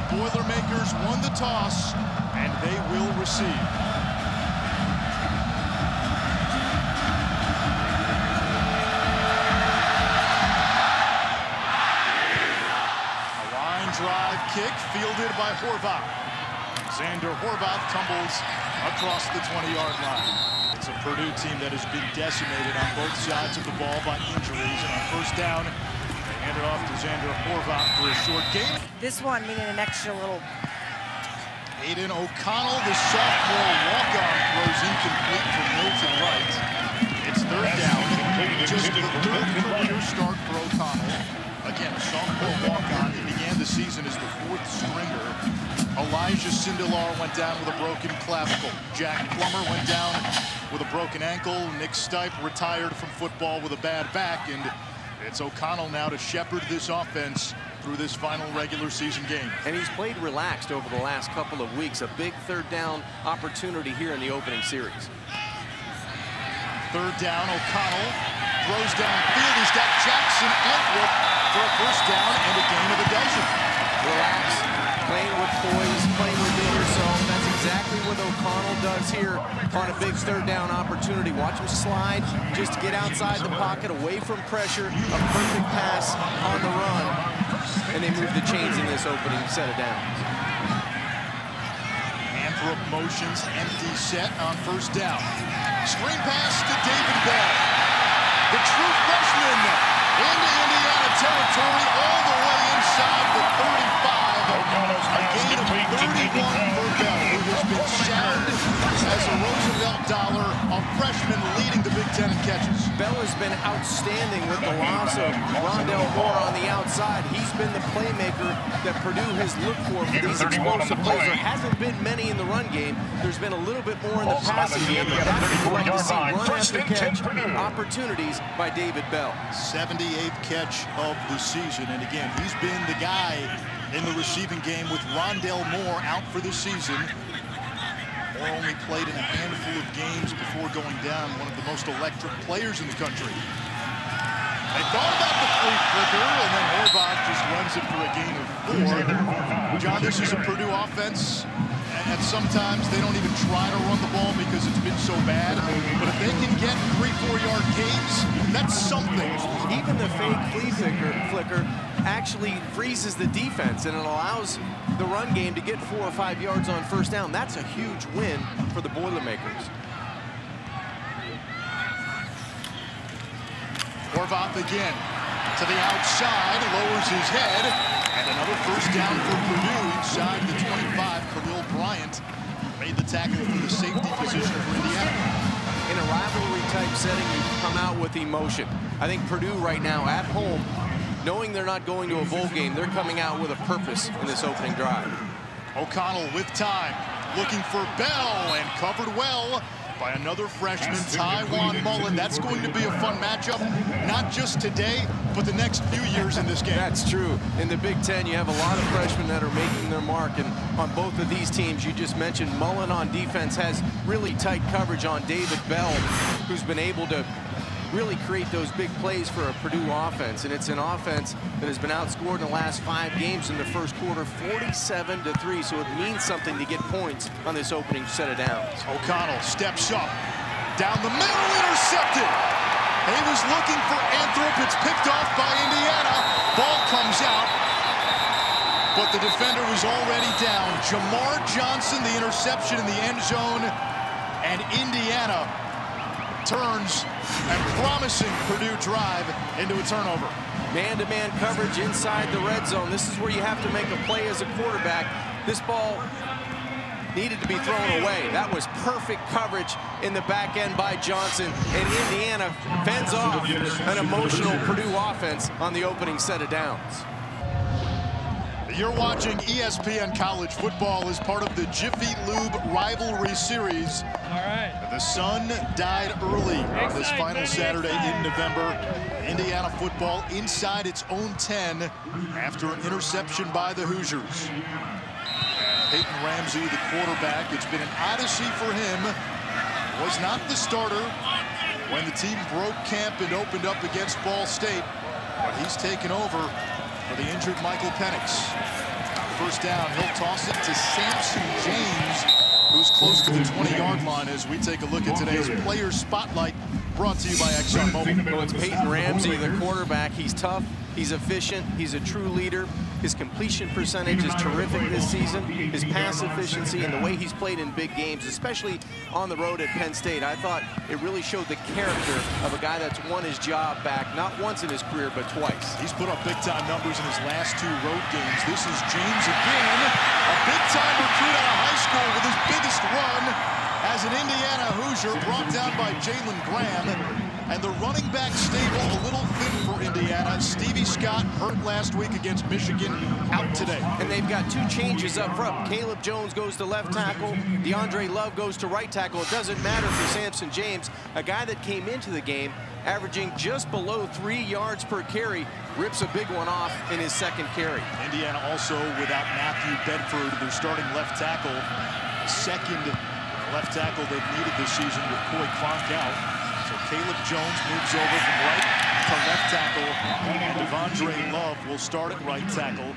the Boilermakers won the toss, and they will receive. A line drive kick fielded by Horvath. Zander Horvath tumbles across the 20-yard line. It's a Purdue team that has been decimated on both sides of the ball by injuries. And on first down, hand it off to Zander Horvath for a short gain. This one needed an extra little Aidan O'Connell, the sophomore walk-on, throws incomplete for Milton Wright. It's third down. Just the third career start for O'Connell. Again, a sophomore walk-on. He began the season as the fourth stringer. Elijah Sindelar went down with a broken clavicle. Jack Plummer went down with a broken ankle. Nick Stipe retired from football with a bad back. And it's O'Connell now to shepherd this offense through this final regular season game. And he's played relaxed over the last couple of weeks. A big third down opportunity here in the opening series. Third down, O'Connell throws downfield. He's got Jackson Anthrop for a first down and a gain of a dozen. Relax, playing with poise, playing within yourself. What O'Connell does here on a big third down opportunity. Watch him slide just to get outside the pocket, away from pressure. A perfect pass on the run. And they move the chains in this opening set of downs. Anthrop motions, empty set on first down. Screen pass to David Bell. The true freshman into Indiana territory all the way inside the 35. Gain of 31 for Bell, who has been sound as a Roosevelt dollar, a freshman leading the Big Ten in catches. Bell has been outstanding with the loss of Rondale Moore on the outside. He's been the playmaker that Purdue has looked for for these explosive plays. There hasn't been many in the run game. There's been a little bit more in the passing game, but that's what you like to see. Run after catch opportunities by David Bell. 78th catch of the season. And again, he's been the guy in the receiving game with Rondale Moore out for the season. Moore only played in a handful of games before going down, one of the most electric players in the country. They thought about the flea flicker, and then Horvath just runs it for a gain of four. John, this is a Purdue offense, and sometimes they don't even try to run the ball because it's been so bad. But if they can get three, four-yard gains, that's something. Even the fake flea flicker, flicker actually freezes the defense, and it allows the run game to get four or five yards on first down. That's a huge win for the Boilermakers. Horvath again to the outside, lowers his head, and another first down for Purdue inside the 25. Khalil Bryant made the tackle from the safety position for Indiana. In a rivalry type setting, you come out with emotion. I think Purdue right now at home, knowing they're not going to a bowl game, they're coming out with a purpose in this opening drive. O'Connell with time, looking for Bell, and covered well by another freshman, Tiawan Mullen. That's going to be a fun matchup, not just today, but the next few years in this game. That's true. In the Big Ten, you have a lot of freshmen that are making their mark, and on both of these teams, you just mentioned Mullen on defense has really tight coverage on David Bell, who's been able to really create those big plays for a Purdue offense. And it's an offense that has been outscored in the last five games in the first quarter, 47 to 3. So it means something to get points on this opening set of downs. O'Connell steps up. Down the middle, intercepted. He was looking for Anthrop. It's picked off by Indiana. Ball comes out. But the defender was already down. Jamar Johnson, the interception in the end zone. And Indiana turns and promising Purdue drive into a turnover. Man-to-man -man coverage inside the red zone. This is where you have to make a play as a quarterback. This ball needed to be thrown away. That was perfect coverage in the back end by Johnson. And Indiana fends off an emotional Purdue offense on the opening set of downs. You're watching ESPN College Football as part of the Jiffy Lube Rivalry Series. All right. The sun died early on this final Saturday in November. Indiana football inside its own 10 after an interception by the Hoosiers. Peyton Ramsey, the quarterback, it's been an odyssey for him. Was not the starter when the team broke camp and opened up against Ball State. But he's taken over for the injured Michael Penix. first down. He'll toss it to Sampson James, who's close to the 20-yard line as we take a look at today's player spotlight brought to you by Exxon Mobil. Well, it's Peyton Ramsey, the quarterback. He's tough, he's efficient, he's a true leader. His completion percentage is terrific this season. His pass efficiency and the way he's played in big games, especially on the road at Penn State, I thought it really showed the character of a guy that's won his job back, not once in his career, but twice. He's put up big-time numbers in his last two road games. This is James again, a big-time recruit out of high school with his biggest run as an Indiana Hoosier brought down by Jalen Graham. And the running back stable a little thin for Indiana. Stevie Scott hurt last week against Michigan, out today. And they've got two changes up front. Caleb Jones goes to left tackle. DeAndre Love goes to right tackle. It doesn't matter for Sampson James, a guy that came into the game averaging just below three yards per carry, rips a big one off in his second carry. Indiana also without Matthew Bedford, their starting left tackle, second left tackle they've needed this season with Coy Cronk out. So Caleb Jones moves over from right to left tackle. And Devondre Love will start at right tackle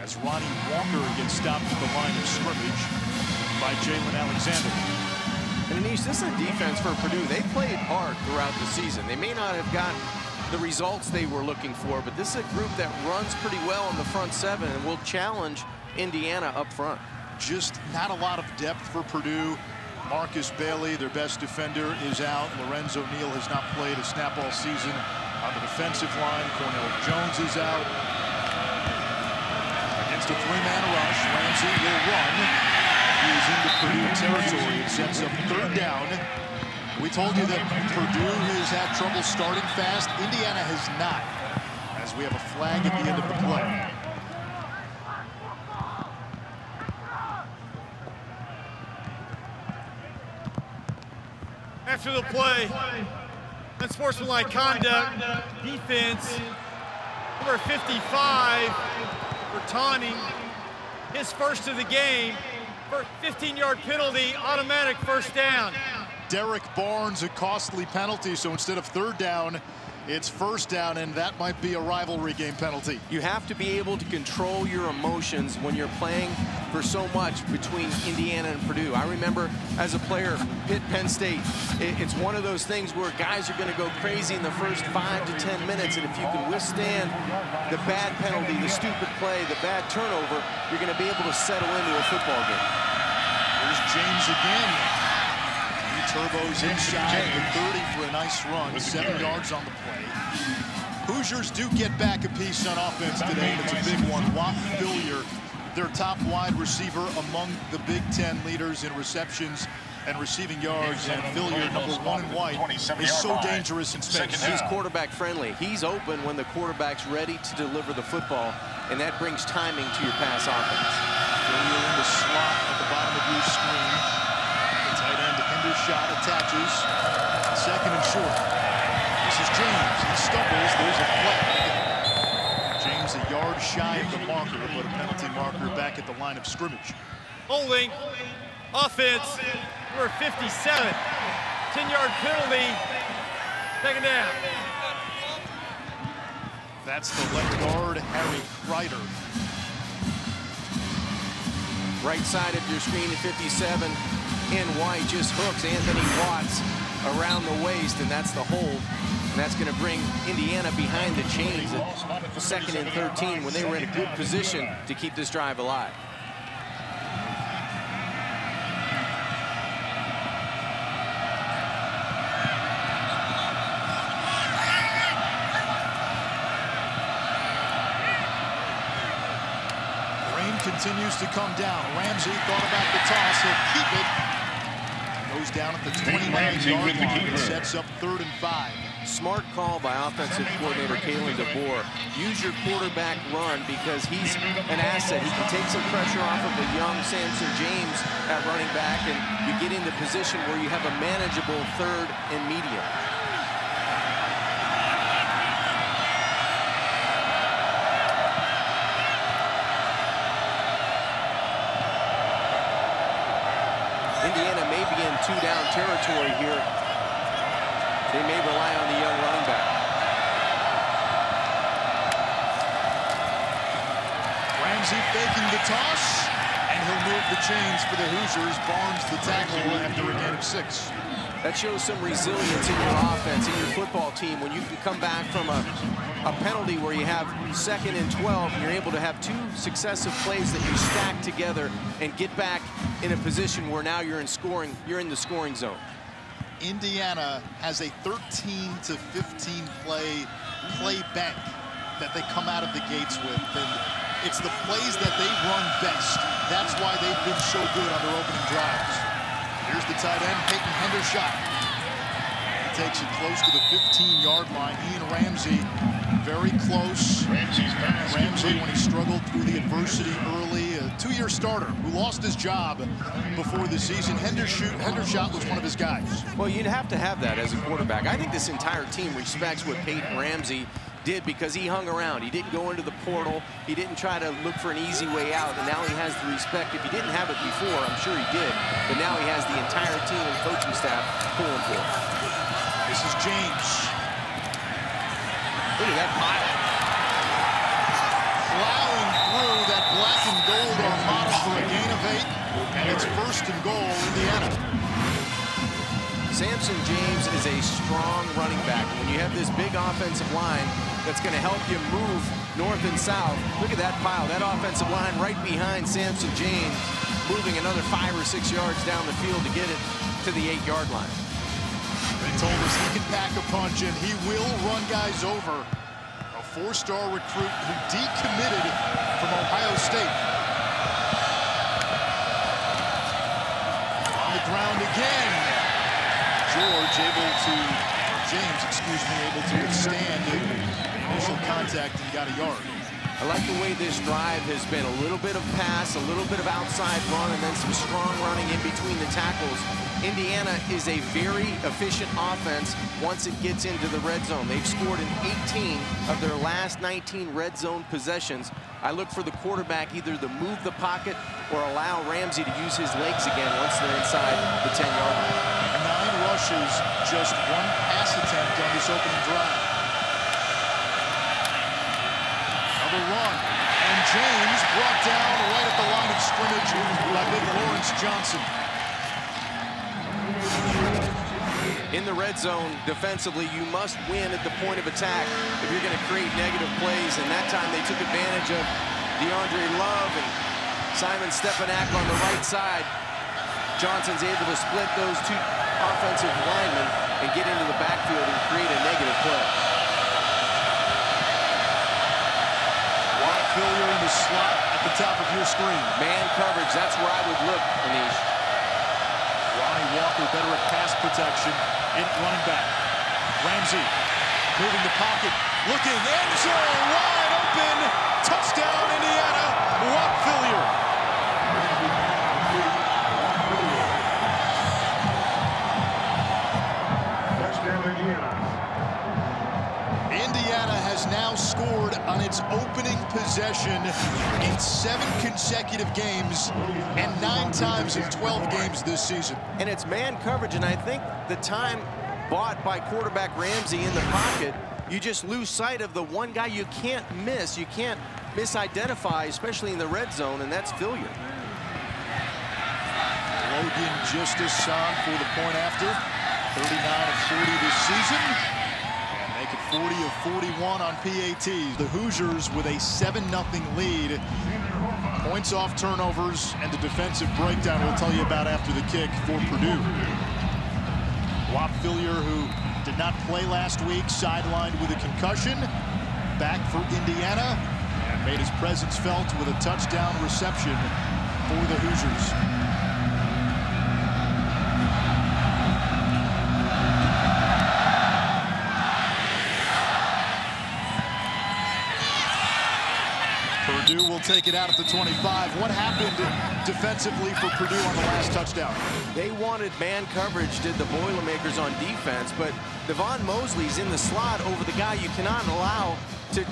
as Ronnie Walker gets stopped at the line of scrimmage by Jaylan Alexander. And Anish, this is a defense for Purdue. They played hard throughout the season. They may not have got the results they were looking for, but this is a group that runs pretty well in the front seven and will challenge Indiana up front. Just not a lot of depth for Purdue. Markus Bailey, their best defender, is out. Lorenzo Neal has not played a snap all season on the defensive line. Cornell Jones is out. Against a three-man rush, Ramsey will run. He is into Purdue territory. It sets up third down. We told you that Purdue has had trouble starting fast. Indiana has not, as we have a flag at the end of the play. After the play. Unsportsmanlike conduct, defense, number 55 for Tawny. His first of the game, 15-yard penalty, automatic first down. Derrick Barnes, a costly penalty, so instead of third down, it's first down, and that might be a rivalry game penalty. You have to be able to control your emotions when you're playing for so much between Indiana and Purdue. I remember as a player, Pitt, Penn State, it's one of those things where guys are going to go crazy in the first five to 10 minutes, and if you can withstand the bad penalty, the stupid play, the bad turnover, you're going to be able to settle into a football game. There's James again. Turbos inside the 30 for a nice run. Seven yards on the play. Hoosiers do get back a piece on offense today. It's a big one. Whop Philyor, their top wide receiver among the Big Ten leaders in receptions and receiving yards. And Philyor, number one in white, is so dangerous in space. He's quarterback friendly. He's open when the quarterback's ready to deliver the football, and that brings timing to your pass offense. Philyor in the slot at the bottom of your screen shot attaches. Second and short. This is James. He stumbles. There's a flag. James a yard shy of the marker, but a penalty marker back at the line of scrimmage. Holding. Offense. We're 57. 10-yard penalty. Second down. That's the left guard, Harry Crider. Right side of your screen at 57 white just hooks Anthony Watts around the waist, and that's the hold. And that's going to bring Indiana behind the chains at second and 13 when they were in a good position to keep this drive alive. continues to come down. Ramsey thought about the toss. He'll keep it. Goes down at the 29-yard line and sets up third and five. Smart call by offensive coordinator Kalen DeBoer. Use your quarterback run because he's an asset. He can take some pressure off of the young Sampson James at running back, and you get into position where you have a manageable third and medium. Two-down territory here. They may rely on the young running back. Ramsey faking the toss, and he'll move the chains for the Hoosiers. Barnes the tackle after a gain of six. That shows some resilience in your offense, in your football team, when you can come back from a, a penalty where you have second and 12, and you're able to have two successive plays that you stack together and get back in a position where now you're in scoring, you're in the scoring zone. Indiana has a 13 to 15 play play bank that they come out of the gates with. And it's the plays that they run best. That's why they've been so good on their opening drives. Here's the tight end, Peyton Hendershot. He takes it close to the 15-yard line. Ian Ramsey very close. Ramsey, when he struggled through the adversity early, a two-year starter who lost his job before the season. Hendershot was one of his guys. Well, you'd have to have that as a quarterback. I think this entire team respects what Peyton Ramsey did because he hung around. He didn't go into the portal. He didn't try to look for an easy way out, and now he has the respect. If he didn't have it before, I'm sure he did, but now he has the entire team and coaching staff pulling for him. This is James. Look at that pile. Plowing through that black and gold armada for a gain of eight. And it's first and goal, Indiana. Sampson James is a strong running back. When you have this big offensive line that's going to help you move north and south, look at that pile. That offensive line right behind Sampson James, moving another five or six yards down the field to get it to the eight-yard line. They told us he can pack a punch, and he will run guys over. A four-star recruit who decommitted from Ohio State. On the ground again. George able to, James, excuse me, able to withstand initial contact and got a yard. I like the way this drive has been. A little bit of pass, a little bit of outside run, and then some strong running in between the tackles. Indiana is a very efficient offense once it gets into the red zone. They've scored in 18 of their last 19 red zone possessions. I look for the quarterback either to move the pocket or allow Ramsey to use his legs again once they're inside the 10-yard line. Nine rushes, just one pass attempt on this opening drive. Another run. And James brought down right at the line of scrimmage by big Lawrence Johnson. In the red zone, defensively, you must win at the point of attack if you're going to create negative plays. And that time they took advantage of DeAndre Love and Simon Stepaniak on the right side. Johnson's able to split those two offensive linemen and get into the backfield and create a negative play. Philyor in the slot at the top of your screen. Man coverage, that's where I would look, Anish. Ronnie Walker better at pass protection in running back. Ramsey moving the pocket, looking, end zone, wide open, touchdown Indiana, Whop Philyor. Its opening possession in seven consecutive games and nine times in 12 games this season. And it's man coverage, and I think the time bought by quarterback Ramsey in the pocket, you just lose sight of the one guy you can't miss. You can't misidentify, especially in the red zone, and that's Philyor. Logan Justus-San for the point after. 39 of 40 this season. And make it 40 of 41 on PATs. The Hoosiers with a 7-0 lead. Points off turnovers and the defensive breakdown we'll tell you about after the kick for Purdue. Whop Philyor, who did not play last week, sidelined with a concussion. Back for Indiana and made his presence felt with a touchdown reception for the Hoosiers. Purdue will take it out at the 25. What happened defensively for Purdue on the last touchdown? They wanted man coverage, did the Boilermakers on defense, but Navon Mosley's in the slot over the guy you cannot allow to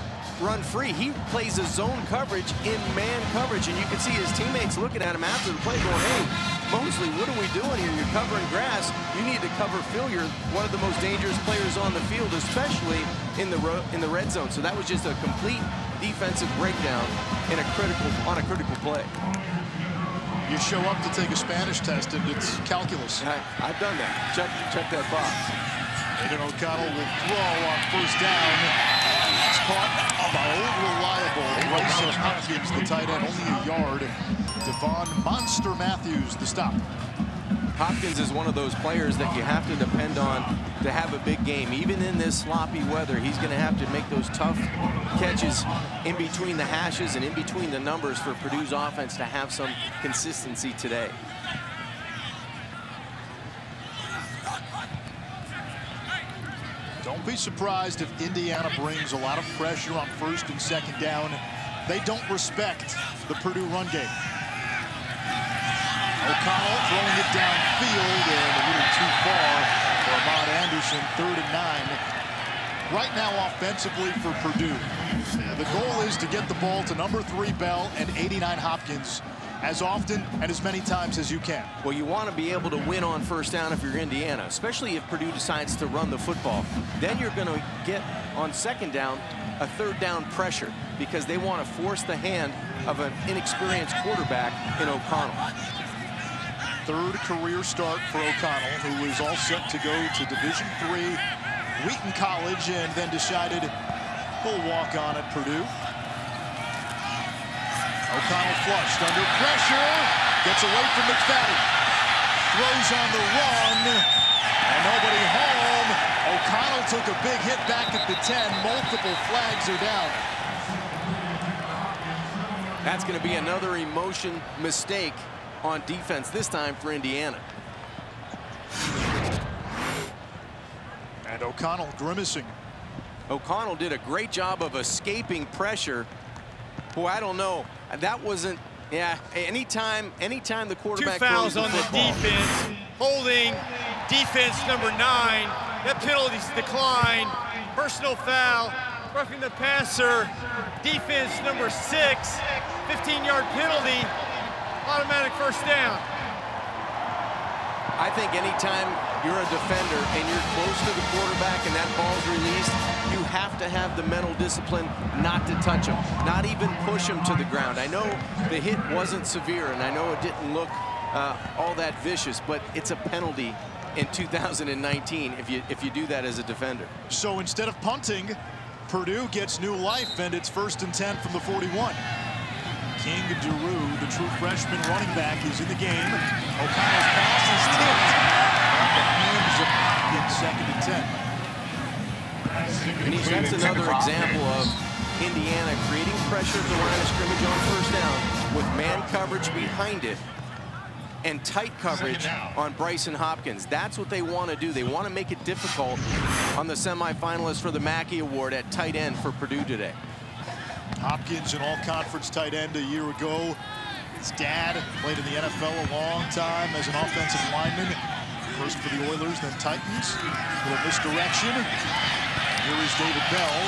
run free. He plays a zone coverage in man coverage, and you can see his teammates looking at him after the play going, hey, Mosley, what are we doing here? You're covering grass. You need to cover Phil. You're one of the most dangerous players on the field, especially in the in the red zone. So that was just a complete defensive breakdown in a critical on a critical play. You show up to take a Spanish test, and it's calculus. I, have done that. Check, check that box. Aidan O'Connell will throw on first down. It's caught by old reliable Brycen Hopkins, the tight end, only a yard. Devon Monster Matthews, the stop. Hopkins is one of those players that you have to depend on to have a big game. Even in this sloppy weather, he's going to have to make those tough catches in between the hashes and in between the numbers for Purdue's offense to have some consistency today. Don't be surprised if Indiana brings a lot of pressure on first and second down. They don't respect the Purdue run game. O'Connell throwing it downfield and a little too far for Amad Anderson, third and nine. Right now offensively for Purdue, the goal is to get the ball to number three Bell and 89 Hopkins as often and as many times as you can. Well, you want to be able to win on first down if you're Indiana, especially if Purdue decides to run the football. Then you're going to get on second down a third down pressure because they want to force the hand of an inexperienced quarterback in O'Connell third career start for O'Connell, who was all set to go to Division III Wheaton College and then decided he'll walk on at Purdue. O'Connell flushed under pressure, gets away from McFadden, throws on the run, and nobody home. O'Connell took a big hit back at the 10. Multiple flags are down. That's going to be another emotion mistake on defense this time for Indiana. And O'Connell grimacing. O'Connell did a great job of escaping pressure. Boy, I don't know. That wasn't, yeah, anytime, anytime the quarterback Two fouls on football, the defense. Holding, defense number nine. That penalty's declined. Personal foul, roughing the passer. Defense number six. 15-yard penalty automatic first down. I think anytime you're a defender and you're close to the quarterback and that ball's released, you have to have the mental discipline not to touch him, not even push him to the ground. I know the hit wasn't severe and I know it didn't look uh, all that vicious, but it's a penalty in 2019 if you if you do that as a defender. So instead of punting, Purdue gets new life and it's first and 10 from the 41. King Doerue, the true freshman running back, is in the game. O'Connell's pass is tipped the hands of second and 10. And that's another example of Indiana creating pressure at the line of scrimmage on first down with man coverage behind it and tight coverage on Brycen Hopkins. That's what they want to do. They want to make it difficult on the semifinalists for the Mackey Award at tight end for Purdue today. Hopkins, an all-conference tight end a year ago. His dad played in the NFL a long time as an offensive lineman. First for the Oilers, then Titans. A little misdirection. Here is David Bell.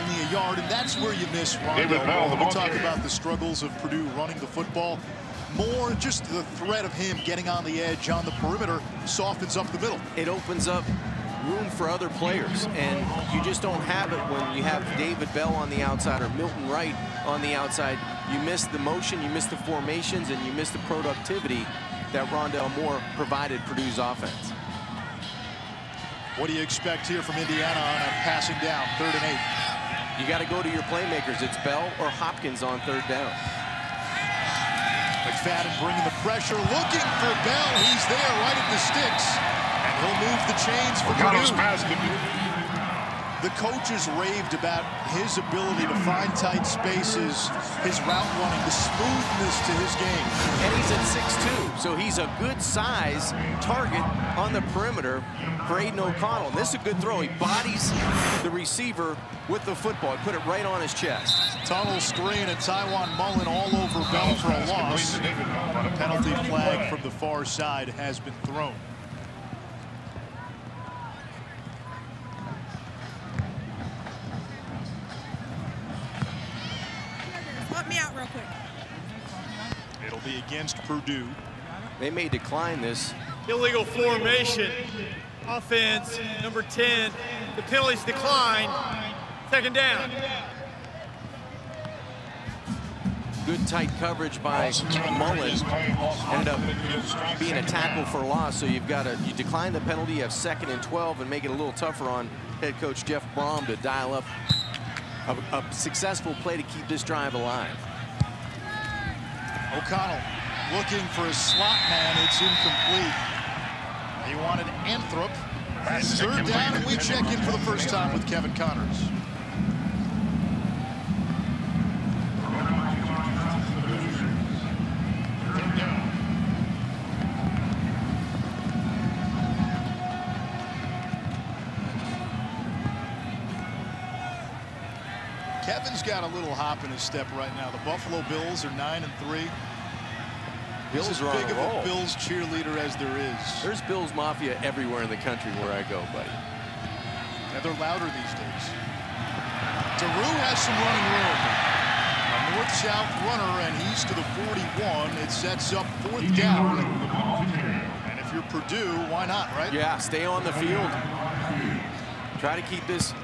Only a yard, and that's where you miss Rondale Bell. We talk about the struggles of Purdue running the football. More just the threat of him getting on the edge on the perimeter softens up the middle. It opens up room for other players. And you just don't have it when you have David Bell on the outside or Milton Wright on the outside. You miss the motion, you miss the formations, and you miss the productivity that Rondale Moore provided Purdue's offense. What do you expect here from Indiana on a passing down, third and eight? You got to go to your playmakers. It's Bell or Hopkins on third down. McFadden bringing the pressure, looking for Bell. He's there right at the sticks. He'll move the chains for Purdue. The coaches raved about his ability to find tight spaces, his route running, the smoothness to his game. And he's at 6'2", so he's a good size target on the perimeter for Aidan O'Connell. This is a good throw. He bodies the receiver with the football. He put it right on his chest. Tunnel screen and Tiawan Mullen all over Bell for a loss. A penalty flag from the far side has been thrown. It'll be against Purdue. They may decline this. Illegal formation. Offense, number 10. The penalties decline. Second down. Good tight coverage by Mullen. Ended up being a tackle for loss, so you've got to, you decline the penalty, you have second and 12, and make it a little tougher on head coach Jeff Brohm to dial up a, a successful play to keep this drive alive. O'Connell looking for a slot man. It's incomplete. He wanted Anthrop. Third down, and we check in for the first time with Kevin Connors. Got a little hop in his step right now. The Buffalo Bills are 9 and 3. He's Bills as are on big a of roll. a Bills cheerleader as there is. There's Bills Mafia everywhere in the country where I go, buddy. Yeah, they're louder these days. Doerue has some running room. A north-south runner, and he's to the 41. It sets up fourth down. And if you're Purdue, why not, right? Yeah, stay on the field. Try to keep this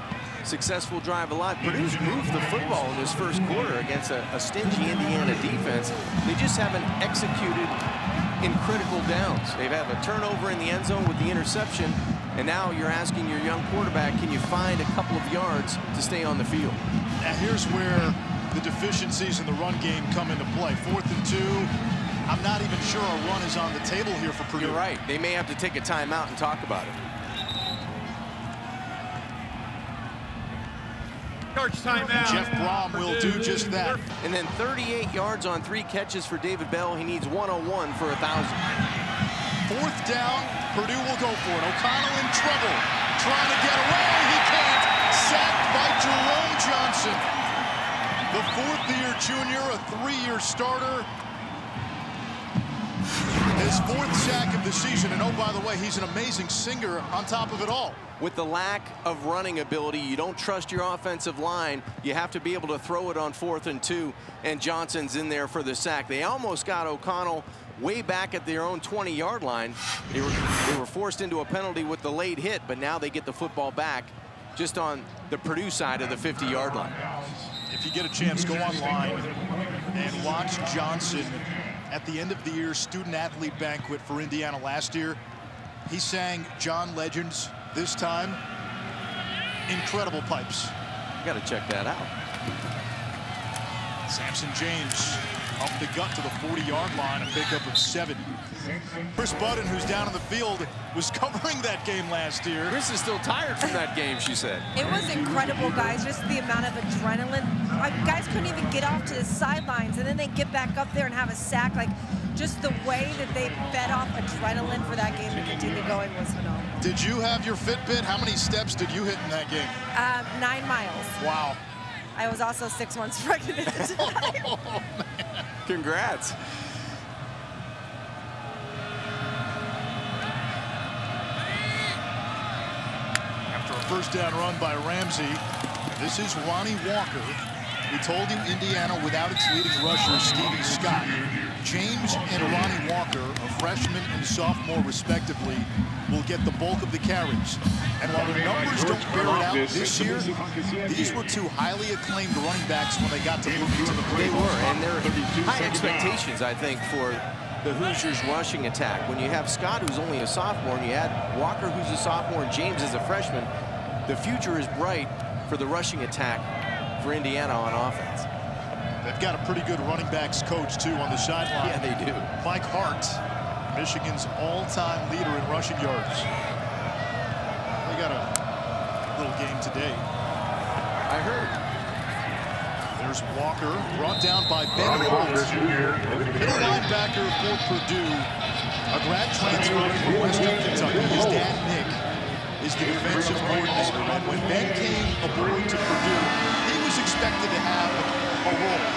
successful drive alive. Purdue's moved the football in this first quarter against a, a stingy Indiana defense. They just haven't executed in critical downs. They've had a turnover in the end zone with the interception, and now you're asking your young quarterback, can you find a couple of yards to stay on the field? Now here's where the deficiencies in the run game come into play. Fourth and two. I'm not even sure a run is on the table here for Purdue. You're right. They may have to take a timeout and talk about it. Charge timeout. Jeff Brohm will do just that. And then 38 yards on three catches for David Bell. He needs 101 for a 1,000. Fourth down, Purdue will go for it. O'Connell in trouble, trying to get away. He can't. Sacked by Jerome Johnson. The fourth-year junior, a three-year starter. His fourth sack of the season. And oh, by the way, he's an amazing singer on top of it all. With the lack of running ability, you don't trust your offensive line. You have to be able to throw it on fourth and two, and Johnson's in there for the sack. They almost got O'Connell way back at their own 20-yard line. They were, they were forced into a penalty with the late hit, but now they get the football back just on the Purdue side of the 50-yard line. If you get a chance, go online and watch Johnson at the end of the year student athlete banquet for Indiana last year. He sang John Legends this time. Incredible pipes. Got to check that out. Samson James up the gut to the 40-yard line, a pickup of seven. Kris Budden, who's down in the field, was covering that game last year. Kris is still tired from that game, she said. It was incredible, guys, just the amount of adrenaline. Like, guys couldn't even get off to the sidelines, and then they get back up there and have a sack. Like, just the way that they fed off adrenaline for that game to continue going was phenomenal. Did you have your Fitbit? How many steps did you hit in that game? Um, nine miles. Wow. I was also six months pregnant at the time. Congrats. First down run by Ramsey, this is Ronnie Walker. We told you Indiana without its leading rusher, Stevie Scott. James and Ronnie Walker, a freshman and sophomore respectively, will get the bulk of the carries. And while the numbers don't bear it out this year, these were two highly acclaimed running backs when they got to Bloomington. They were, and there are high expectations, I think, for the Hoosiers rushing attack. When you have Scott, who's only a sophomore, and you add Walker, who's a sophomore, and James is a freshman, the future is bright for the rushing attack for Indiana on offense. They've got a pretty good running backs coach, too, on the sideline. Yeah, they do. Mike Hart, Michigan's all-time leader in rushing yards. They got a little game today. I heard. There's Walker, brought down by Ben Holt. Middle linebacker for Purdue, a grad transfer from Western Kentucky. His dad, Nick, is the defensive coordinator. And when Ben came aboard to Purdue, he was expected to have a role.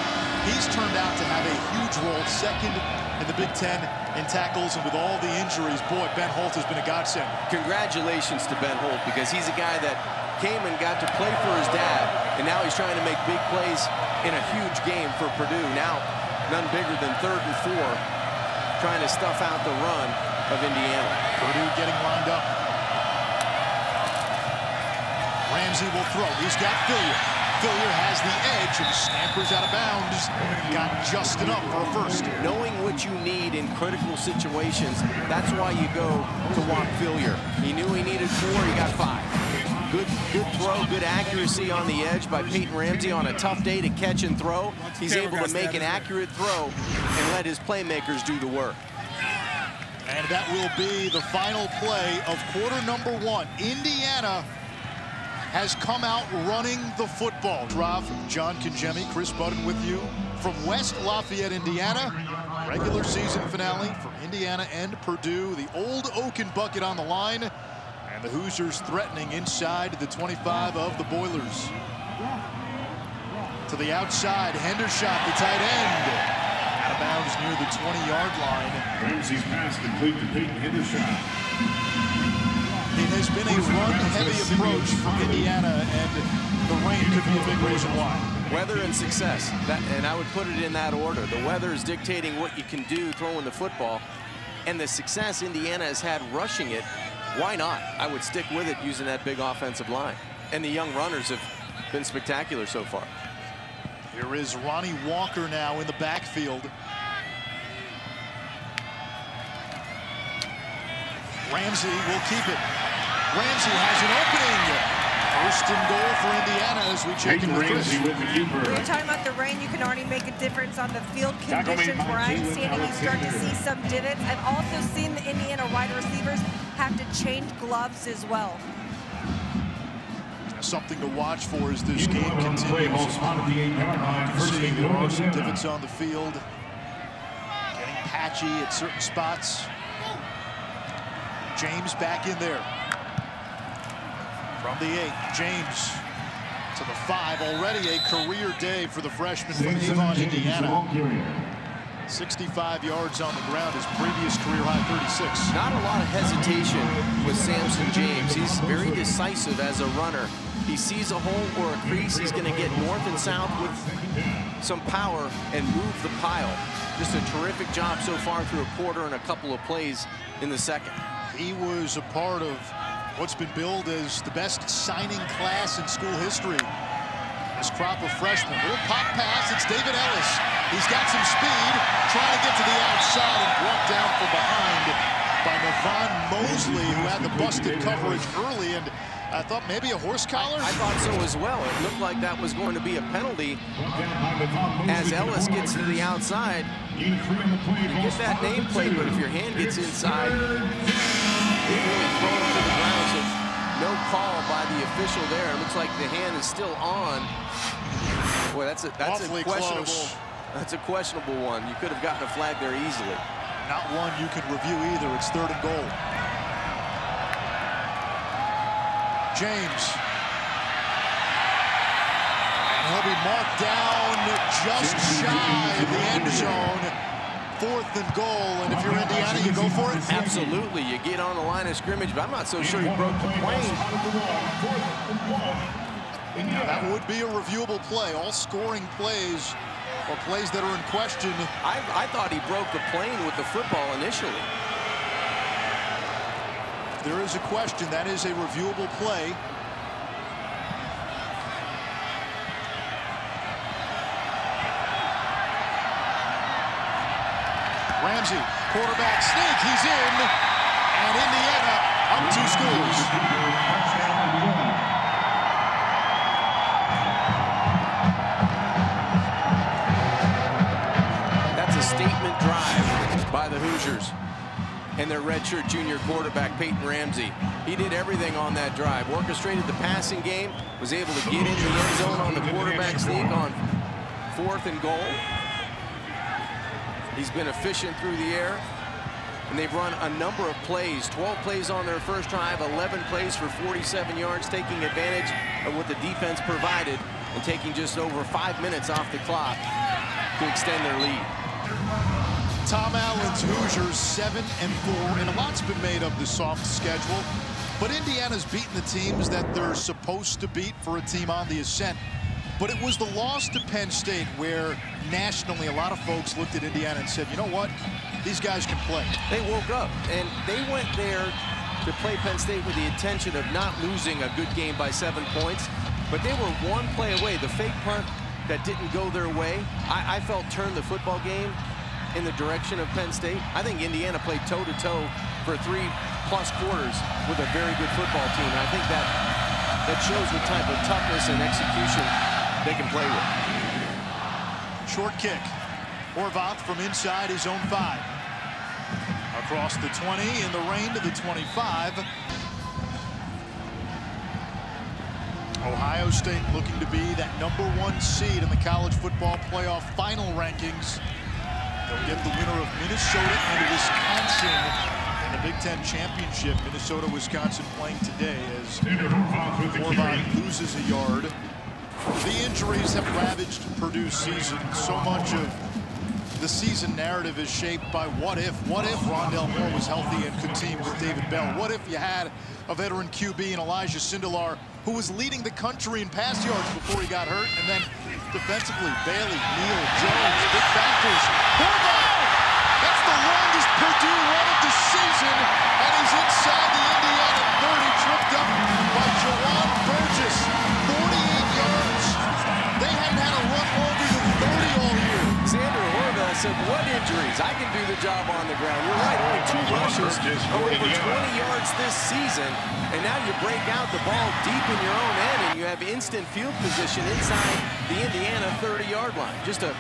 He's turned out to have a huge role, second in the Big Ten in tackles, and with all the injuries, boy, Ben Holt has been a godsend. Congratulations to Ben Holt because he's a guy that came and got to play for his dad, and now he's trying to make big plays in a huge game for Purdue. Now, none bigger than third and four, trying to stuff out the run of Indiana. Purdue getting lined up. Ramsey will throw. He's got Philyor. Philyor has the edge and scampers out of bounds. Got just enough for a first. Knowing what you need in critical situations, that's why you go to Whop Philyor. He knew he needed four, he got five. Good, good throw, good accuracy on the edge by Peyton Ramsey on a tough day to catch and throw. He's able to make an accurate throw and let his playmakers do the work. And that will be the final play of quarter number one. Indiana has come out running the football. Rob, John Congemi, Kris Budden with you from West Lafayette, Indiana. Regular season finale for Indiana and Purdue. The old Oaken bucket on the line. And the Hoosiers threatening inside the 25 of the Boilers. To the outside, Hendershot, the tight end. Out of bounds near the 20-yard line. Ramsey's pass complete to Peyton Hendershot. It has been a run-heavy approach from Indiana, and the rain could be a big reason why. Weather and success, that, and I would put it in that order. The weather is dictating what you can do throwing the football, and the success Indiana has had rushing it, why not? I would stick with it using that big offensive line. And the young runners have been spectacular so far. Here is Ronnie Walker now in the backfield. Ramsey will keep it. Ramsey has an opening. First and goal for Indiana as we check in with Kris. We were talking about the rain. You can already make a difference on the field conditions where I'm standing. You start to see some divots. I've also seen the Indiana wide receivers have to change gloves as well. Something to watch for as this game continues. You can see there are some divots on the field. Getting patchy at certain spots. James back in there. From the eight, James to the five. Already a career day for the freshman from Avon, Indiana. 65 yards on the ground, his previous career high 36. Not a lot of hesitation with Sampson James. He's very decisive as a runner. He sees a hole or a crease, he's going to get north and south with some power and move the pile. Just a terrific job so far through a quarter and a couple of plays in the second. He was a part of what's been billed as the best signing class in school history. This crop of freshmen. Little pop pass. It's David Ellis. He's got some speed. Trying to get to the outside and brought down from behind by Navon Mosley, who had the busted coverage early. And I thought maybe a horse collar? I, I, thought so as well. It looked like that was going to be a penalty as Ellis gets to the outside. You get that nameplate, but if your hand gets inside, really thrown to the ground. So no call by the official there. It looks like the hand is still on. Boy, that's a that's Awfully a questionable. Close. That's a questionable one. You could have gotten a flag there easily. Not one you can review either. It's third and goal. James. And he'll be marked down just shy of the end zone. Fourth and goal, and if you're Indiana, you go for it? Absolutely. You get on the line of scrimmage, but I'm not so sure he broke the plane. That would be a reviewable play. All scoring plays or plays that are in question. I, I thought he broke the plane with the football initially. There is a question. That is a reviewable play. Ramsey, quarterback sneak. He's in. And Indiana up two scores. That's a statement drive by the Hoosiers and their redshirt junior quarterback, Peyton Ramsey. He did everything on that drive. Orchestrated the passing game, was able to get into the end zone on the quarterback sneak on fourth and goal. He's been efficient through the air. And they've run a number of plays, 12 plays on their first drive, 11 plays for 47 yards, taking advantage of what the defense provided and taking just over five minutes off the clock to extend their lead. Tom Allen's Hoosiers 7 and 4, and a lot's been made of the soft schedule. But Indiana's beaten the teams that they're supposed to beat for a team on the ascent. But it was the loss to Penn State where nationally a lot of folks looked at Indiana and said, you know what, these guys can play. They woke up, and they went there to play Penn State with the intention of not losing a good game by seven points, but they were one play away. The fake punt that didn't go their way, I, I felt turned the football game in the direction of Penn State. I think Indiana played toe-to-toe -to -toe for three-plus quarters with a very good football team, and I think that, that shows the type of toughness and execution they can play with. Short kick. Horvath from inside his own five. Across the 20, in the rain to the 25. Ohio State looking to be that number one seed in the college football playoff final rankings. They'll get the winner of Minnesota and Wisconsin in the Big Ten Championship. Minnesota-Wisconsin playing today as Horvath loses a yard. The injuries have ravaged Purdue's season. So much of the season narrative is shaped by what if. What if Rondale Moore was healthy and could team with David Bell? What if you had a veteran QB in Elijah Sindelar who was leading the country in pass yards before he got hurt? And then defensively, Bailey, Neal, Jones, big factors. That's the longest Purdue run of the season, and he's inside the Indiana 30, tripped up rushes over 20 yards this season. And now you break out the ball deep in your own end, and you have instant field position inside the Indiana 30-yard line. Just a,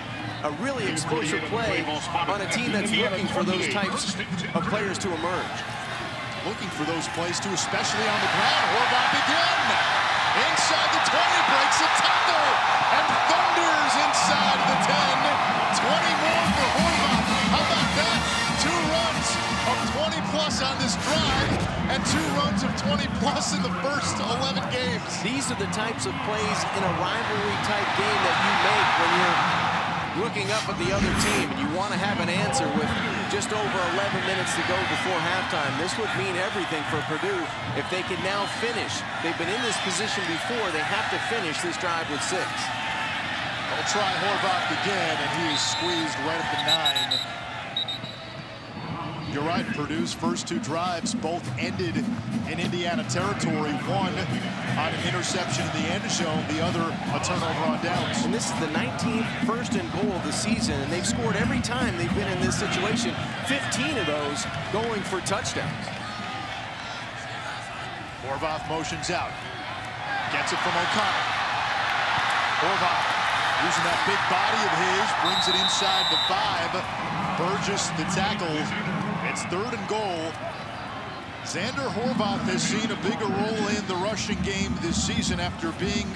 a really explosive play on a team that's looking for those types of players to emerge. Looking for those plays, too, especially on the ground. Horvath again. Inside the 20, breaks a tackle, plus on this drive, and two runs of 20 plus in the first 11 games. These are the types of plays in a rivalry-type game that you make when you're looking up at the other team and you want to have an answer with just over 11 minutes to go before halftime. This would mean everything for Purdue if they can now finish. They've been in this position before. They have to finish this drive with six. They'll try Horvath again, and he is squeezed right at the nine. You're right, Purdue's first two drives both ended in Indiana territory. One on an interception in the end zone, the other a turnover on downs. And this is the 19th first and goal of the season, and they've scored every time they've been in this situation. 15 of those going for touchdowns. Horvath motions out. Gets it from O'Connor. Horvath using that big body of his, brings it inside the five. Burgess, the tackle. It's third and goal. Zander Horvath has seen a bigger role in the rushing game this season after being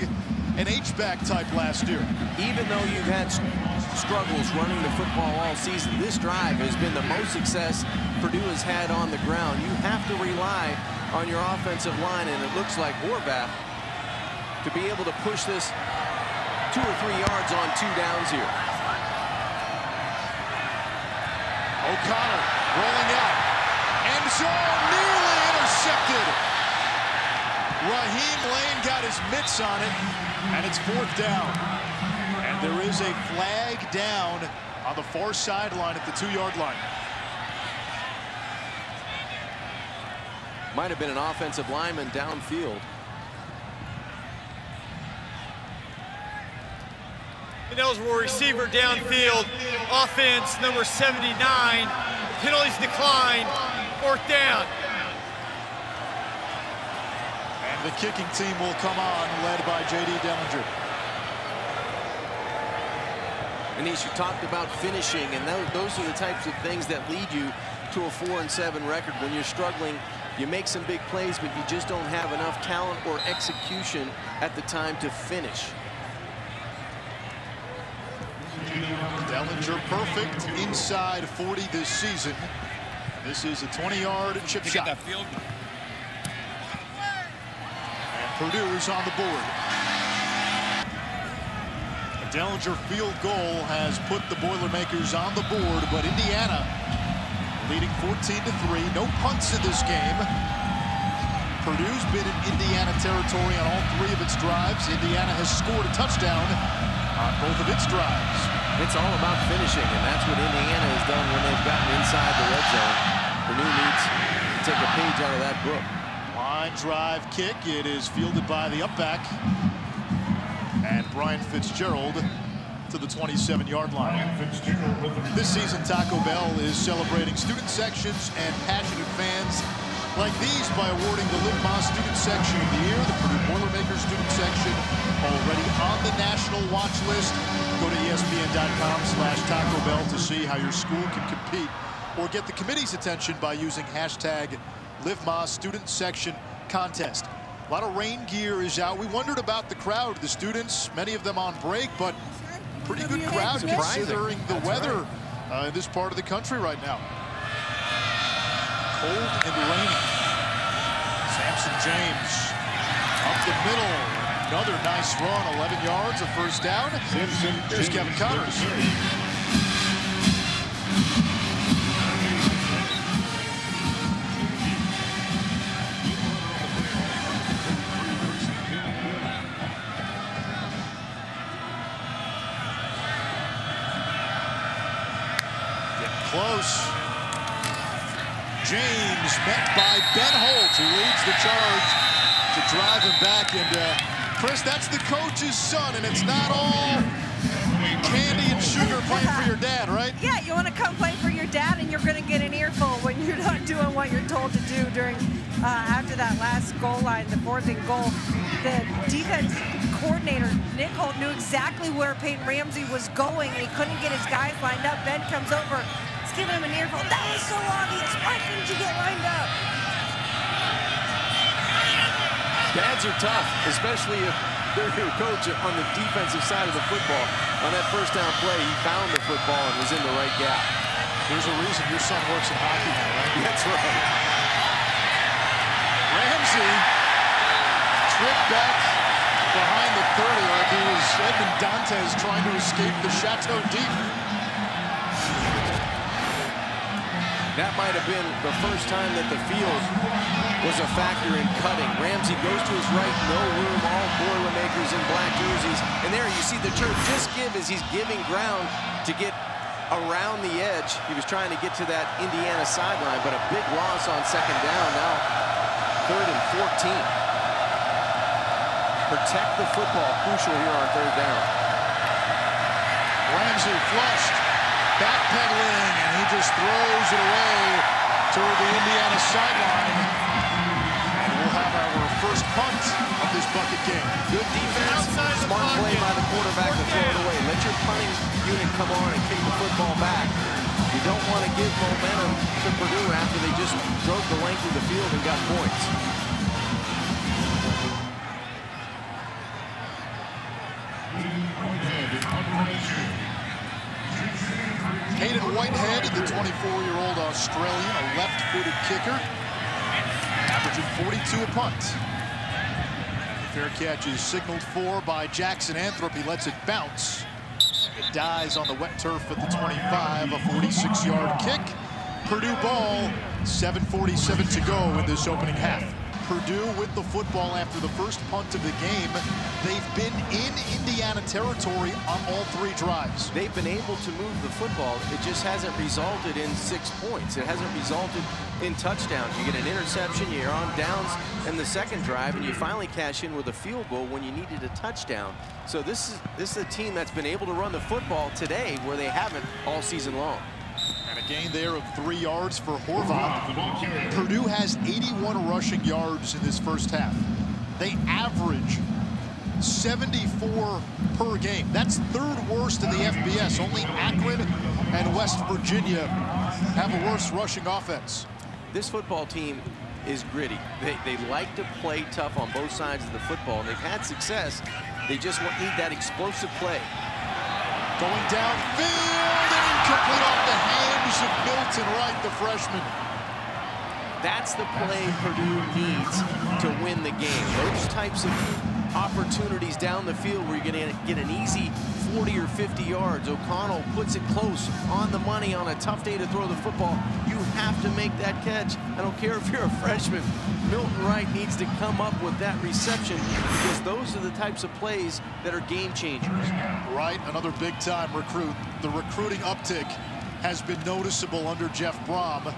an H-back type last year. Even though you've had struggles running the football all season, this drive has been the most success Purdue has had on the ground. You have to rely on your offensive line, and it looks like Horvath to be able to push this two or three yards on two downs here. O'Connell rolling out. End zone nearly intercepted. Raheem Layne got his mitts on it, and it's fourth down. And there is a flag down on the far sideline at the two-yard line. Might have been an offensive lineman downfield. Ineligible receiver downfield. Offense number 79. Penalties decline. Fourth down. And the kicking team will come on, led by J.D. Dellinger. Anish, you talked about finishing, and those are the types of things that lead you to a 4 and 7 record. When you're struggling, you make some big plays, but you just don't have enough talent or execution at the time to finish. Dellinger perfect inside 40 this season. This is a 20-yard chip shot. That field. And Purdue is on the board. A Dellinger field goal has put the Boilermakers on the board, but Indiana leading 14 to 3. No punts in this game. Purdue's been in Indiana territory on all three of its drives. Indiana has scored a touchdown on both of its drives. It's all about finishing, and that's what Indiana has done when they've gotten inside the red zone. Purdue needs to take a page out of that book. Line drive kick. It is fielded by the upback. And Brian Fitzgerald to the 27-yard line. This season, Taco Bell is celebrating student sections and passionate fans like these by awarding the Live Más Student Section of the Year, the Purdue Boilermakers Student Section, already on the national watch list. Go to ESPN.com slash Taco Bell to see how your school can compete or get the committee's attention by using hashtag Live Más Student Section Contest. A lot of rain gear is out. We wondered about the crowd, the students, many of them on break, but pretty good crowd considering the weather uh, in this part of the country right now. Cold and rainy. Sampson James up the middle. Another nice run, 11 yards, a first down. Here's Kevin Connors. close. James met by Ben Holt, who leads the charge to drive him back. Uh, Chris, that's the coach's son, and it's not all candy and sugar playing for your dad, right? Yeah, you want to come play for your dad, and you're going to get an earful when you're not doing what you're told to do during uh, after that last goal line, the fourth and goal. The defense coordinator, Nick Holt, knew exactly where Peyton Ramsey was going, and he couldn't get his guys lined up. Ben comes over, he's giving him an earful. That was so obvious. Why couldn't you get lined up? Dads are tough, especially if they're your coach on the defensive side of the football. On that first down play, he found the football and was in the right gap. There's a reason your son works in hockey now, right? That's right. Ramsey tripped back behind the 30 like he was Edmond Dantes trying to escape the Chateau d'If. That might have been the first time that the field was a factor in cutting. Ramsey goes to his right, no room, all Boilermakers in black jerseys. And there you see the turf just give as he's giving ground to get around the edge. He was trying to get to that Indiana sideline, but a big loss on second down. Now third and 14. Protect the football, crucial here on third down. Ramsey flushed, backpedaling, and he just throws it away toward the Indiana sideline. Bucket game. Good defense, smart play by the quarterback to throw it away. Let your punting unit come on and kick the football back. You don't want to give momentum to Purdue after they just drove the length of the field and got points. Hayden Whitehead, the 24-year-old Australian, a left-footed kicker, averaging 42 a punt. Fair catch is signaled for by Jackson Anthrop. He lets it bounce. It dies on the wet turf at the 25, a 46-yard kick. Purdue ball, 7.47 to go in this opening half. Purdue with the football after the first punt of the game. They've been in Indiana territory on all three drives. They've been able to move the football. It just hasn't resulted in six points. It hasn't resulted in touchdowns. You get an interception, you're on downs in the second drive, and you finally cash in with a field goal when you needed a touchdown. So this is this is a team that's been able to run the football today where they haven't all season long. Gain there of three yards for Horvath. Purdue has 81 rushing yards in this first half. They average 74 per game. That's third worst in the FBS. Only Akron and West Virginia have a worse rushing offense. This football team is gritty. They, they like to play tough on both sides of the football, and they've had success. They just need that explosive play. Going downfield and incomplete off the hands of Milton Wright, the freshman. That's the play Purdue needs to win the game. Those types of opportunities down the field where you're going to get an easy 40 or 50 yards. O'Connell puts it close on the money on a tough day to throw the football. You have to make that catch. I don't care if you're a freshman. Milton Wright needs to come up with that reception because those are the types of plays that are game changers. Right, another big time recruit. The recruiting uptick has been noticeable under Jeff Brohm.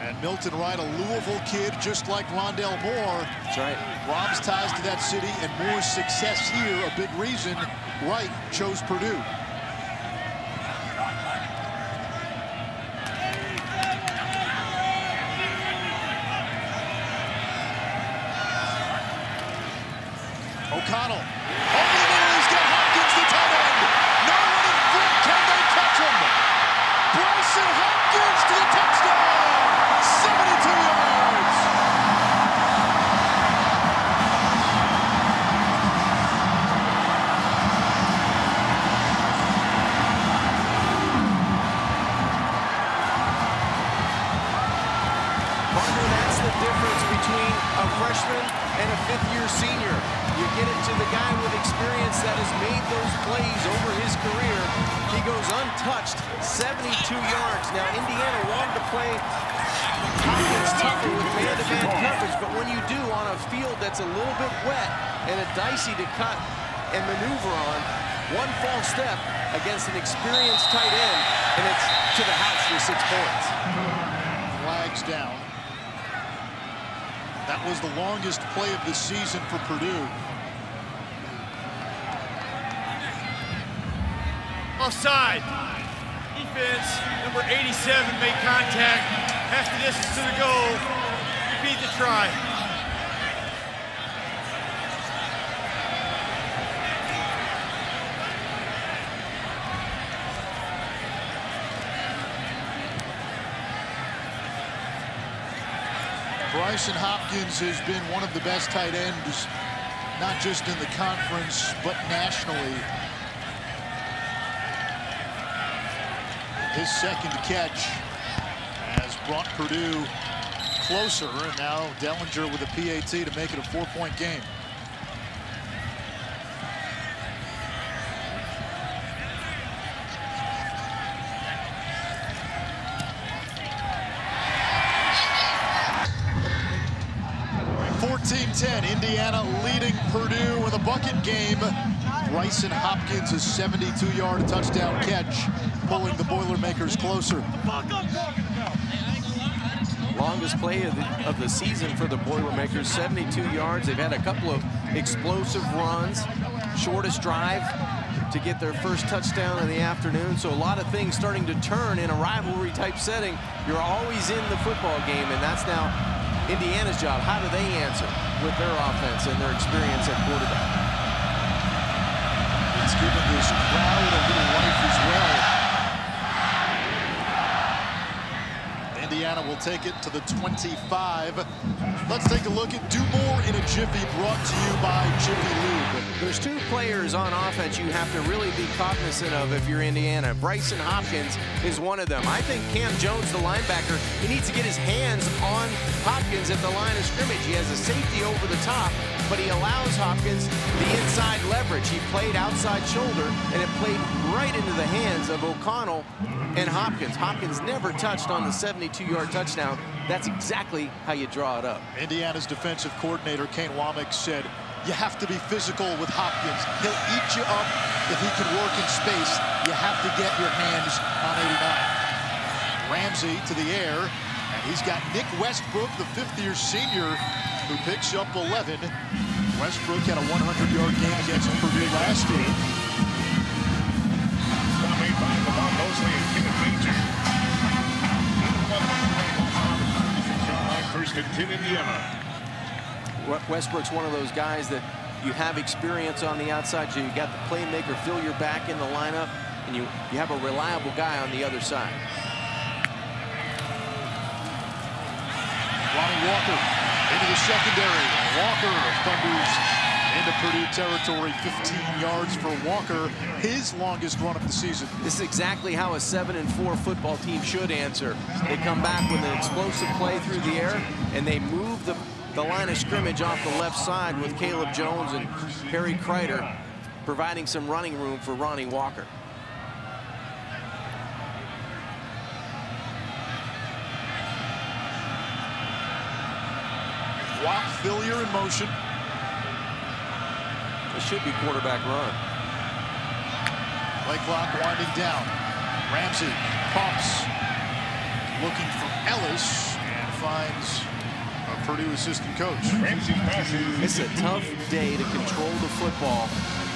And Milton Wright, a Louisville kid, just like Rondale Moore. That's right. Brohm's ties to that city and Moore's success here, a big reason Wright chose Purdue. Offside. Defense, number 87, made contact. Half the distance to the goal. Repeat the try. Brycen Hopkins has been one of the best tight ends, not just in the conference, but nationally. His second catch has brought Purdue closer, and now Dellinger with a PAT to make it a four-point game. Fourteen ten, Indiana leading Purdue with a bucket game. Brycen Hopkins' a 72-yard touchdown catch, pulling the Boilermakers closer. longest play of the, of the season for the Boilermakers, 72 yards. They've had a couple of explosive runs, shortest drive to get their first touchdown in the afternoon. So a lot of things starting to turn in a rivalry type setting. You're always in the football game, and that's now Indiana's job. How do they answer with their offense and their experience at quarterback? It's given this crowd a little life as well. Indiana will take it to the 25. Let's take a look at Do More in a Jiffy, brought to you by Jiffy Lube. There's two players on offense you have to really be cognizant of if you're Indiana. Brycen Hopkins is one of them. I think Cam Jones, the linebacker, he needs to get his hands on Hopkins at the line of scrimmage. He has a safety over the top, but he allows Hopkins the inside leverage. He played outside shoulder, and it played right into the hands of O'Connell and Hopkins. Hopkins never touched on the 72-yard touchdown. That's exactly how you draw it up. Indiana's defensive coordinator, Kane Wommack, said, you have to be physical with Hopkins. He'll eat you up if he can work in space. You have to get your hands on 89. Ramsey to the air, and he's got Nick Westbrook, the fifth-year senior, who picks up 11. Westbrook had a 100-yard game against Purdue last year. First and 10 Indiana. Westbrook's one of those guys that you have experience on the outside. So you got the playmaker, fill your back in the lineup, and you, you have a reliable guy on the other side. Ronnie Walker into the secondary. Walker thunders into Purdue territory, 15 yards for Walker, his longest run of the season. This is exactly how a 7 and 4 football team should answer. They come back with an explosive play through the air, and they move the the line of scrimmage off the left side with Caleb Jones and Harry Crider providing some running room for Ronnie Walker. Whop Philyor in motion. It should be quarterback run. Play clock winding down. Ramsey pumps. Looking for Ellis and finds a Purdue assistant coach. Ramsey passes. It's a tough day to control the football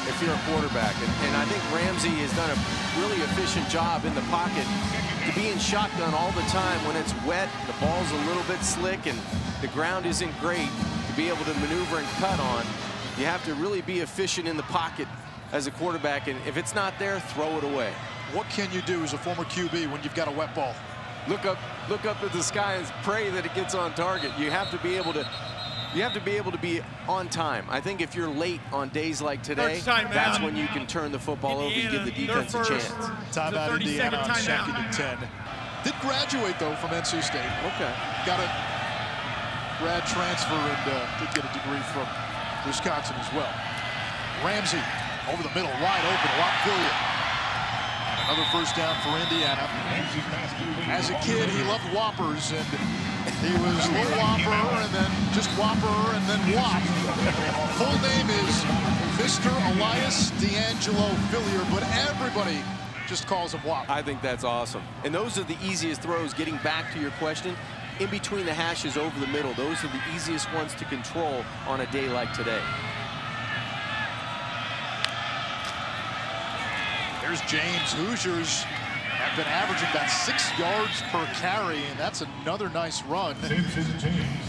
if you're a quarterback. And, and I think Ramsey has done a really efficient job in the pocket to be in shotgun all the time when it's wet, the ball's a little bit slick, and the ground isn't great to be able to maneuver and cut on. You have to really be efficient in the pocket as a quarterback, and if it's not there, throw it away. What can you do as a former QB when you've got a wet ball? Look up, look up at the sky and pray that it gets on target. You have to be able to you have to be able to be on time. I think if you're late on days like today, that's when you can turn the football Indiana, over and give the defense a chance. Timeout Indiana on second and 10. Did graduate, though, from NC State. Okay. Got a grad transfer and uh, did get a degree from Wisconsin as well. Ramsey over the middle, wide open, Philyor. Another first down for Indiana. As a kid, he loved Whoppers, and he was Little Whopper, and then just Whopper, and then Whop. Full name is Mr. Elias D'Angelo Philyor, but everybody just calls him Whop. I think that's awesome. And those are the easiest throws, getting back to your question. In between the hashes over the middle, those are the easiest ones to control on a day like today. There's James. Hoosiers have been averaging about six yards per carry, and that's another nice run.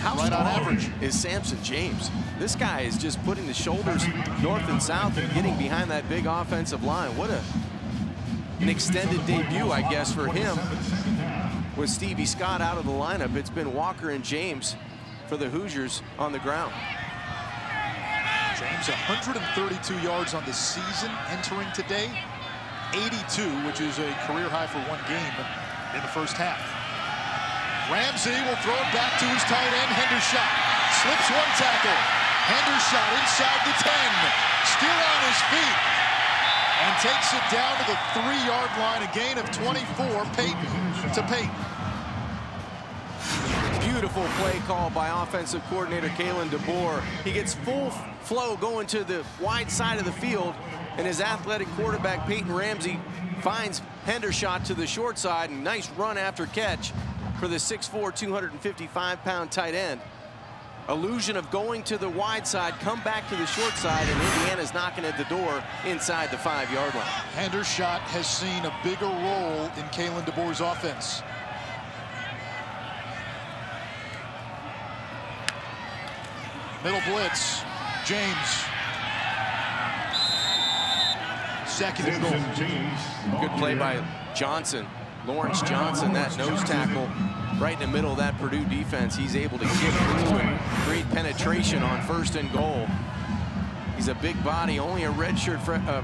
How right on average. is Sampson James? This guy is just putting the shoulders north and south and getting behind that big offensive line. What a an extended debut, I guess, for him. With Stevie Scott out of the lineup, it's been Walker and James for the Hoosiers on the ground. James 132 yards on the season entering today. 82, which is a career high for one game in the first half. Ramsey will throw it back to his tight end, Hendershot. Slips one tackle. Hendershot inside the 10. Still on his feet. And takes it down to the three-yard line. A gain of 24. Peyton to Peyton. Beautiful play call by offensive coordinator Kalen DeBoer. He gets full flow going to the wide side of the field and his athletic quarterback Peyton Ramsey finds Hendershot to the short side and nice run after catch for the 6'4", 255-pound tight end. Illusion of going to the wide side, come back to the short side, and Indiana's knocking at the door inside the five-yard line. Hendershot has seen a bigger role in Kalen DeBoer's offense. Middle blitz, James second and goal. Good play by Johnson. Lawrence Johnson, that nose tackle right in the middle of that Purdue defense. He's able to get through and create penetration on first and goal. He's a big body, only a redshirt fre uh,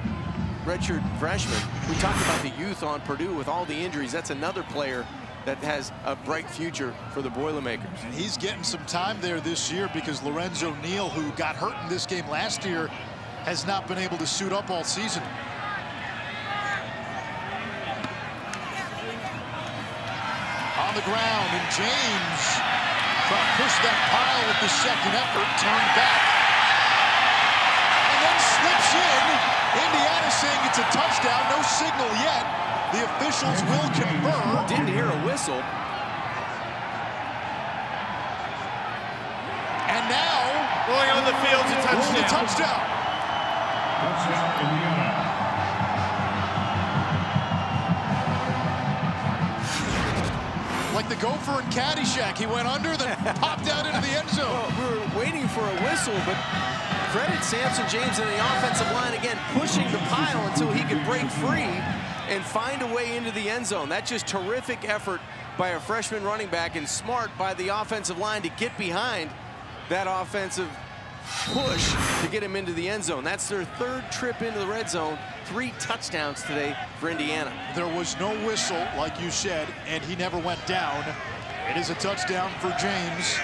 redshirt freshman. We talked about the youth on Purdue with all the injuries. That's another player that has a bright future for the Boilermakers. And he's getting some time there this year because Lorenzo Neal, who got hurt in this game last year, has not been able to suit up all season. On the ground, and James trying to push that pile with the second effort, turned back. And then slips in. Indiana saying it's a touchdown, no signal yet. The officials will confirm. Didn't hear a whistle. And now, going on the field, a touchdown. touchdown. Touchdown, Indiana. Like the gopher in Caddyshack. He went under, then popped out into the end zone. Well, we were waiting for a whistle, but credit Sampson James and the offensive line again pushing the pile until he could break free and find a way into the end zone. That's just terrific effort by a freshman running back and smart by the offensive line to get behind that offensive push to get him into the end zone. That's their third trip into the red zone. Three touchdowns today for Indiana. There was no whistle, like you said, and he never went down. It is a touchdown for James.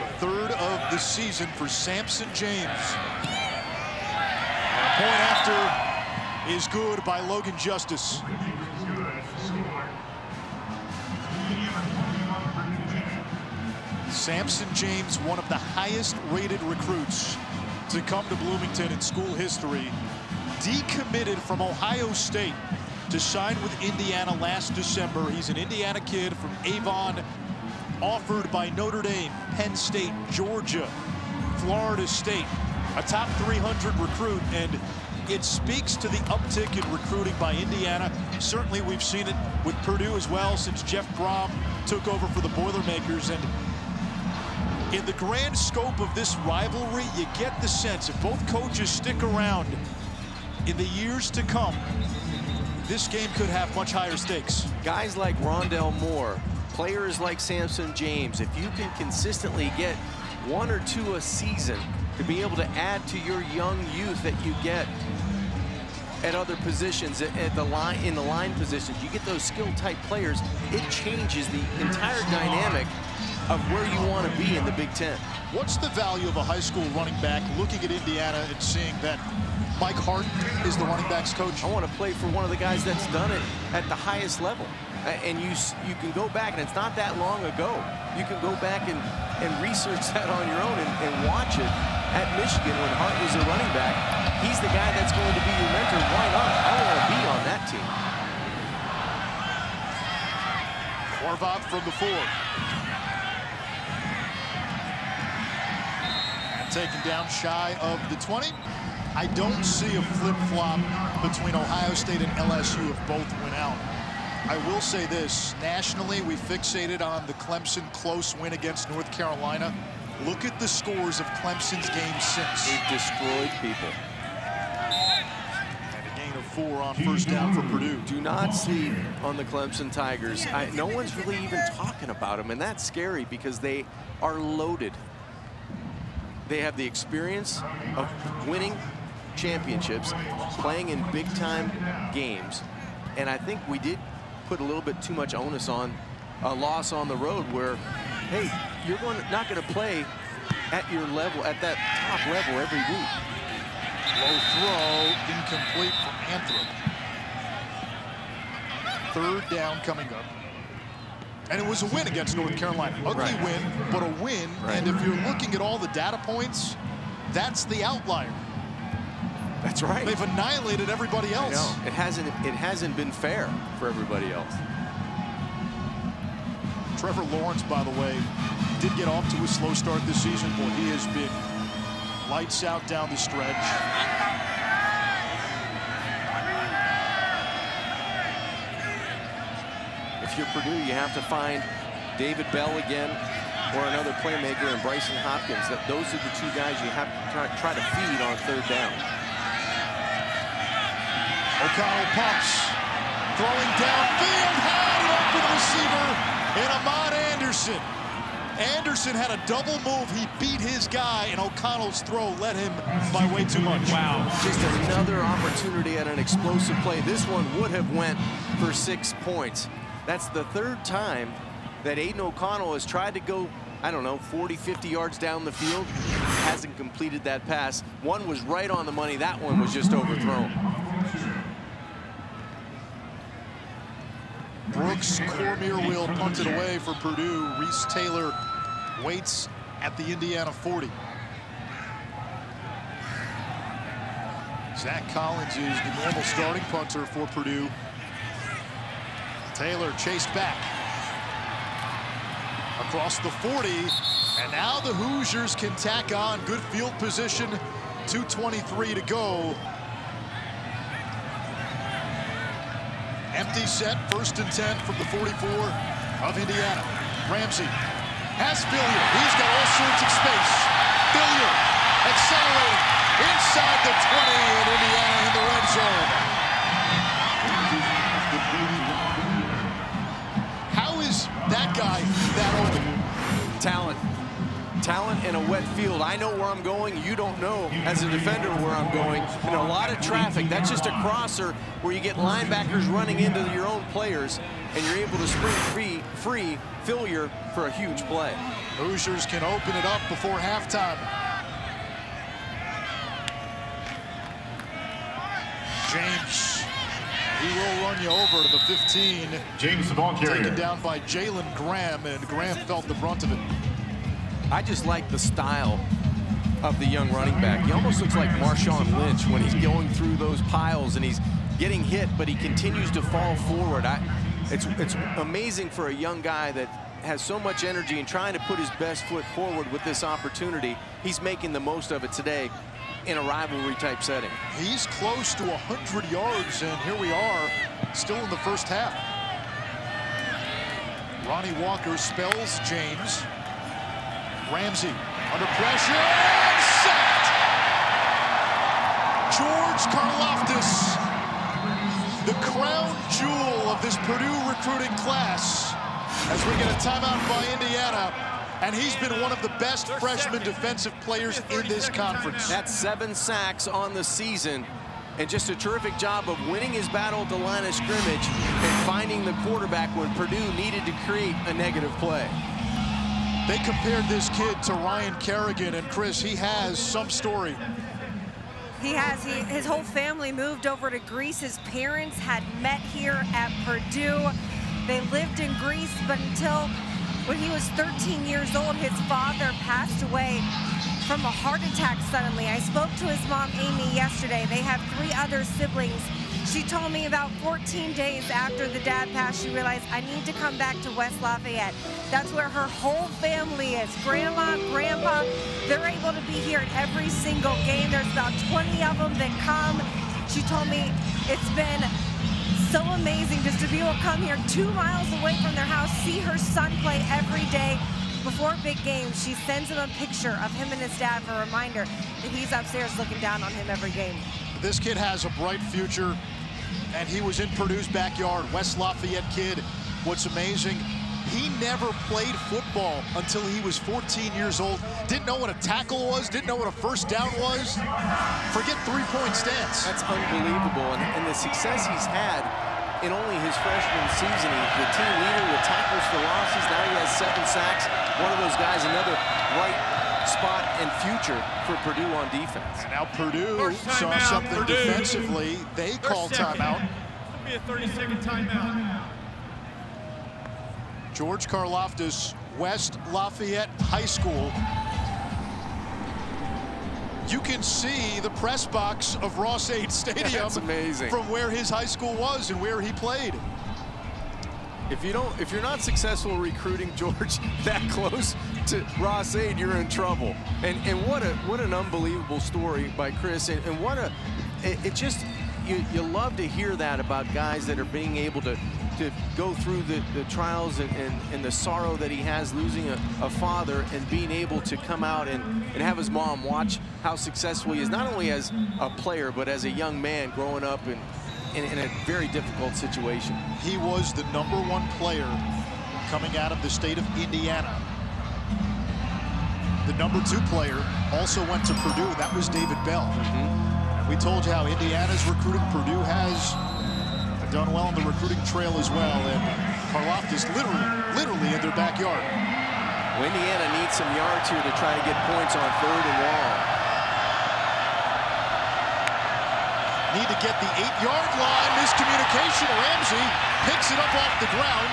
The third of the season for Sampson James. Point after is good by Logan Justice. Sampson James, one of the highest rated recruits to come to Bloomington in school history, decommitted from Ohio State to sign with Indiana last December. He's an Indiana kid from Avon, offered by Notre Dame, Penn State, Georgia, Florida State, a top 300 recruit, and it speaks to the uptick in recruiting by Indiana. Certainly we've seen it with Purdue as well since Jeff Brohm took over for the Boilermakers. And in the grand scope of this rivalry, you get the sense if both coaches stick around in the years to come, this game could have much higher stakes. Guys like Rondale Moore, players like Sampson James, if you can consistently get one or two a season to be able to add to your young youth that you get at other positions, at the line in the line positions, you get those skill type players, it changes the entire dynamic of where you want to be in the Big Ten. What's the value of a high school running back looking at Indiana and seeing that Mike Hart is the running backs coach? I want to play for one of the guys that's done it at the highest level. And you you can go back, and it's not that long ago. You can go back and, and research that on your own and, and watch it at Michigan when Hart was a running back. He's the guy that's going to be your mentor. Why not? I want to be on that team. Horvath from the four. Taken down shy of the 20. I don't see a flip-flop between Ohio State and LSU if both went out. I will say this, nationally we fixated on the Clemson close win against North Carolina. Look at the scores of Clemson's games since. They've destroyed people. And a gain of four on first down for Purdue. Do not sleep on the Clemson Tigers. I, no one's really even talking about them, and that's scary because they are loaded. They have the experience of winning championships, playing in big-time games, and I think we did put a little bit too much onus on a loss on the road where, hey, you're going to, not going to play at your level, at that top level every week. Low throw, incomplete for Anthrop. Third down coming up. And it was a win against North Carolina. Ugly Right. win, but a win. Right. And if you're looking at all the data points, that's the outlier. That's right. They've annihilated everybody else. No, it hasn't. It hasn't been fair for everybody else. Trevor Lawrence, by the way, did get off to a slow start this season, but he has been lights out down the stretch. You're Purdue, you have to find David Bell again or another playmaker in Brycen Hopkins. That those are the two guys you have to try, try to feed on third down. O'Connell pumps, throwing downfield, had an open receiver in Amad Anderson. Anderson had a double move. He beat his guy, and O'Connell's throw led him by way too much. Wow, just another opportunity at an explosive play. This one would have went for six points. That's the third time that Aidan O'Connell has tried to go, I don't know, 40, 50 yards down the field. Hasn't completed that pass. One was right on the money. That one was just overthrown. Brooks Cormier will punt it away for Purdue. Reese Taylor waits at the Indiana 40. Zach Collins is the normal starting punter for Purdue. Taylor chased back across the 40, and now the Hoosiers can tack on good field position. 2.23 to go. Empty set, first and 10 from the 44 of Indiana. Ramsey has Philyor. He's got all sorts of space. Philyor accelerating inside the 20 in Indiana in the red zone. Talent. talent in a wet field. I know where I'm going. You don't know as a defender where I'm going. And a lot of traffic. That's just a crosser where you get linebackers running into your own players and you're able to spring free, free Philyor for a huge play. Hoosiers can open it up before halftime. James, he will run you over to the 15. James, the ball carrier. Taken down by Jalen Graham, and Graham felt the brunt of it. I just like the style of the young running back. He almost looks like Marshawn Lynch when he's going through those piles and he's getting hit, but he continues to fall forward. I, it's, it's amazing for a young guy that has so much energy and trying to put his best foot forward with this opportunity. He's making the most of it today in a rivalry type setting. He's close to 100 yards, and here we are, still in the first half. Ronnie Walker spells James. Ramsey under pressure, and sacked! George Karlaftis, the crown jewel of this Purdue recruiting class, as we get a timeout by Indiana. And he's been one of the best freshman defensive players in this conference. That's seven sacks on the season. And just a terrific job of winning his battle at the line of scrimmage and finding the quarterback when Purdue needed to create a negative play. They compared this kid to Ryan Kerrigan, and Kris, he has some story. He has. He, his whole family moved over to Greece. His parents had met here at Purdue. They lived in Greece, but until when he was 13 years old, his father passed away from a heart attack suddenly. I spoke to his mom, Amy, yesterday. They have three other siblings. She told me about 14 days after the dad passed, she realized I need to come back to West Lafayette. That's where her whole family is. Grandma, grandpa, they're able to be here at every single game. There's about 20 of them that come. She told me it's been so amazing just to be able to come here two miles away from their house, see her son play every day. Before big games, she sends him a picture of him and his dad for a reminder that he's upstairs looking down on him every game. This kid has a bright future, and he was in Purdue's backyard, West Lafayette kid. What's amazing, he never played football until he was 14 years old. Didn't know what a tackle was, didn't know what a first down was. Forget three-point stance. That's unbelievable, and, and the success he's had in only his freshman season. He's the team leader with tackles for losses. Now he has seven sacks. One of those guys, another bright spot and future for Purdue on defense. And now Purdue saw timeout, something Purdue. defensively. They call timeout. It'll be a 30-second timeout. George Karlaftis, West Lafayette High School. You can see the press box of Ross-Ade Stadium That's amazing. from where his high school was and where he played. If you don't, if you're not successful recruiting George that close to Ross-Ade, you're in trouble. And and what a what an unbelievable story by Kris. And, and what a it, it just you you love to hear that about guys that are being able to to go through the, the trials and, and, and the sorrow that he has losing a, a father and being able to come out and, and have his mom watch how successful he is, not only as a player, but as a young man growing up in, in, in a very difficult situation. He was the number one player coming out of the state of Indiana. The number two player also went to Purdue, that was David Bell. And we told you how Indiana's recruiting Purdue has done well on the recruiting trail as well. And Karlaftis literally, literally in their backyard. Indiana needs some yards here to try to get points on third and long. Need to get the eight-yard line. Miscommunication. Ramsey picks it up off the ground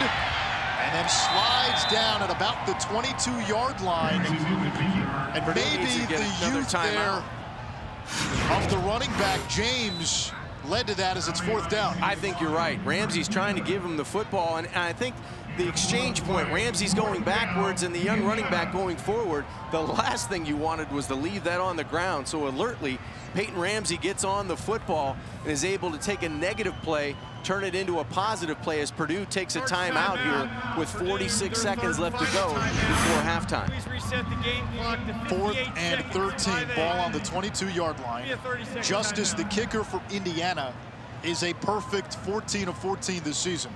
and then slides down at about the 22-yard line. And maybe needs to get the youth there of the running back, James, led to that as it's fourth down. I think you're right. Ramsey's trying to give him the football, and I think the exchange point, Ramsey's going backwards and the young running back going forward. The last thing you wanted was to leave that on the ground. So alertly, Peyton Ramsey gets on the football and is able to take a negative play, turn it into a positive play as Purdue takes a timeout here with 46 seconds left to go before halftime. Please reset the game clock to Fourth and 13, ball on the 22-yard line. Be a 30-second Justice, timeout. the kicker for Indiana, is a perfect 14 of 14 this season.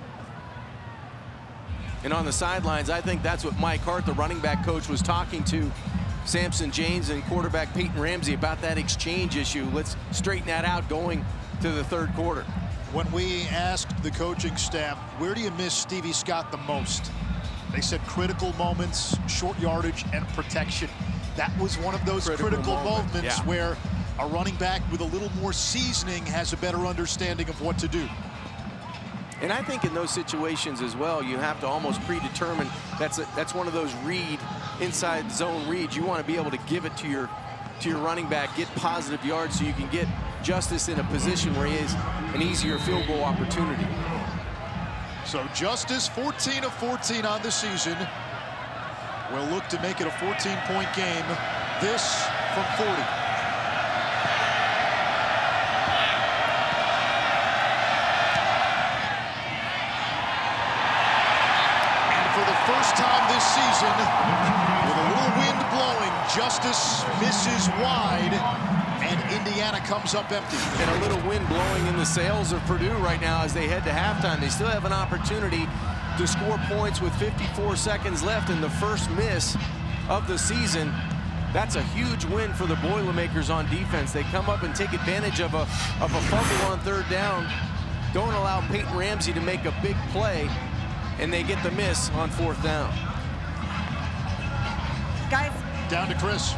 And on the sidelines, I think that's what Mike Hart, the running back coach, was talking to Sampson James and quarterback Peyton Ramsey about that exchange issue. Let's straighten that out going to the third quarter. When we asked the coaching staff, where do you miss Stevie Scott the most? They said critical moments, short yardage, and protection. That was one of those critical, critical moment. moments yeah. where a running back with a little more seasoning has a better understanding of what to do. And I think in those situations as well, you have to almost predetermine that's a, that's one of those read inside zone reads. You want to be able to give it to your to your running back, get positive yards so you can get Justice in a position where he has an easier field goal opportunity. So Justice 14 of 14 on the season. Will look to make it a 14-point game. This from 40. And for the first time this season, with a little wind blowing, Justice misses wide, and Indiana comes up empty. And a little wind blowing in the sails of Purdue right now as they head to halftime. They still have an opportunity to score points with 54 seconds left in the first miss of the season. That's a huge win for the Boilermakers on defense. They come up and take advantage of a, of a fumble on third down. Don't allow Peyton Ramsey to make a big play and they get the miss on fourth down. Guys. Down to Kris.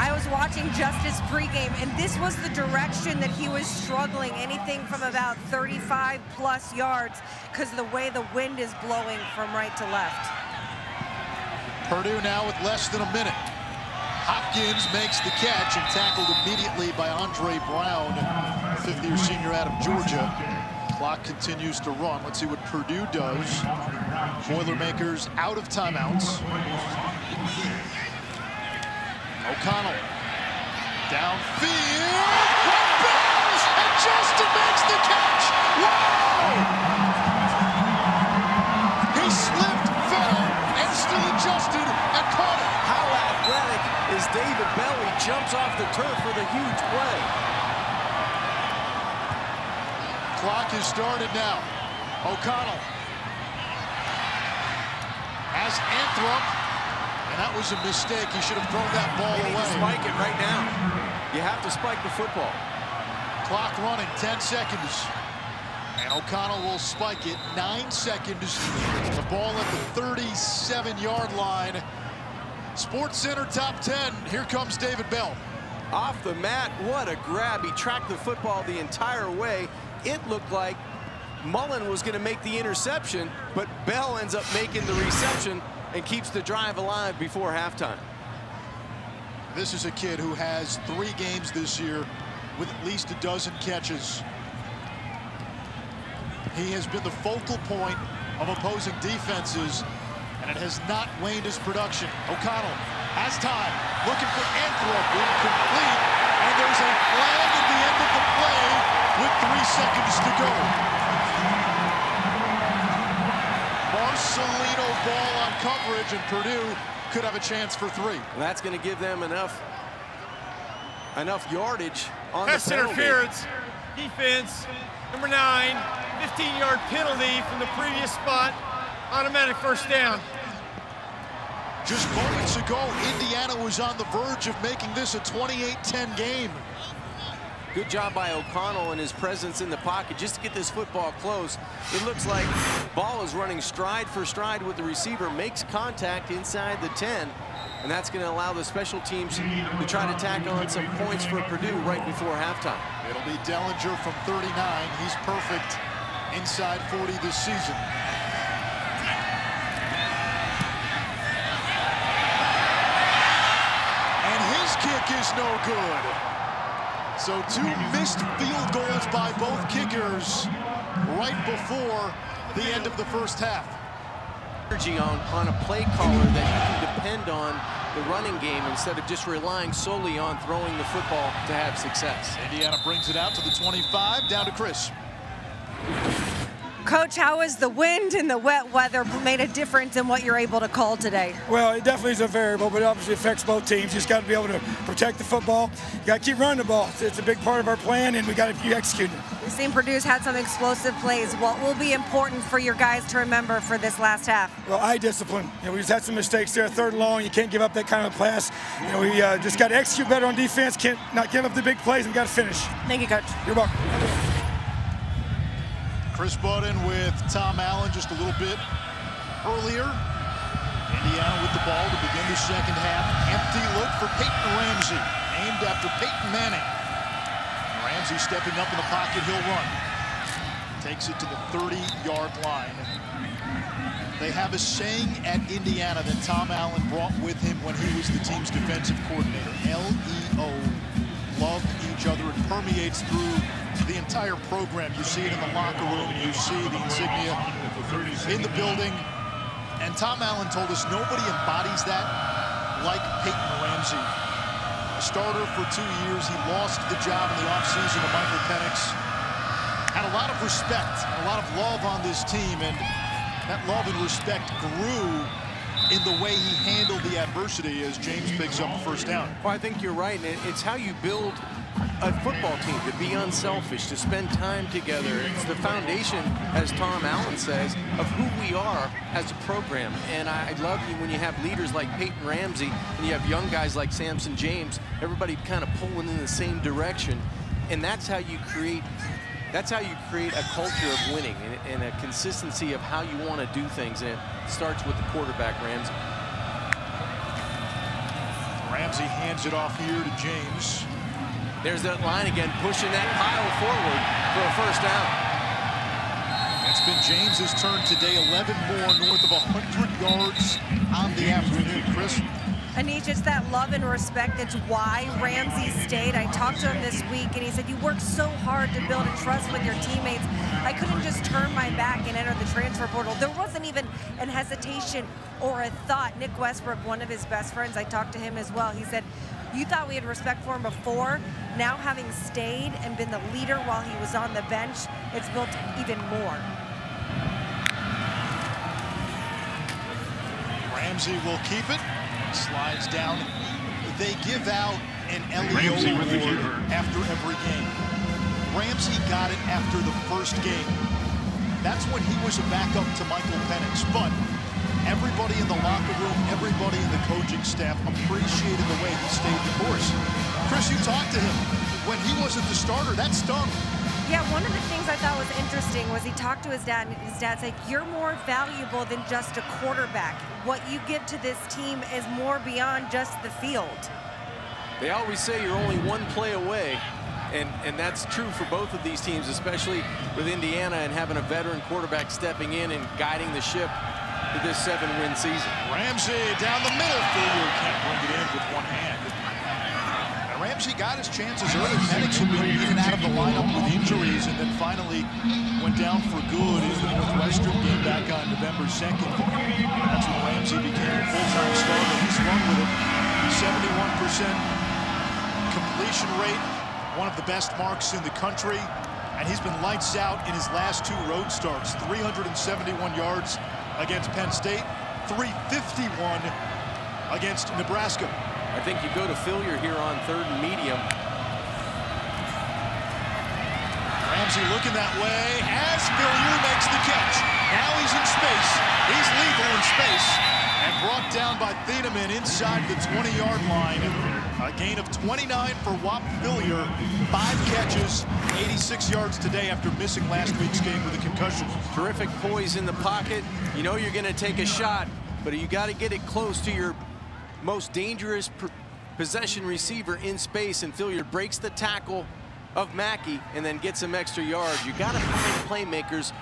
I was watching Justus pregame, and this was the direction that he was struggling, anything from about 35 plus yards, because of the way the wind is blowing from right to left. Purdue now with less than a minute. Hopkins makes the catch and tackled immediately by Andre Brown, fifth-year senior out of Georgia. Clock continues to run. Let's see what Purdue does. Boilermakers out of timeouts. O'Connell downfield. Bounce, and Justin makes the catch. Wow! He slipped, fell, and still adjusted and caught it. How athletic is David Bell? He jumps off the turf for the huge play. Clock is started now. O'Connell has Anthrop, that was a mistake. He should have thrown that ball you away. spike it right now. You have to spike the football. Clock running, 10 seconds. And O'Connell will spike it, nine seconds. The ball at the 37-yard line. Sports Center top 10. Here comes David Bell. Off the mat, what a grab. He tracked the football the entire way it looked like Mullen was going to make the interception, but Bell ends up making the reception and keeps the drive alive before halftime. This is a kid who has three games this year with at least a dozen catches. He has been the focal point of opposing defenses, and it has not waned his production. O'Connell has time, looking for Anthrop, incomplete, and there's a flag at the end of the play with three seconds to go. Marcelino ball on coverage, and Purdue could have a chance for three. Well, that's going to give them enough enough yardage on Pass the penalty. interference, defense, number nine, 15-yard penalty from the previous spot, automatic first down. Just moments ago, Indiana was on the verge of making this a 28-10 game. Good job by O'Connell and his presence in the pocket just to get this football close. It looks like ball is running stride for stride with the receiver, makes contact inside the 10, and that's going to allow the special teams to try to tack on some points for Purdue right before halftime. It'll be Dellinger from 39. He's perfect inside 40 this season. And his kick is no good. So two missed field goals by both kickers right before the end of the first half. Energy on, on a play caller that you can depend on the running game instead of just relying solely on throwing the football to have success. Indiana brings it out to the 25, down to Kris. Coach, how has the wind and the wet weather made a difference in what you're able to call today? Well, it definitely is a variable, but it obviously affects both teams. You just got to be able to protect the football. You got to keep running the ball. It's a big part of our plan, and we got to keep executing. We've seen Purdue's had some explosive plays. What will be important for your guys to remember for this last half? Well, eye discipline. You know, we just had some mistakes there. Third and long, you can't give up that kind of pass. You know, we uh, just got to execute better on defense. Can't not give up the big plays. We got to finish. Thank you, Coach. You're welcome. Kris Budden with Tom Allen just a little bit earlier. Indiana with the ball to begin the second half. Empty look for Peyton Ramsey, aimed after Peyton Manning. Ramsey stepping up in the pocket, he'll run. Takes it to the 30-yard line. They have a saying at Indiana that Tom Allen brought with him when he was the team's defensive coordinator. L-E-O, love each other. It permeates through the entire program. You see it in the locker room. You see the insignia in the building. And Tom Allen told us nobody embodies that like Peyton Ramsey. A starter for two years. He lost the job in the offseason to Michael Penix. Had a lot of respect, a lot of love on this team, and that love and respect grew in the way he handled the adversity as James picks up the first down. Well, I think you're right. And it's how you build a football team, to be unselfish, to spend time together. It's the foundation, as Tom Allen says, of who we are as a program. And I love you when you have leaders like Peyton Ramsey and you have young guys like Sampson James, everybody kind of pulling in the same direction. And that's how you create that's how you create a culture of winning and, and a consistency of how you want to do things. And it starts with the quarterback, Ramsey. Ramsey hands it off here to James. There's that line again, pushing that pile forward for a first down. It's been James's turn today, 11 more north of 100 yards on the afternoon. Kris? Anish, it's just that love and respect. It's why Ramsey stayed. I talked to him this week, and he said, you worked so hard to build a trust with your teammates. I couldn't just turn my back and enter the transfer portal. There wasn't even an hesitation or a thought. Nick Westbrook, one of his best friends, I talked to him as well. He said, you thought we had respect for him before. Now having stayed and been the leader while he was on the bench, it's built even more. Ramsey will keep it. Slides down. They give out an LEO award after every game. Ramsey got it after the first game. That's when he was a backup to Michael Penix. But everybody in the locker room, everybody in the coaching staff appreciated the way he stayed the course. Kris, you talked to him. When he wasn't the starter, that stung. Yeah, one of the things I thought was interesting was he talked to his dad, and his dad said, you're more valuable than just a quarterback. What you give to this team is more beyond just the field. They always say you're only one play away, and, and that's true for both of these teams, especially with Indiana and having a veteran quarterback stepping in and guiding the ship to this seven-win season. Ramsey down the middle. Fuller can't bring it in with one hand. And Ramsey got his chances early. Penix had been in and out of the lineup with injuries and then finally went down for good in the Northwestern game back on November 2nd. That's when Ramsey became a full-time starter. He's run with it. 71% completion rate, one of the best marks in the country. And he's been lights out in his last two road starts. 371 yards against Penn State, 351 against Nebraska. I think you go to Philyor here on third and medium. Ramsey looking that way as Philyor makes the catch. Now he's in space. He's lethal in space and brought down by Thieneman inside the 20-yard line. A gain of 29 for Whop Philyor. Five catches, 86 yards today after missing last week's game with a concussion. Terrific poise in the pocket. You know you're going to take a shot, but you got to get it close to your most dangerous possession receiver in space, and Philyor breaks the tackle of Mackey and then gets some extra yards. You got to find playmakers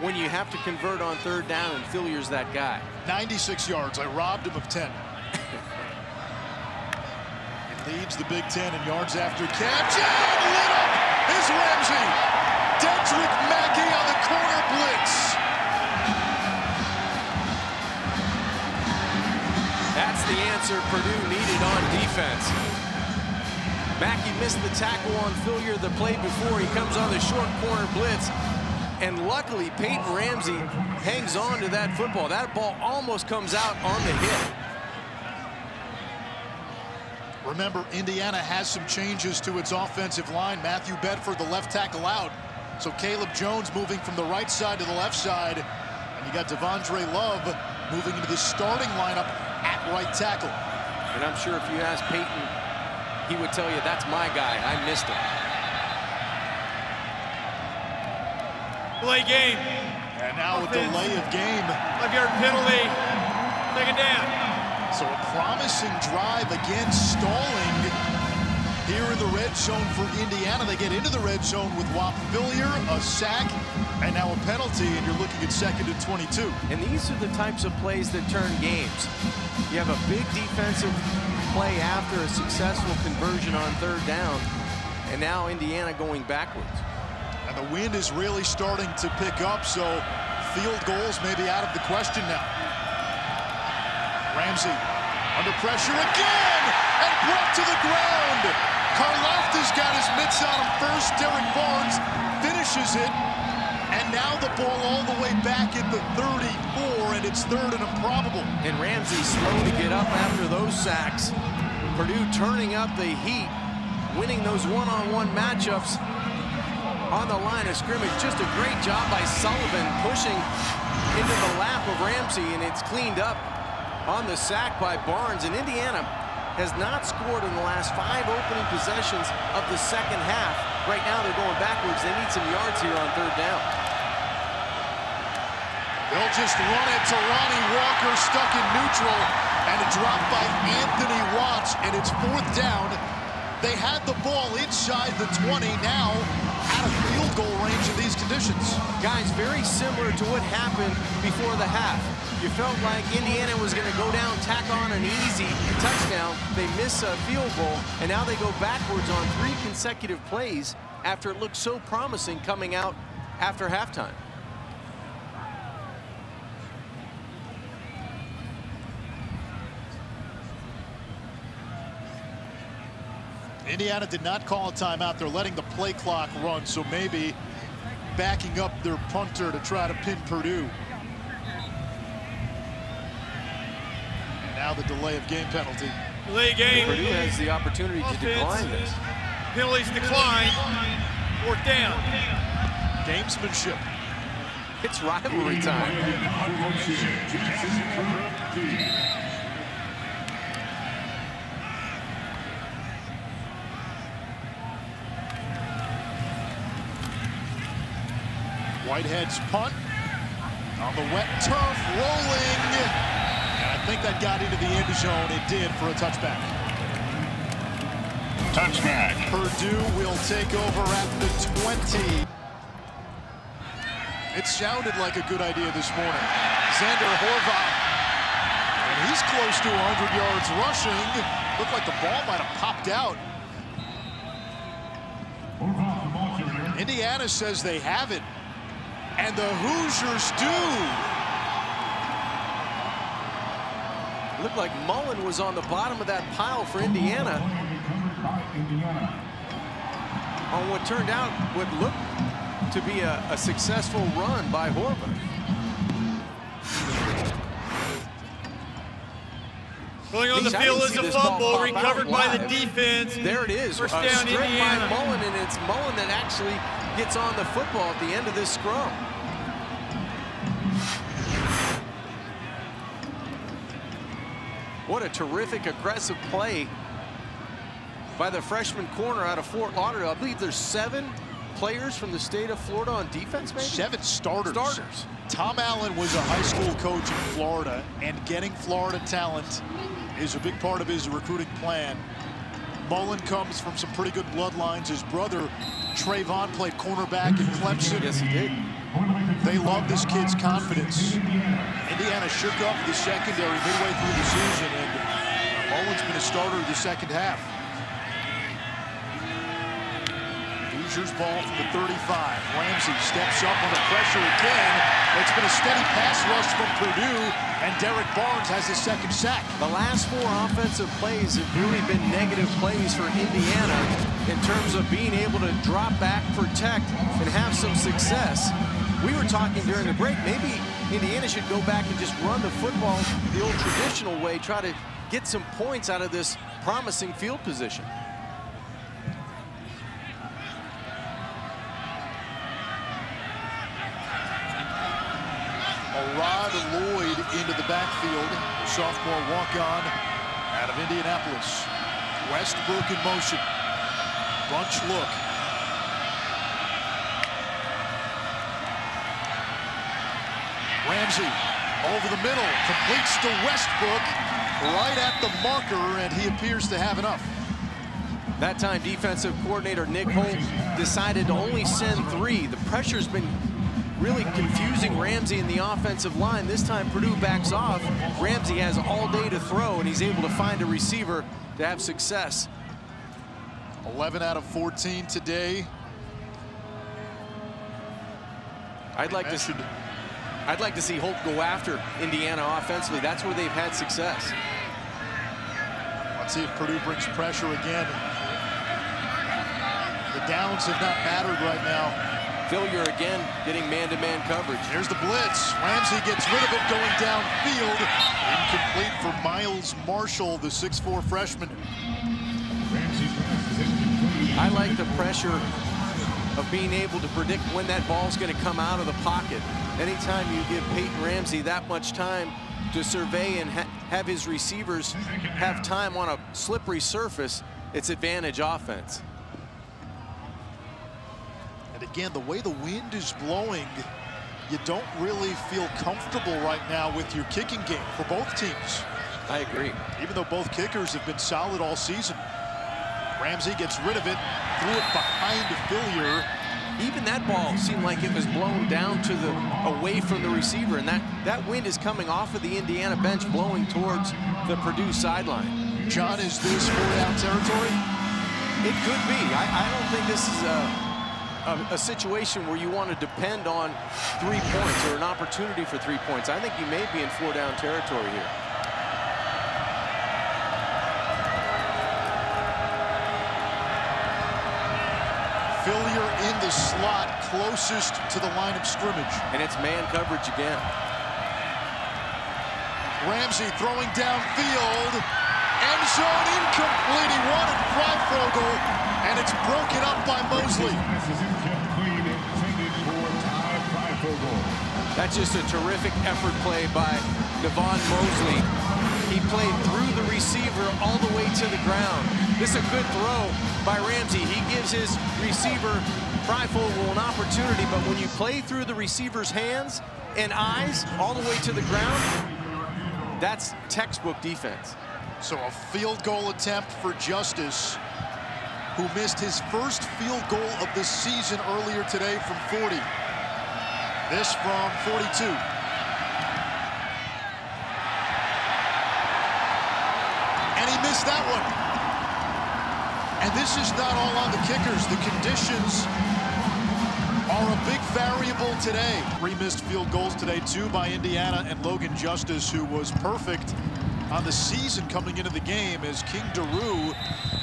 when you have to convert on third down, and Philyor's that guy. 96 yards. I robbed him of 10. leads the Big Ten in yards after catch. And lit up is Ramsey. Dedrick Mackey on the corner blitz. The answer Purdue needed on defense. Mackey missed the tackle on Philyor the play before. He comes on the short corner blitz. And luckily, Peyton Ramsey hangs on to that football. That ball almost comes out on the hit. Remember, Indiana has some changes to its offensive line. Matthew Bedford, the left tackle out. So Caleb Jones moving from the right side to the left side. And you got Devondre Love moving into the starting lineup at right tackle. And I'm sure if you ask Peyton, he would tell you, that's my guy. I missed him. Play game. And now a delay of game. Five-yard penalty. Second down. So a promising drive again stalling here in the red zone for Indiana. They get into the red zone with Whop Philyor, a sack, and now a penalty, and you're looking at second and 22. And these are the types of plays that turn games. You have a big defensive play after a successful conversion on third down, and now Indiana going backwards. And the wind is really starting to pick up, so field goals may be out of the question now. Ramsey under pressure again and brought to the ground. Karlaftis got his mitts on him first. Derrick Barnes finishes it. Now the ball all the way back at the 34, and it's third and improbable. And Ramsey slow to get up after those sacks. Purdue turning up the heat, winning those one-on-one -on -one matchups on the line of scrimmage. Just a great job by Sullivan pushing into the lap of Ramsey, and it's cleaned up on the sack by Barnes. And Indiana has not scored in the last five opening possessions of the second half. Right now they're going backwards. They need some yards here on third down. They'll just run it to Ronnie Walker stuck in neutral and a drop by Anthony Watts and it's fourth down. They had the ball inside the 20 now out of field goal range in these conditions. Guys, very similar to what happened before the half. You felt like Indiana was going to go down, tack on an easy touchdown. They miss a field goal, and now they go backwards on three consecutive plays after it looked so promising coming out after halftime. Indiana did not call a timeout. They're letting the play clock run, so maybe backing up their punter to try to pin Purdue. And now the delay of game penalty. Delay game. Purdue has the opportunity Offense. to decline this. Penalties decline. Fourth down. Gamesmanship. It's rivalry time. Whitehead's punt on the wet turf, rolling. And I think that got into the end zone. It did for a touchback. Touchback. Purdue will take over at the 20. It sounded like a good idea this morning. Zander Horvath. And he's close to 100 yards rushing. Looked like the ball might have popped out. Indiana says they have it. And the Hoosiers do. Looked like Mullen was on the bottom of that pile for Indiana. On what turned out what looked to be a, a successful run by Horvath. Going on the field is a fumble recovered by the defense. There it is. First down, Indiana. by Mullen, and it's Mullen that actually gets on the football at the end of this scrum. What a terrific aggressive play by the freshman corner out of Fort Lauderdale. I believe there's seven players from the state of Florida on defense, maybe? Seven starters. Starters. Tom Allen was a high school coach in Florida, and getting Florida talent is a big part of his recruiting plan. Mullen comes from some pretty good bloodlines. His brother, Trayvon, played cornerback in Clemson. Yes, he did. They love this kid's confidence. Indiana shook up the secondary midway through the season, and uh, Mullen's been a starter the second half. Hoosiers ball from the 35. Ramsey steps up under pressure again. It's been a steady pass rush from Purdue, and Derrick Barnes has his second sack. The last four offensive plays have really been negative plays for Indiana in terms of being able to drop back, protect, and have some success. we were talking during the break, maybe Indiana should go back and just run the football the old traditional way, try to get some points out of this promising field position. Rod Lloyd into the backfield. Sophomore walk-on out of Indianapolis. Westbrook in motion. Bunch look. Ramsey over the middle. Completes to Westbrook right at the marker, and he appears to have enough. That time, defensive coordinator Nick Holt decided to only send three. The pressure's been really confusing Ramsey in the offensive line. This time Purdue backs off. Ramsey has all day to throw, and he's able to find a receiver to have success. 11 out of 14 today. I'd like to see, I'd like to see Holt go after Indiana offensively. That's where they've had success. Let's see if Purdue brings pressure again. The downs have not mattered right now. Failure again, getting man-to-man -man coverage. Here's the blitz. Ramsey gets rid of it going downfield. Incomplete for Miles Marshall, the 6'4 freshman. I like the pressure of being able to predict when that ball's going to come out of the pocket. Anytime you give Peyton Ramsey that much time to survey and ha have his receivers have time on a slippery surface, it's advantage offense. And again, the way the wind is blowing, you don't really feel comfortable right now with your kicking game for both teams. I agree. Even though both kickers have been solid all season. Ramsey gets rid of it, threw it behind Philyor. Even that ball seemed like it was blown down to the away from the receiver, and that, that wind is coming off of the Indiana bench, blowing towards the Purdue sideline. John, is this four down territory? It could be. I, I don't think this is a, a, a, situation where you want to depend on three points or an opportunity for three points. I think you may be in four down territory here. Philyor in the slot closest to the line of scrimmage. And it's man coverage again. Ramsey throwing downfield. End zone incomplete. He wanted Fryfogle, and it's broken up by Mosley. That's just a terrific effort play by Devon Mosley. He played through the receiver all the way to the ground. This is a good throw by Ramsey. He gives his receiver Fryfogle an opportunity, but when you play through the receiver's hands and eyes all the way to the ground, that's textbook defense. So a field goal attempt for Justus, who missed his first field goal of the season earlier today from 40. This from 42. And he missed that one. And this is not all on the kickers. The conditions are a big variable today. Three missed field goals today, two by Indiana and Logan Justus, who was perfect on the season coming into the game as King Doerue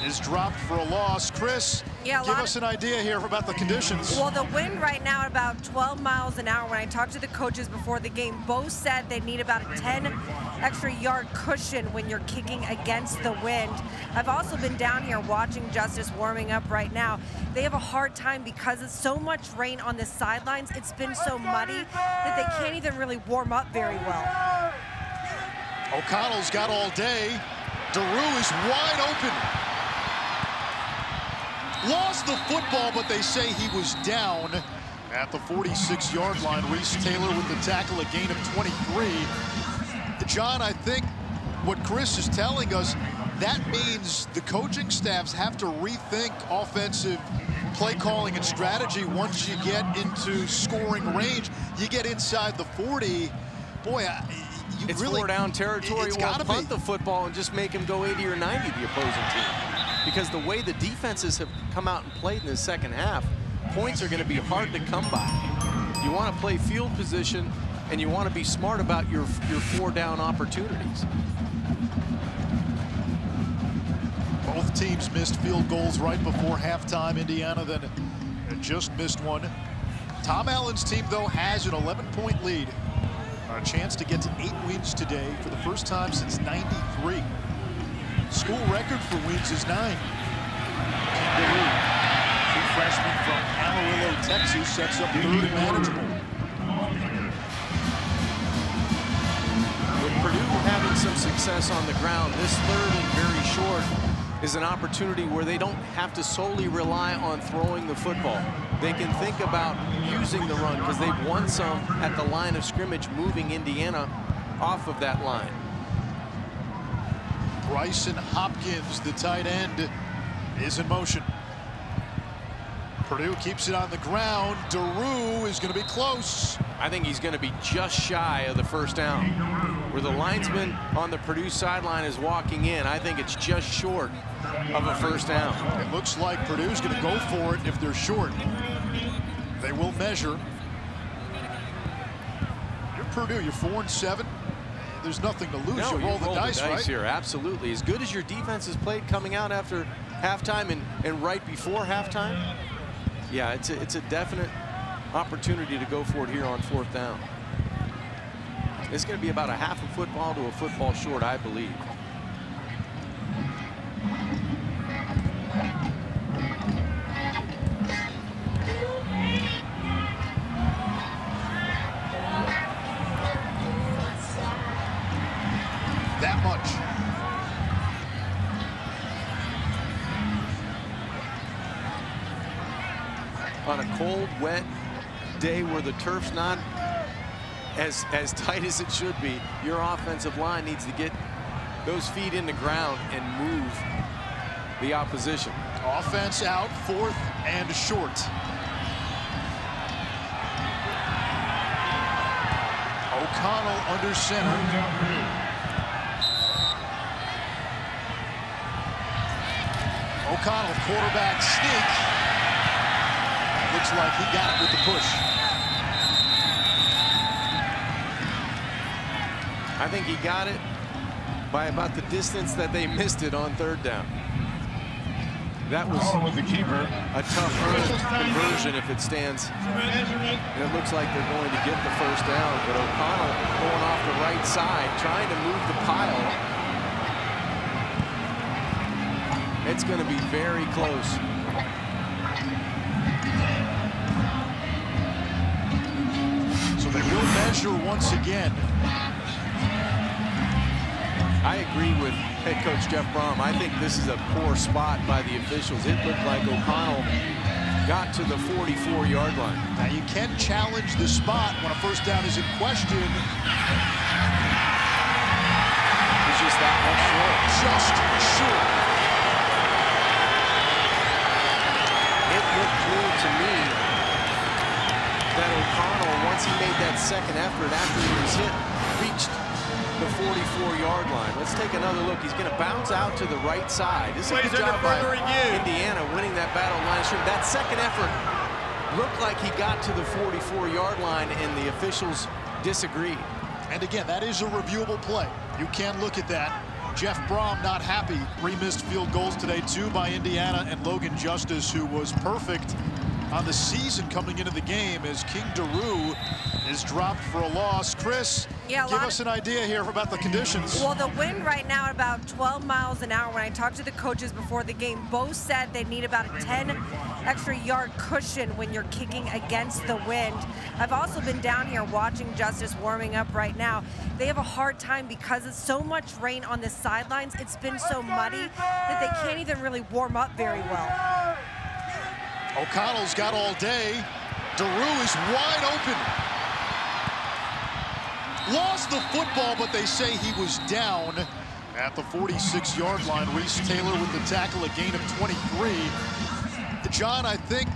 is dropped for a loss. Kris, yeah, give us an idea here about the conditions. Well, the wind right now at about 12 miles an hour. When I talked to the coaches before the game, both said they need about a 10 extra yard cushion when you're kicking against the wind. I've also been down here watching Justus warming up right now. They have a hard time because of so much rain on the sidelines. It's been so muddy that they can't even really warm up very well. O'Connell's got all day. Doerue is wide open. Lost the football, but they say he was down at the 46-yard line. Reese Taylor with the tackle, a gain of 23. John, I think what Kris is telling us, that means the coaching staffs have to rethink offensive play calling and strategy once you get into scoring range. You get inside the 40. Boy, you it's really, four down territory. It's well, got to punt be. the football and just make him go 80 or 90 the opposing team. Because the way the defenses have come out and played in the second half, points are going to be hard to come by. You want to play field position and you want to be smart about your your four down opportunities. Both teams missed field goals right before halftime. Indiana then just missed one Tom Allen's team, though, has an 11-point lead. A chance to get to eight wins today for the first time since 93. School record for wins is nine. King true freshman from Amarillo, Texas, sets up third and manageable. With Purdue having some success on the ground, this third and very short is an opportunity where they don't have to solely rely on throwing the football. They can think about using the run because they've won some at the line of scrimmage, moving Indiana off of that line. Brycen Hopkins, the tight end, is in motion. Purdue keeps it on the ground. Doerue is going to be close. I think he's going to be just shy of the first down. Where the linesman on the Purdue sideline is walking in, I think it's just short of a first down. It looks like Purdue's going to go for it if they're short. They will measure. You're Purdue. You're four and seven. There's nothing to lose. No, you roll, you the, roll dice, the dice right? here. Absolutely. As good as your defense has played coming out after halftime and, and right before halftime, yeah, it's a, it's a definite opportunity to go for it here on fourth down. It's going to be about a half a football to a football short, I believe. Day where the turf's not as, as tight as it should be, your offensive line needs to get those feet in the ground and move the opposition. Offense out, fourth and short. O'Connell under center. O'Connell, quarterback sneak. Looks like he got it with the push. I think he got it by about the distance that they missed it on third down. That was with the keeper. a tough conversion if it stands. And it looks like they're going to get the first down, but O'Connell going off the right side, trying to move the pile. It's going to be very close. Measure once again. I agree with head coach Jeff Brohm. I think this is a poor spot by the officials. It looked like O'Connell got to the 44-yard line. Now you can challenge the spot when a first down is in question. It's just that much short. Just short. It looked clear to me once he made that second effort after he was hit, reached the 44-yard line. Let's take another look. He's going to bounce out to the right side. This is a Plays good under job by further review. Indiana winning that battle line of. That second effort looked like he got to the 44-yard line, and the officials disagreed. And again, that is a reviewable play. You can look at that. Jeff Brohm not happy. Three missed field goals today, two by Indiana and Logan Justus, who was perfect on the season coming into the game as King Doerue is dropped for a loss. Kris, Yeah, give us an idea here about the conditions. Well, the wind right now at about 12 miles an hour. When I talked to the coaches before the game, both said they need about a 10 extra yard cushion when you're kicking against the wind. I've also been down here watching Justus warming up right now. They have a hard time because it's so much rain on the sidelines. It's been so muddy that they can't even really warm up very well. O'Connell's got all day. Doerue is wide open. Lost the football, but they say he was down at the 46-yard line. Reese Taylor with the tackle, a gain of 23. John, I think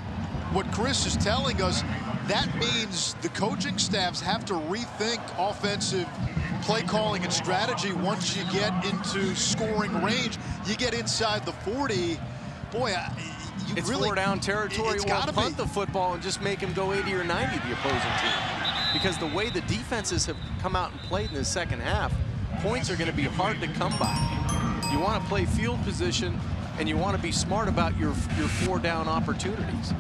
what Kris is telling us, that means the coaching staffs have to rethink offensive play calling and strategy once you get into scoring range. You get inside the 40. Boy, you It's really, four down territory It's or gotta punt be. the football and just make him go 80 or 90 the opposing team. Because the way the defenses have come out and played in the second half, points are going to be hard to come by. You want to play field position and you want to be smart about your, your four down opportunities.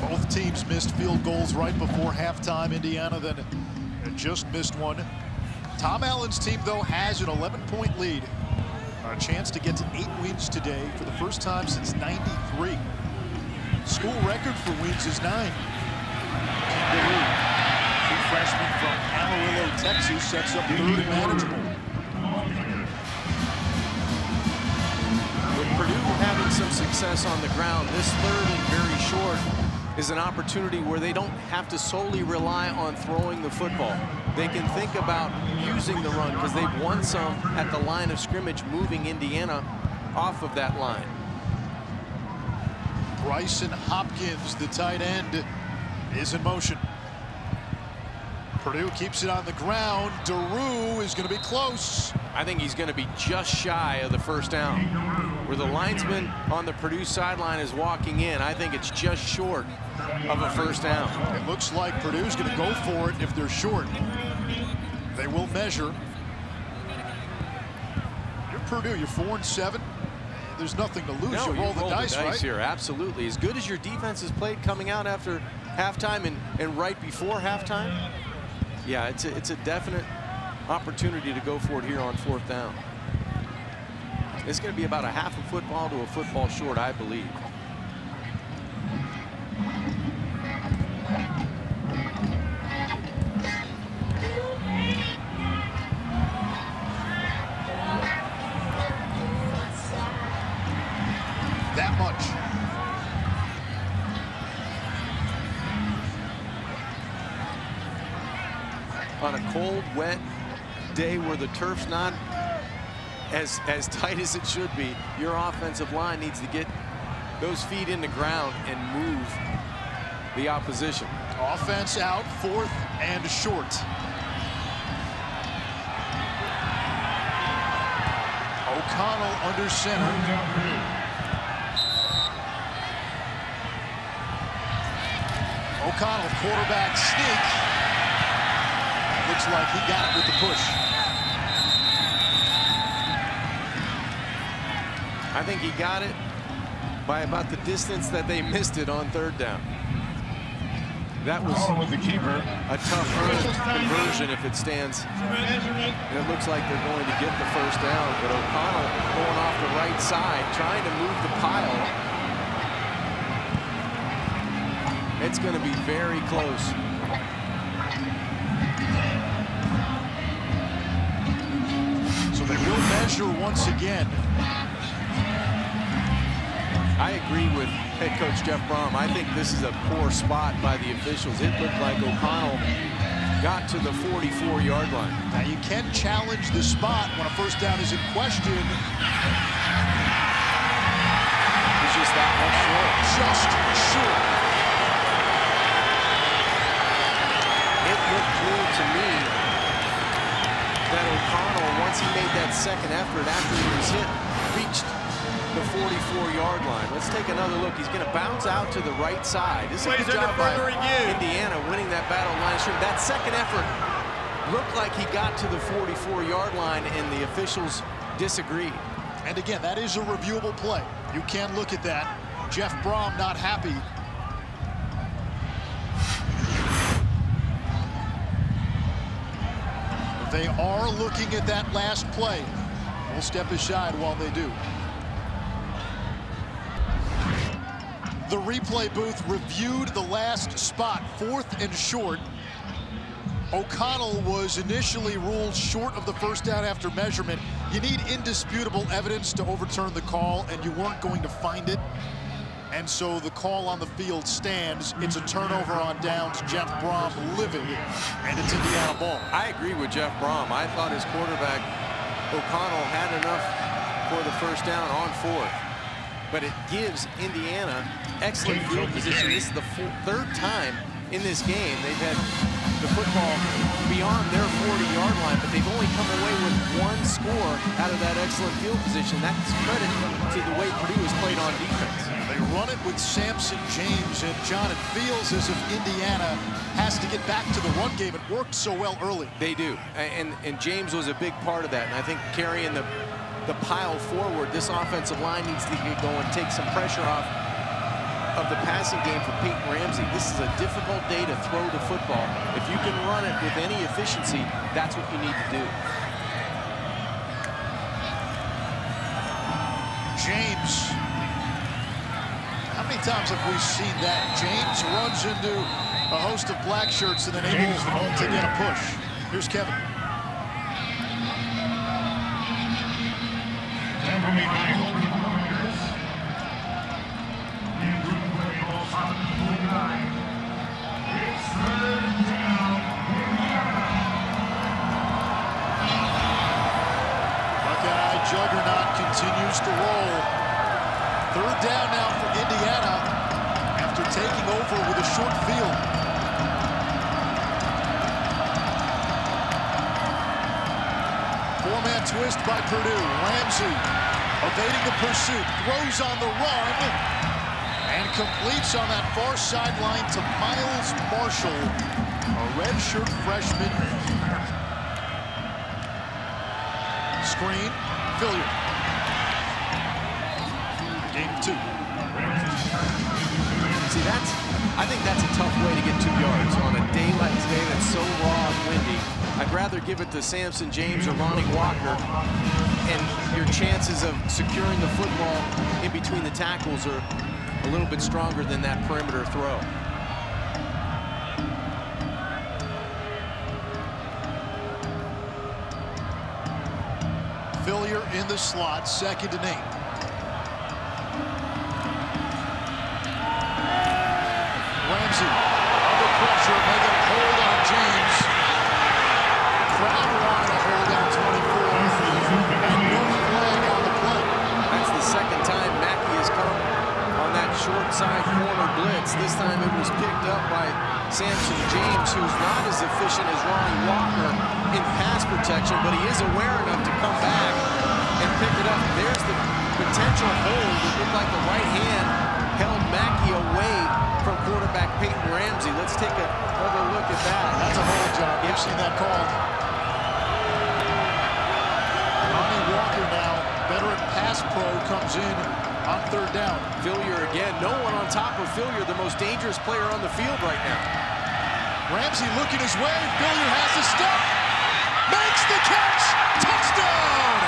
Both teams missed field goals right before halftime. Indiana then just missed one. Tom Allen's team, though, has an 11-point lead. A chance to get to eight wins today for the first time since 93. School record for wins is nine. Kingaloo, true freshman from Amarillo, Texas, sets up third and manageable. With Purdue having some success on the ground, this third and very short is an opportunity where they don't have to solely rely on throwing the football. They can think about using the run because they've won some at the line of scrimmage, moving Indiana off of that line. Brycen Hopkins, the tight end, is in motion. Purdue keeps it on the ground. Doerue is going to be close. I think he's going to be just shy of the first down. Where the linesman on the Purdue sideline is walking in, I think it's just short of a first down. It looks like Purdue's going to go for it if they're short. They will measure. You're Purdue, you're four and seven. There's nothing to lose. No, you roll, you the, roll dice, the dice right? here, absolutely. As good as your defense has played coming out after halftime and, and right before halftime, yeah, it's a, it's a definite opportunity to go for it here on fourth down. It's going to be about a half a football to a football short, I believe. Wet day where the turf's not as, as tight as it should be, your offensive line needs to get those feet in the ground and move the opposition. Offense out, fourth and short. O'Connell under center. O'Connell, quarterback sneak. Looks like he got it with the push. I think he got it by about the distance that they missed it on third down. That was with the keeper. a tough conversion if it stands. And it looks like they're going to get the first down, but O'Connell going off the right side, trying to move the pile. It's going to be very close. Measure once again. I agree with head coach Jeff Brohm. I think this is a poor spot by the officials. It looked like O'Connell got to the 44-yard line. Now you can challenge the spot when a first down is in question. It's just that much short. Just short. It looked clear to me that O'Connell, once he made that second effort after he was hit, reached the 44-yard line. Let's take another look. He's going to bounce out to the right side. This is a good job by further review. Indiana winning that battle line stream. That second effort looked like he got to the 44-yard line, and the officials disagreed. And again, that is a reviewable play. You can look at that. Jeff Brohm not happy. They are looking at that last play. We'll step aside while they do. The replay booth reviewed the last spot, fourth and short. O'Connell was initially ruled short of the first down after measurement. You need indisputable evidence to overturn the call, and you weren't going to find it. And so the call on the field stands. It's a turnover on downs. Jeff Brohm living, and it's Indiana ball. I agree with Jeff Brohm. I thought his quarterback, O'Connell, had enough for the first down on fourth. But it gives Indiana excellent field position. This is the third time in this game they've had the football beyond their 40-yard line, but they've only come away with one score out of that excellent field position. That's credit to the way Purdue has played on defense. Run it with Sampson James, and John, it feels as if Indiana has to get back to the run game. It worked so well early. They do, and, and James was a big part of that. And I think carrying the, the pile forward, this offensive line needs to get going, take some pressure off of the passing game for Peyton Ramsey. This is a difficult day to throw the football. If you can run it with any efficiency, that's what you need to do. James. Many times have we seen that? James runs into a host of black shirts and then able to get a push. Here's Kevin. Buckeye Purdue. Ramsey evading the pursuit, throws on the run, and completes on that far sideline to Miles Marshall, a redshirt freshman. Screen, Philyor. Game two. See, that's, I think that's a tough way to get two yards on a day like today that's so raw and windy. I'd rather give it to Sampson James or Ronnie Walker, and your chances of securing the football in between the tackles are a little bit stronger than that perimeter throw. Philyor in the slot, second and eight. Ramsey under pressure, making a hold on James. Crowd line a hold on 24. And no flag on the play. That's the second time Mackey has come on that short side corner blitz. This time it was picked up by Samson James, who's not as efficient as Ronnie Walker in pass protection, but he is aware enough to come back and pick it up. There's the potential hold. It looked like the right hand held Mackey away from quarterback Peyton Ramsey. Let's take another look at that. That's a hold, John. You've seen that called. Ronnie Walker now, veteran pass pro, comes in on third down. Philyor again. No one on top of Philyor, the most dangerous player on the field right now. Ramsey looking his way. Philyor has the step. Makes the catch. Touchdown!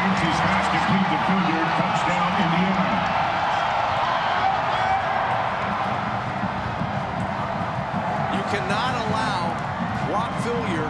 Ramsey's pass complete to Philyor. Touchdown, Indiana. You cannot allow Whop Philyor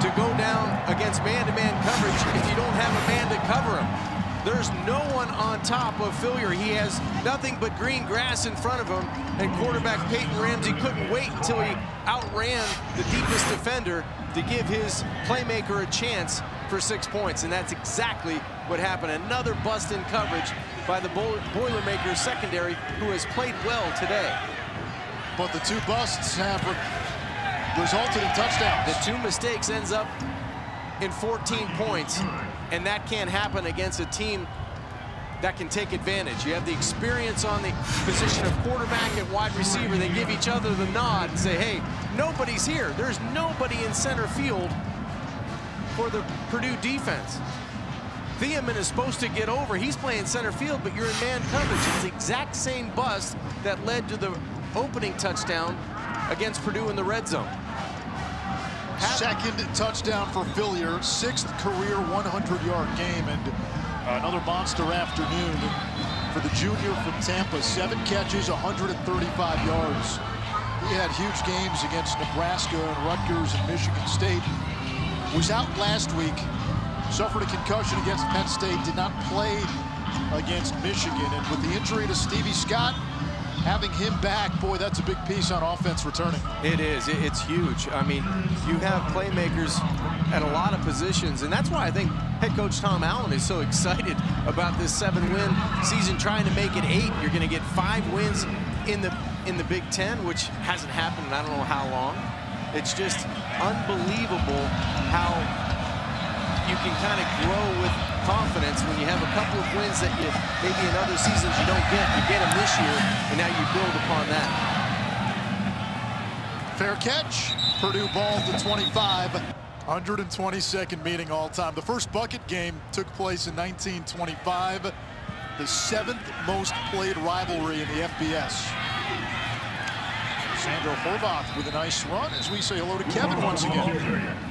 to go down against man-to-man coverage if you don't have a man to cover him. There's no one on top of Philyor. He has nothing but green grass in front of him, and quarterback Peyton Ramsey couldn't wait until he outran the deepest defender to give his playmaker a chance for six points, and that's exactly what happened. Another bust in coverage by the Boilermakers secondary, who has played well today. But the two busts have resulted in touchdowns. The two mistakes ends up in 14 points, and that can't happen against a team that can take advantage. You have the experience on the position of quarterback and wide receiver. They give each other the nod and say, hey, nobody's here. There's nobody in center field for the Purdue defense. Thieneman is supposed to get over. He's playing center field, but you're in man coverage. It's the exact same bust that led to the opening touchdown against Purdue in the red zone. Second touchdown for Philyor, sixth career 100-yard game, and uh, another monster afternoon for the junior from Tampa. Seven catches, 135 yards. He had huge games against Nebraska and Rutgers and Michigan State. Was out last week, suffered a concussion against Penn State, did not play against Michigan, and with the injury to Stevie Scott, having him back, boy, that's a big piece on offense returning. It is. It's huge. I mean, you have playmakers at a lot of positions, and that's why I think head coach Tom Allen is so excited about this seven-win season, trying to make it eight. You're going to get five wins in the in the Big Ten, which hasn't happened in I don't know how long. It's just unbelievable how you can kind of grow with confidence when you have a couple of wins that you maybe in other seasons you don't get. You get them this year, and now you build upon that. Fair catch. Purdue ball to 25. 122nd meeting all time. The first bucket game took place in 1925. the seventh most played rivalry in the FBS. Zander Horvath with a nice run as we say hello to Kevin once again.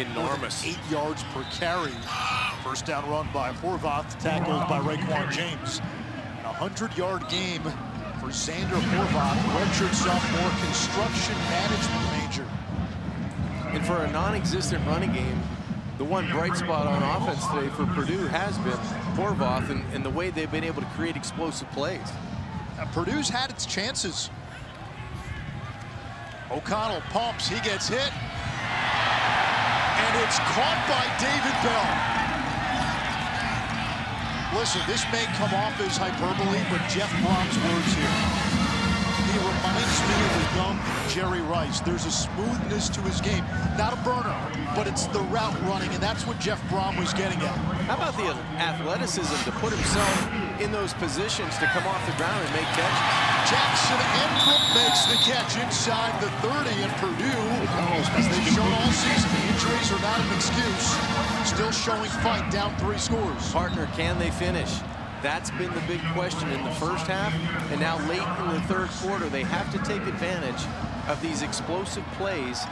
Enormous. eight yards per carry. First down run by Horvath, tackled by Reakwon Jones. And A 100-yard game for Zander Horvath, redshirt sophomore, construction management major. And for a non-existent running game, the one bright spot on offense today for Purdue has been Horvath and, and the way they've been able to create explosive plays. Now, Purdue's had its chances. O'Connell pumps, he gets hit. And it's caught by David Bell. Listen, this may come off as hyperbole, but Jeff Brohm's words here. Reminds me of young Jerry Rice. There's a smoothness to his game. Not a burner, but it's the route running, and that's what Jeff Brohm was getting at. How about the athleticism to put himself in those positions to come off the ground and make catches? Jackson Anthrop makes the catch inside the 30, and Purdue, as they've shown all season, injuries are not an excuse. Still showing fight, down three scores. Partner, can they finish? That's been the big question in the first half, and now late in the third quarter, they have to take advantage of these explosive plays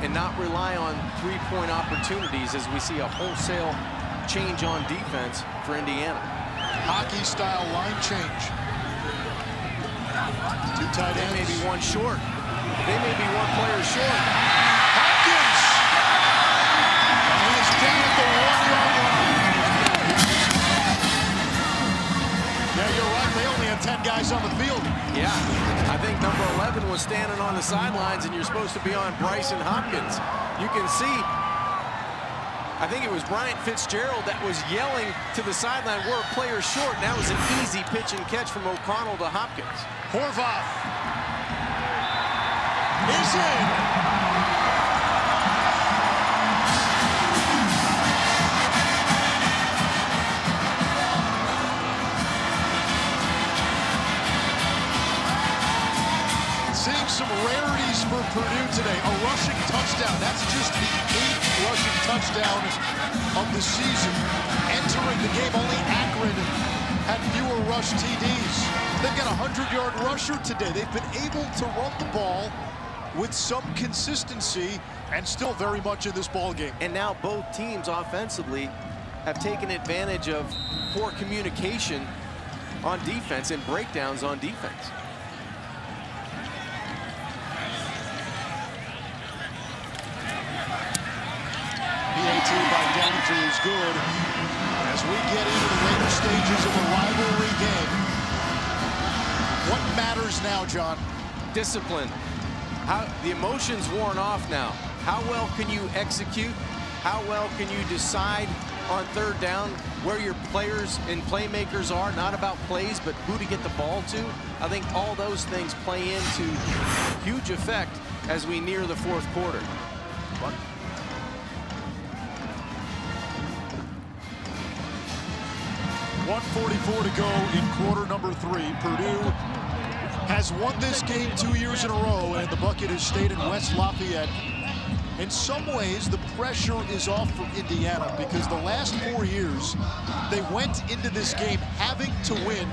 and not rely on three-point opportunities as we see a wholesale change on defense for Indiana. Hockey-style line change. Two tight They may ends. be one short. They may be one player short. Hopkins! And he is down at the one-yard line. 10 guys on the field. Yeah, I think number 11 was standing on the sidelines, and you're supposed to be on Brycen Hopkins. You can see, I think it was Bryant Fitzgerald that was yelling to the sideline, we're a player short. And that was an easy pitch and catch from O'Connell to Hopkins. Horvath is in. Some rarities for Purdue today. A rushing touchdown. That's just the eighth rushing touchdown of the season. Entering the game, only Akron had fewer rush TDs. They've got a 100-yard rusher today. They've been able to run the ball with some consistency and still very much in this ball game. And now both teams offensively have taken advantage of poor communication on defense and breakdowns on defense. PAT is good as we get into the later stages of a rivalry game. What matters now, John? discipline. How the emotions worn off now. How well can you execute? How well can you decide on third down where your players and playmakers are? Not about plays, but who to get the ball to. I think all those things play into huge effect as we near the fourth quarter. 144 to go in quarter number three. Purdue has won this game two years in a row, and the bucket has stayed in West Lafayette. In some ways, the pressure is off for Indiana because the last four years, they went into this game having to win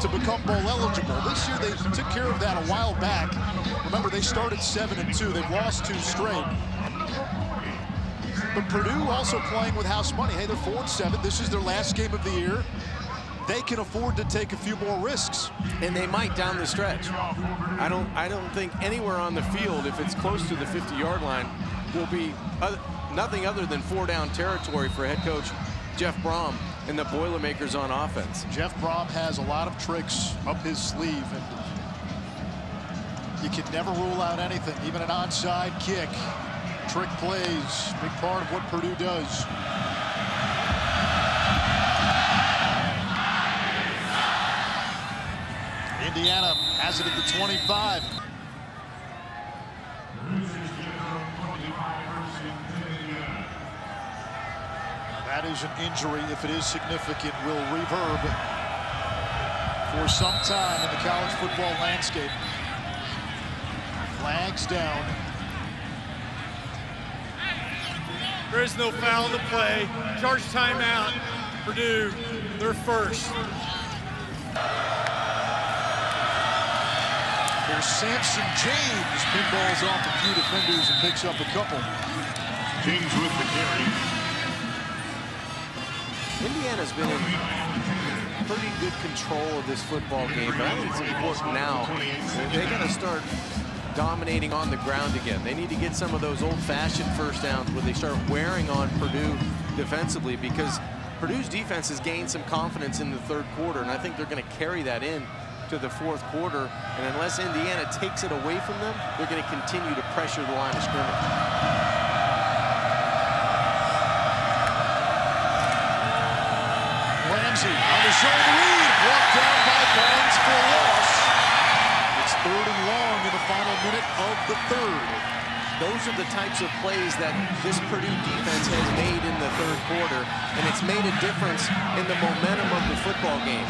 to become bowl eligible. This year, they took care of that a while back. Remember, they started seven and two. They've lost two straight. But Purdue also playing with house money. Hey, they're four and seven. This is their last game of the year. They can afford to take a few more risks. and they might down the stretch. I don't I don't think anywhere on the field, if it's close to the 50-yard line, will be other, nothing other than four down territory for head coach Jeff Brohm and the Boilermakers on offense. Jeff Brohm has a lot of tricks up his sleeve, and you can never rule out anything, even an onside kick. Trick plays, big part of what Purdue does. Indiana has it at the 25. That is an injury, if it is significant, will reverb for some time in the college football landscape. Flags down. There is no foul to the play. Charge timeout. Purdue, they're first. There's Samson James. Pinballs off a few defenders and picks up a couple. James with the carry. Indiana's been in pretty good control of this football game, but I think it's important now. They got to start dominating on the ground again. They need to get some of those old-fashioned first downs where they start wearing on Purdue defensively because Purdue's defense has gained some confidence in the third quarter, and I think they're going to carry that in to the fourth quarter. And unless Indiana takes it away from them, they're going to continue to pressure the line of scrimmage. Ramsey on the own lead, brought down by Barnes for a loss. It's third and long in the final minute of the third. Those are the types of plays that this Purdue defense has made in the third quarter, and it's made a difference in the momentum of the football game.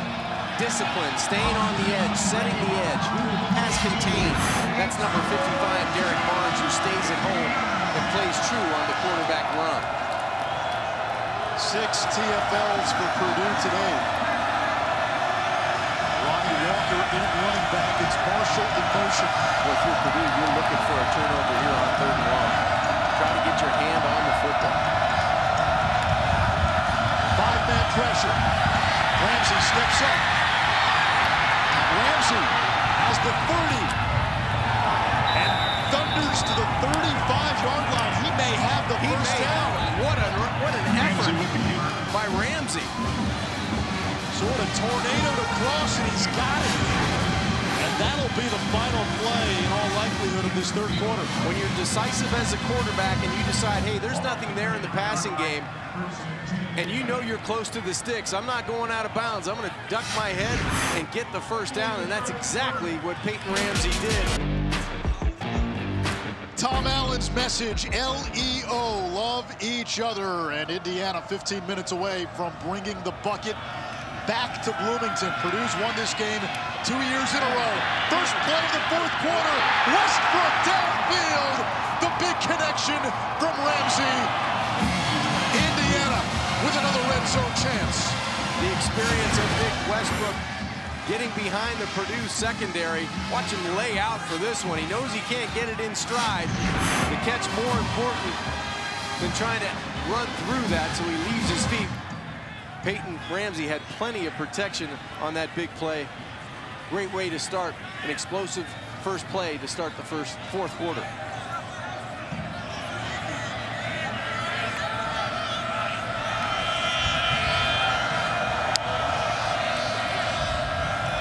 Discipline, staying on the edge, setting the edge, has contained. That's number 55, Derrick Barnes, who stays at home and plays true on the quarterback run. Six TFLs for Purdue today. Running back. It's Marshall in motion. Well, if you're Purdue, you're looking for a turnover here on third and long. Try to get your hand on the football. Five-man pressure. Ramsey steps up. Ramsey has the 30. And thunders to the 35-yard line. He may have the He first down. What an, what an effort by Ramsey. Sort of tornado to cross, and he's got it. And that'll be the final play in all likelihood of this third quarter. When you're decisive as a quarterback and you decide, hey, there's nothing there in the passing game, and you know you're close to the sticks, I'm not going out of bounds. I'm going to duck my head and get the first down, and that's exactly what Peyton Ramsey did. Tom Allen's message, L-E-O, love each other. And Indiana 15 minutes away from bringing the bucket back to Bloomington. Purdue's won this game two years in a row. First play of the fourth quarter, Westbrook downfield. The big connection from Ramsey. Indiana with another red zone chance. The experience of Nick Westbrook getting behind the Purdue secondary. Watch him lay out for this one. He knows he can't get it in stride. The catch more important than trying to run through that, so he leaves his feet. Peyton Ramsey had plenty of protection on that big play. Great way to start an explosive first play to start the first fourth quarter.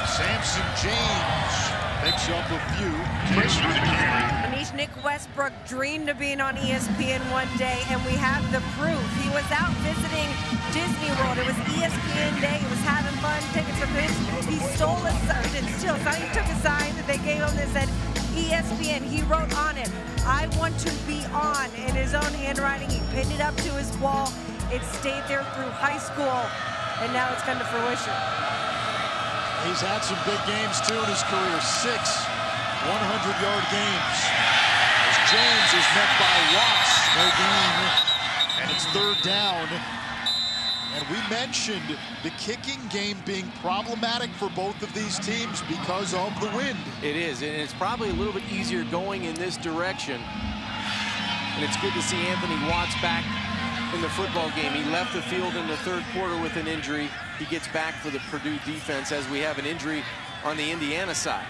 Samson James picks up a few. Nick Westbrook dreamed of being on ESPN one day, and we have the proof. He was out visiting Disney World. It was ESPN Day. He was having fun, taking some pictures. He stole a sign, sign. he took a sign that they gave him that said ESPN. He wrote on it, I want to be on, in his own handwriting. He pinned it up to his wall. It stayed there through high school, and now it's come to fruition. He's had some big games too in his career. Six 100-yard games. As James is met by Watts. No gain. And it's third down. And we mentioned the kicking game being problematic for both of these teams because of the wind. It is, and it's probably a little bit easier going in this direction. And it's good to see Anthony Watts back in the football game. He left the field in the third quarter with an injury. He gets back for the Purdue defense as we have an injury on the Indiana side.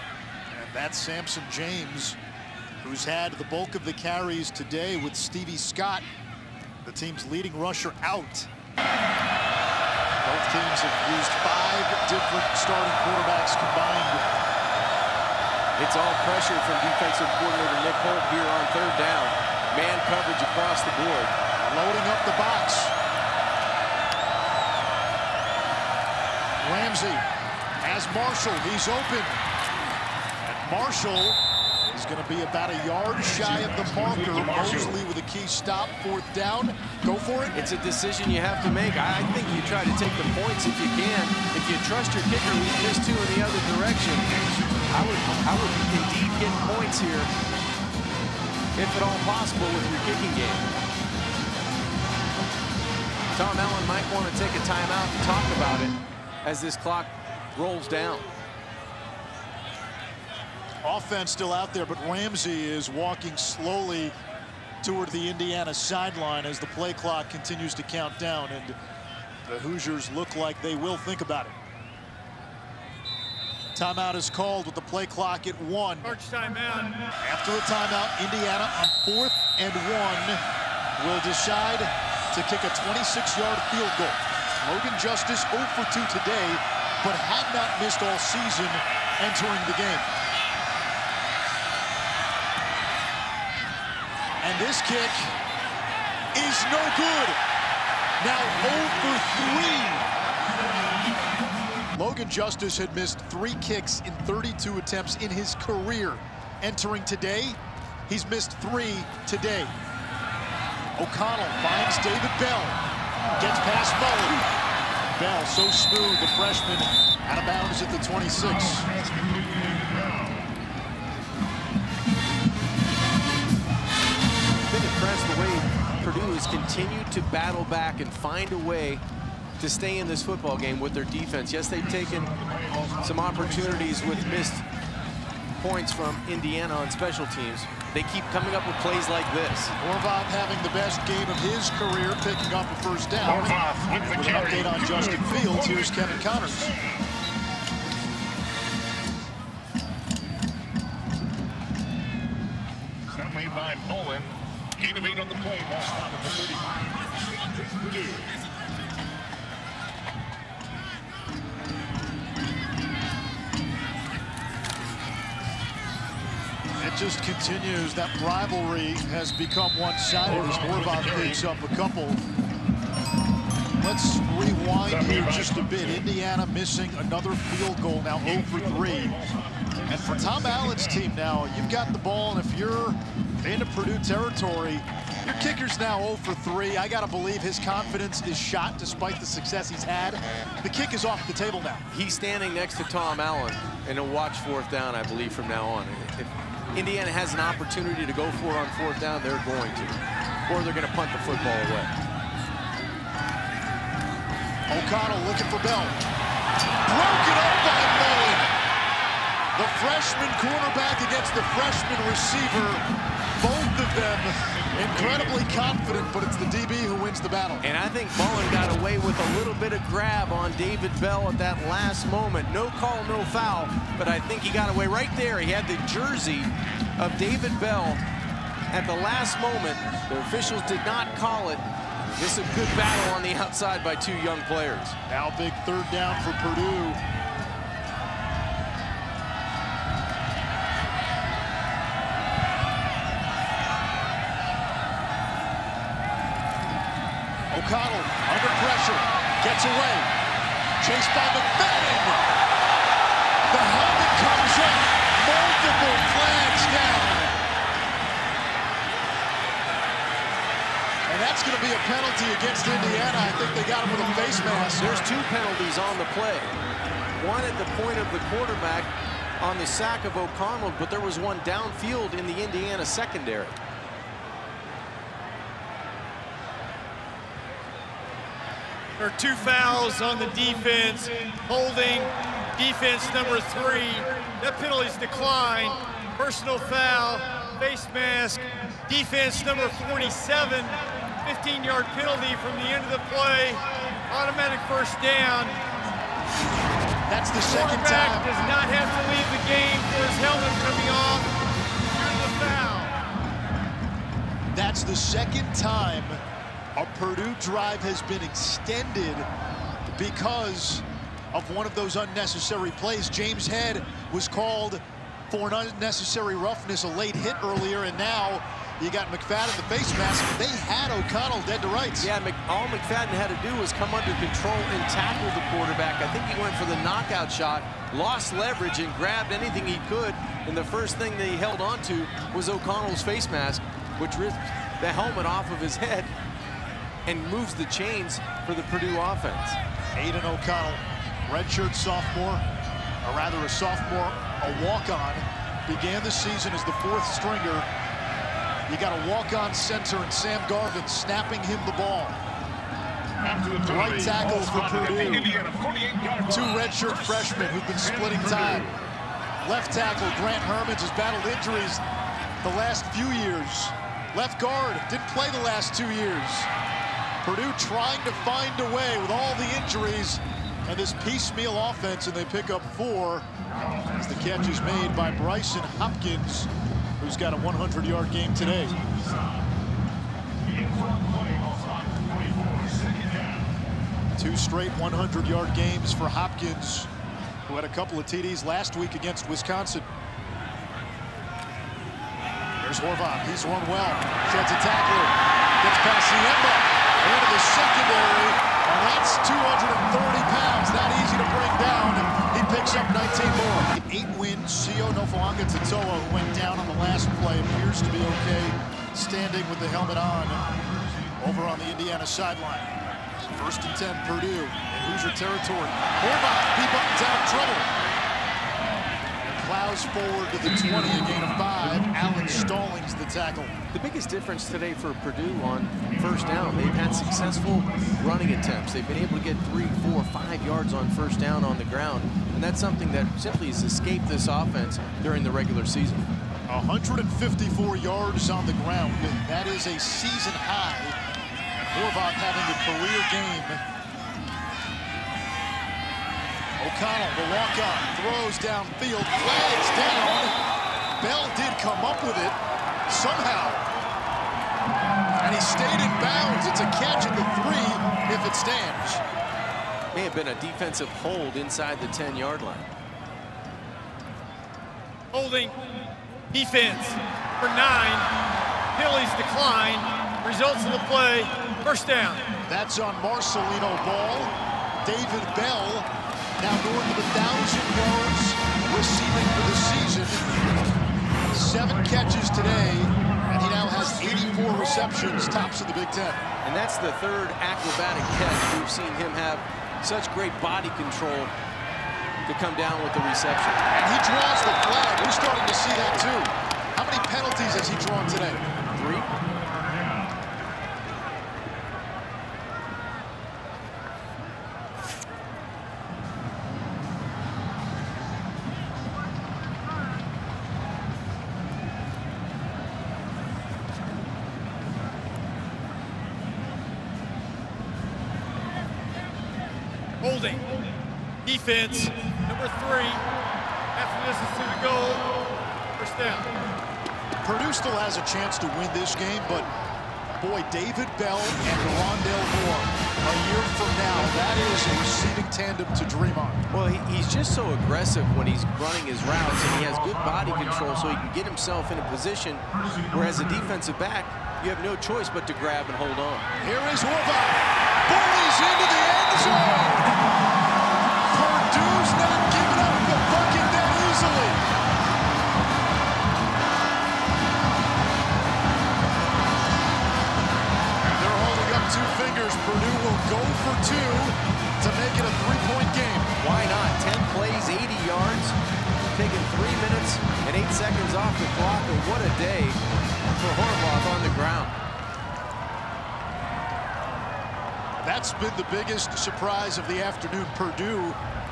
That's Samson James, who's had the bulk of the carries today with Stevie Scott, the team's leading rusher, out. Both teams have used five different starting quarterbacks combined. It's all pressure from defensive coordinator Nick Holt here on third down. Man coverage across the board. Loading up the box. Ramsey has Marshall. He's open. Marshall is going to be about a yard shy of the marker. Mosley with a key stop, fourth down. Go for it. It's a decision you have to make. I think you try to take the points if you can. If you trust your kicker who's missed two in the other direction, I would, I would indeed get points here, if at all possible, with your kicking game. Tom Allen might want to take a timeout and talk about it as this clock rolls down. Offense still out there, but Ramsey is walking slowly toward the Indiana sideline as the play clock continues to count down, and the Hoosiers look like they will think about it. Timeout is called with the play clock at one. March timeout. After a timeout, Indiana on fourth and one will decide to kick a 26-yard field goal. Logan Justus 0 for 2 today, but had not missed all season entering the game. And this kick is no good. Now 0 for 3. Logan Justus had missed three kicks in 32 attempts in his career. Entering today, he's missed three today. O'Connell finds David Bell. Gets past Mullen. Bell so smooth, the freshman out of bounds at the 26. Has continued to battle back and find a way to stay in this football game with their defense. Yes, they've taken some opportunities with missed points from Indiana on special teams. They keep coming up with plays like this. Horvath having the best game of his career, picking up a first down. With an update on Justin Fields, here's Kevin Connors. On the play. Ball stop the 35. It just continues. That rivalry has become one-sided as Horvath picks up a couple. Let's rewind here just a bit. Indiana missing another field goal now 0 for 3. And for Tom Allen's team now, you've got the ball, and if you're into Purdue territory, your kicker's now 0 for 3. I got to believe his confidence is shot despite the success he's had. The kick is off the table now. He's standing next to Tom Allen, and he'll watch fourth down, I believe, from now on. If Indiana has an opportunity to go for it on fourth down, they're going to. Or they're going to punt the football away. O'Connell looking for Bell. Broken up by Mullen. The freshman cornerback against the freshman receiver. Both of them incredibly confident, but it's the DB who wins the battle. And I think Mullen got away with a little bit of grab on David Bell at that last moment. No call, no foul, but I think he got away right there. He had the jersey of David Bell at the last moment. The officials did not call it. This is a good battle on the outside by two young players. Now big third down for Purdue. O'Connell under pressure, gets away, chased by McFadden. The helmet comes up, multiple flags down. And that's going to be a penalty against Indiana. I think they got him with a face mask. There's two penalties on the play. One at the point of the quarterback on the sack of O'Connell, but there was one downfield in the Indiana secondary. There are two fouls on the defense, holding defense number three. That penalty's declined. Personal foul, face mask, defense number 47. 15-yard penalty from the end of the play. Automatic first down. That's the second time. does not have to leave the game for his helmet coming off to the foul. That's the second time a Purdue drive has been extended because of one of those unnecessary plays. James Head was called for an unnecessary roughness, a late hit earlier, and now You got McFadden, the face mask. They had O'Connell dead to rights. Yeah, all McFadden had to do was come under control and tackle the quarterback. I think he went for the knockout shot, lost leverage, and grabbed anything he could. And the first thing that he held onto was O'Connell's face mask, which ripped the helmet off of his head and moves the chains for the Purdue offense. Aidan O'Connell, redshirt sophomore, or rather a sophomore, a walk-on, began the season as the fourth stringer you got a walk-on center and Sam Garvin snapping him the ball. Right tackle for Purdue. Two redshirt freshmen who've been splitting time. Left tackle Grant Hermans has battled injuries the last few years. Left guard didn't play the last two years. Purdue trying to find a way with all the injuries and this piecemeal offense, and they pick up four as the catch is made by Brycen Hopkins who's got a 100-yard game today. Two straight 100-yard games for Hopkins, who had a couple of TDs last week against Wisconsin. There's Horvath. He's run well. Sheds a tackler. Gets past the end Ziemba. Into the secondary. And that's 230 pounds. Not easy to break down He picks up 19 more. Eight-win Sio Nofoanga Tatoa, who went down on the last play, appears to be okay, standing with the helmet on over on the Indiana sideline. First and 10, Purdue in Hoosier territory. Horvath, B-button down trouble plows forward to the 20, a gain of five. Alan Stallings the tackle. The biggest difference today for Purdue on first down, they've had successful running attempts. They've been able to get three, four, five yards on first down on the ground. And that's something that simply has escaped this offense during the regular season. 154 yards on the ground. That is a season high. Horvath having a career game O'Connell, the walk-on, throws downfield, flags down. Bell did come up with it somehow. And he stayed in bounds. It's a catch at the three if it stands. May have been a defensive hold inside the 10-yard line. Holding defense for nine. Penalties decline. Results of the play, first down. That's on Marcelino Ball. David Bell now north of a 1,000 yards receiving for the season. Seven catches today, and he now has 84 receptions, tops of the Big Ten. And that's the third acrobatic catch. We've seen him have such great body control to come down with the reception. And he draws the flag. We're starting to see that too. How many penalties has he drawn today? Defense. Number three. After this is to the goal. First down. Purdue still has a chance to win this game, but boy, David Bell and Rondale Moore, a year from now, that is a receiving tandem to dream on. Well, he, he's just so aggressive when he's running his routes, and he has good body control so he can get himself in a position where as a defensive back, you have no choice but to grab and hold on. Here is Horvath. Bullies into the end zone. Purdue will go for two to make it a three-point game. Why not? 10 plays, 80 yards, taking three minutes and eight seconds off the clock. And what a day for Horvath on the ground. That's been the biggest surprise of the afternoon. Purdue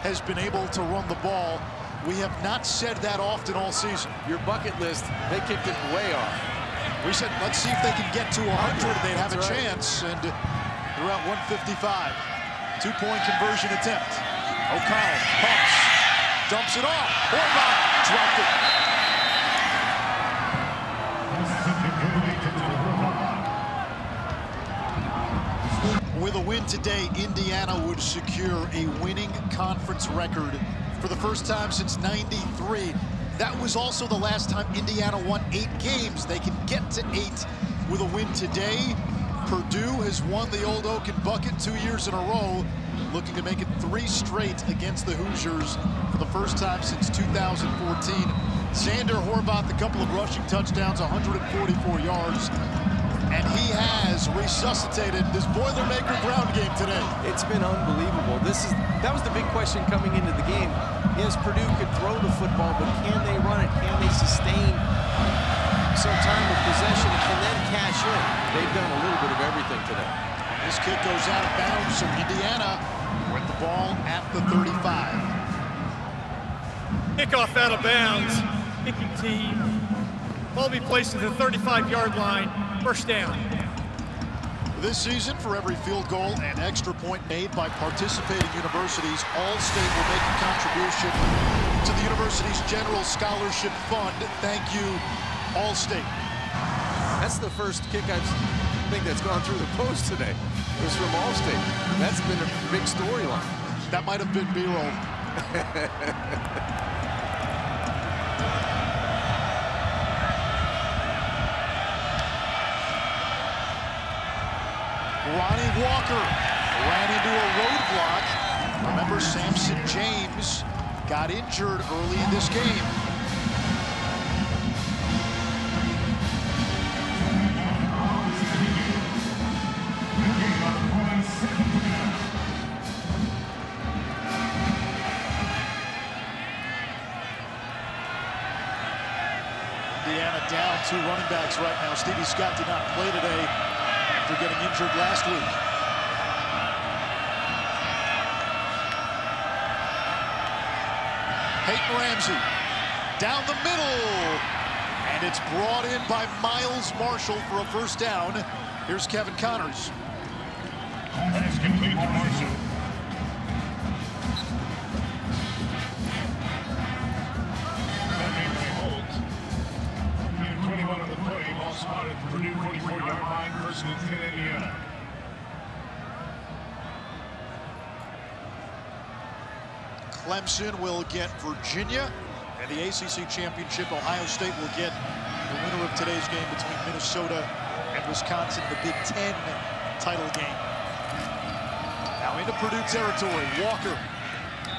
has been able to run the ball. We have not said that often all season. Your bucket list, they kicked it way off. We said, let's see if they can get to 100. They'd have That's a right. chance. And they're at 155. Two-point conversion attempt. O'Connell pumps, dumps it off. Horvath dropped it. With a win today, Indiana would secure a winning conference record for the first time since 93. That was also the last time Indiana won eight games. They can get to eight with a win today. Purdue has won the Old Oaken Bucket two years in a row, looking to make it three straight against the Hoosiers for the first time since 2014. Zander Horvath, a couple of rushing touchdowns, 144 yards and he has resuscitated this Boilermaker ground game today. It's been unbelievable. This is that was the big question coming into the game. Yes, Purdue could throw the football, but can they run it? Can they sustain some time of possession and then cash in? They've done a little bit of everything today. This kick goes out of bounds, so Indiana with the ball at the 35. Kickoff out of bounds. Kicking team. Ball be placed at the 35-yard line. First down. This season, for every field goal and extra point made by participating universities, All-State will make a contribution to the university's General Scholarship Fund. Thank you, All-State. That's the first kick I think that's gone through the post today. It was from All-State. That's been a big storyline. That might have been B-roll. Ronnie Walker ran into a roadblock. Remember, Samson James got injured early in this game. Right now. Stevie Scott did not play today after getting injured last week. Peyton Ramsey down the middle. And it's brought in by Miles Marshall for a first down. Here's Kevin Connors. Complete to Marshall. Clemson will get Virginia. And the ACC Championship, Ohio State will get the winner of today's game between Minnesota and Wisconsin, the Big Ten title game. Now into Purdue territory. Walker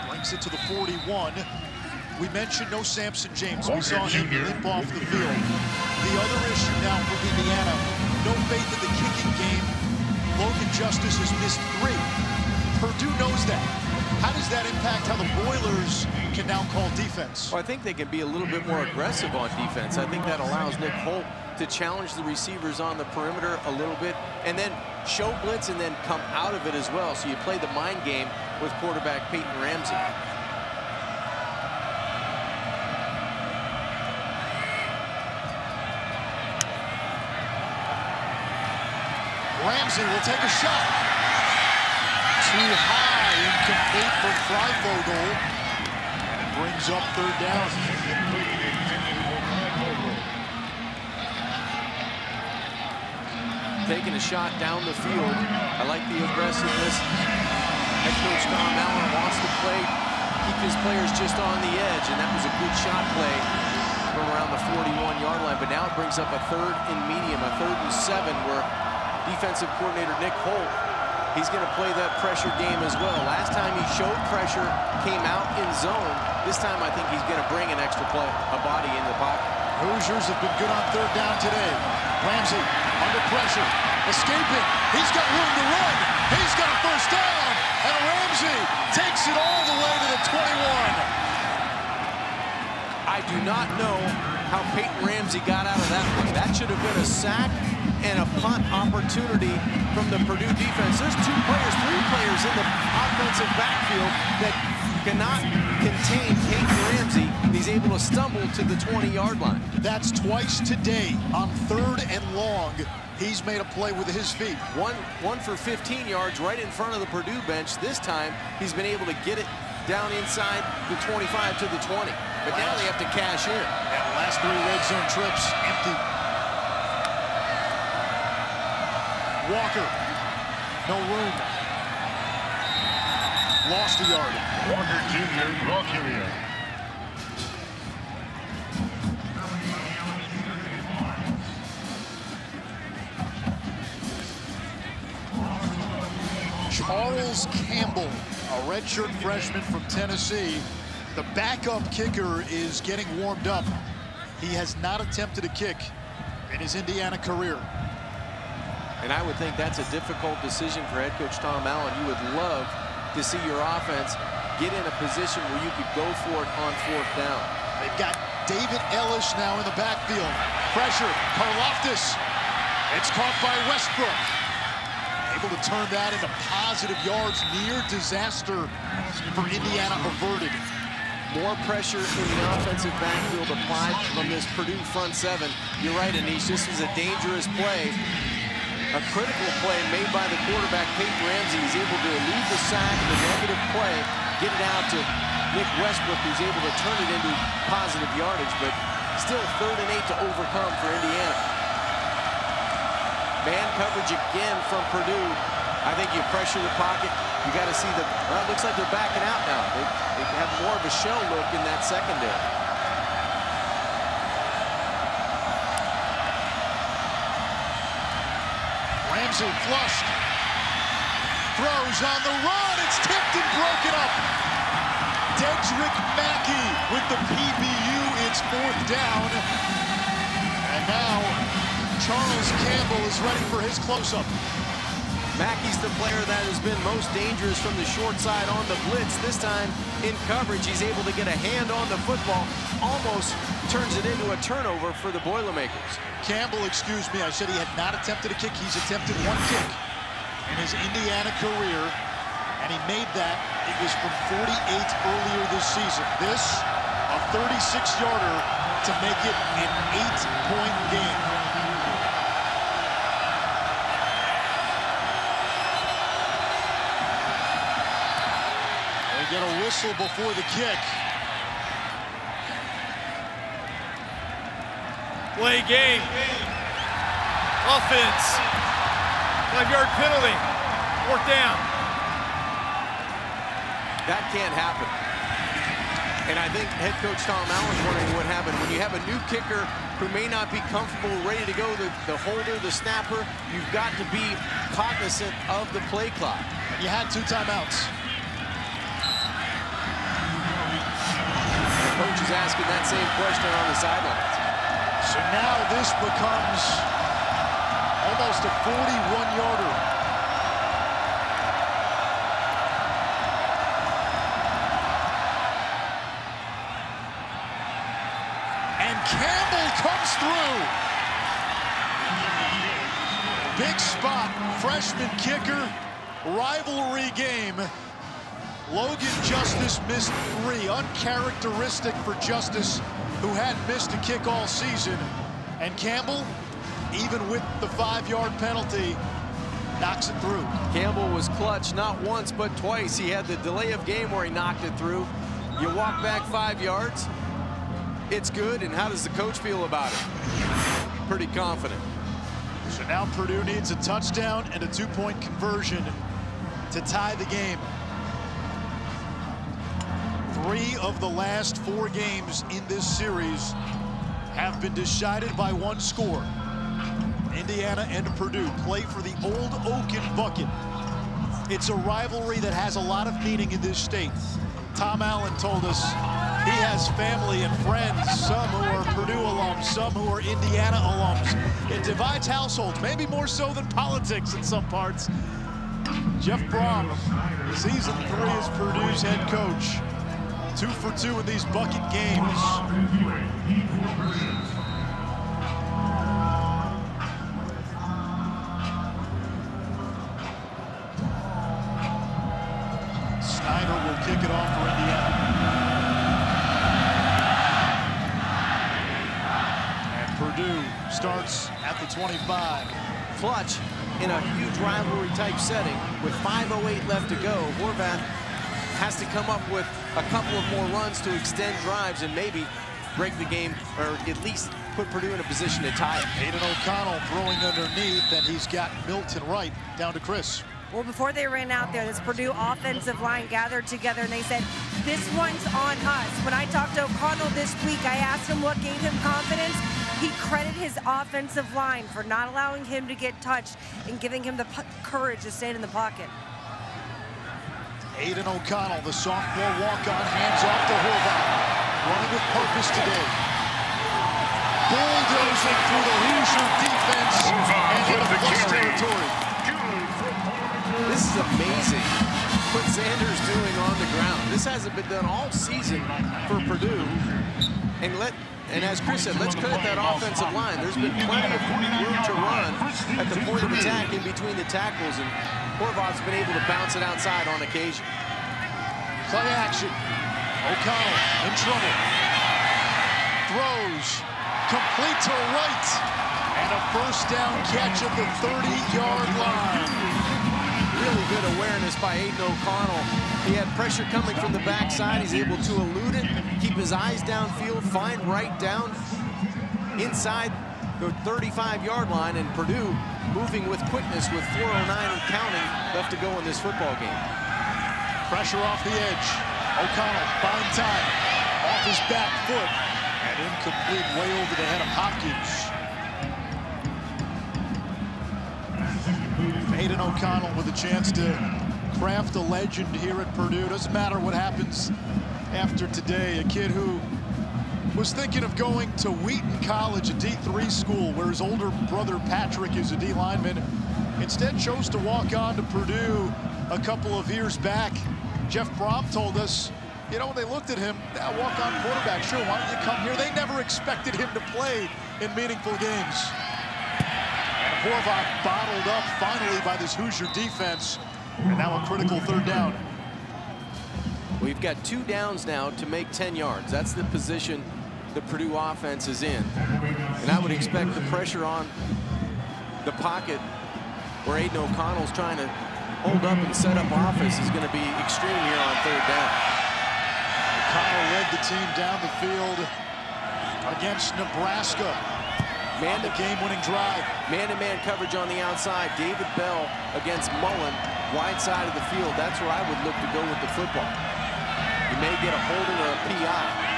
brings it to the 41. We mentioned no Samson James. We saw him limp off the field. The other issue now for Indiana, no faith in the kicking game. Logan Justus has missed three. Purdue knows that. How does that impact how the Boilers can now call defense? Well, I think they can be a little bit more aggressive on defense. I think that allows Nick Holt to challenge the receivers on the perimeter a little bit and then show blitz and then come out of it as well. So you play the mind game with quarterback Peyton Ramsey. Ramsey will take a shot. Too high, incomplete for Fryfogle. And brings up third down. Taking a shot down the field. I like the aggressiveness. Head coach Tom Allen wants to play, keep his players just on the edge, and that was a good shot play from around the 41-yard line. But now it brings up a third and medium, a third and seven, where defensive coordinator Nick Holt, he's going to play that pressure game as well. Last time he showed pressure, came out in zone. This time I think he's going to bring an extra play, a body in the pocket. Hoosiers have been good on third down today. Ramsey under pressure, escaping. He's got room to run. He's got a first down. And Ramsey takes it all the way to the 21. I do not know how Peyton Ramsey got out of that one. That should have been a sack and a punt opportunity from the Purdue defense. There's two players, three players in the offensive backfield that cannot contain Kate Ramsey. He's able to stumble to the 20-yard line. That's twice today on third and long. He's made a play with his feet. One, one for 15 yards right in front of the Purdue bench. This time, he's been able to get it down inside the 25 to the 20. But now they have to cash in. And last three red zone trips empty. Walker. No room. Lost a yard. Walker Jr. Valkyria. Charles Campbell, a redshirt freshman from Tennessee. The backup kicker is getting warmed up. He has not attempted a kick in his Indiana career. And I would think that's a difficult decision for head coach Tom Allen. You would love to see your offense get in a position where you could go for it on fourth down. They've got David Ellis now in the backfield. Pressure, Karlaftis. It's caught by Westbrook. Able to turn that into positive yards. Near disaster for Indiana averted. More pressure in the offensive backfield applied from this Purdue front seven. You're right, Anish, this was a dangerous play a critical play made by the quarterback, Peyton Ramsey. He's able to elude the sack, the negative play, get it out to Nick Westbrook, who's able to turn it into positive yardage, but still third and eight to overcome for Indiana. Man coverage again from Purdue. I think you pressure the pocket. You got to see the, well, it looks like they're backing out now. They, they have more of a shell look in that secondary. Ramsey flushed. Throws on the run. It's tipped and broken up. Dedrick Mackey with the PBU. It's fourth down. And now Charles Campbell is ready for his close-up. Mackey's the player that has been most dangerous from the short side on the blitz. This time in coverage, he's able to get a hand on the football, almost turns it into a turnover for the Boilermakers. Campbell, excuse me, I said he had not attempted a kick. He's attempted one kick in his Indiana career, and he made that. It was from 48 earlier this season. This, a 36-yarder to make it an eight-point game. They get a whistle before the kick. Play game. Offense. Five-yard penalty. Fourth down. That can't happen. And I think head coach Tom Allen's wondering what happened. When you have a new kicker who may not be comfortable, ready to go, the, the holder, the snapper, you've got to be cognizant of the play clock. You had two timeouts. The coach is asking that same question on the sidelines. So now this becomes almost a 41-yarder. And Campbell comes through. Big spot, freshman kicker, rivalry game. Logan Justus missed three, uncharacteristic for Justus who hadn't missed a kick all season. And Campbell, even with the five-yard penalty, knocks it through. Campbell was clutch not once but twice. He had the delay of game where he knocked it through. You walk back five yards, it's good. And how does the coach feel about it? Pretty confident. So now Purdue needs a touchdown and a two-point conversion to tie the game. Three of the last four games in this series have been decided by one score. Indiana and Purdue play for the old Oaken bucket. It's a rivalry that has a lot of meaning in this state. Tom Allen told us he has family and friends, some who are Purdue alums, some who are Indiana alums. It divides households, maybe more so than politics in some parts. Jeff Brohm, season three as Purdue's head coach. Two for two in these bucket games. Snyder will kick it off for Indiana. And Purdue starts at the 25. Clutch in a huge rivalry type setting with 5.08 left to go. Horvath has to come up with a couple of more runs to extend drives and maybe break the game or at least put Purdue in a position to tie it. Aidan O'Connell throwing underneath, and he's got Milton Wright down to Chris. Well, before they ran out there, this Purdue offensive line gathered together and they said, this one's on us. When I talked to O'Connell this week, I asked him what gave him confidence. He credited his offensive line for not allowing him to get touched and giving him the courage to stand in the pocket. Aidan O'Connell, the sophomore walk-on, hands off to Horvath. Running with purpose today. Bulldozing through the Hoosier defense and into plus territory. This is amazing what Zander's doing on the ground. This hasn't been done all season for Purdue. And let and as Chris said, let's credit that offensive line. There's been plenty of room to run at the point of attack in between the tackles, and Horvath's been able to bounce it outside on occasion. Play action. O'Connell in trouble. Throws. Complete to Wright. And a first down catch at the 30-yard line. Really good awareness by Aidan O'Connell. He had pressure coming from the backside. He's able to elude it, keep his eyes downfield, find Wright down inside the 35-yard line, and Purdue moving with quickness with 4.09 and counting left to go in this football game. Pressure off the edge. O'Connell buying time. Off his back foot. And incomplete way over the head of Hopkins. Aidan O'Connell with a chance to craft a legend here at Purdue. Doesn't matter what happens after today. A kid who was thinking of going to Wheaton College, a D3 school, where his older brother Patrick is a D lineman. Instead chose to walk on to Purdue a couple of years back. Jeff Brohm told us, you know, when they looked at him, yeah, walk-on quarterback, sure, why don't you come here? They never expected him to play in meaningful games. Horvath bottled up finally by this Hoosier defense. And now a critical third down. We've got two downs now to make 10 yards. That's the position the Purdue offense is in. And I would expect the pressure on the pocket where Aidan O'Connell's trying to hold up and set up offense is going to be extreme here on third down. O'Connell led the team down the field against Nebraska. Man the game-winning drive. Man-to-man -man coverage on the outside. David Bell against Mullen, wide side of the field. That's where I would look to go with the football. You may get a holding or a PI.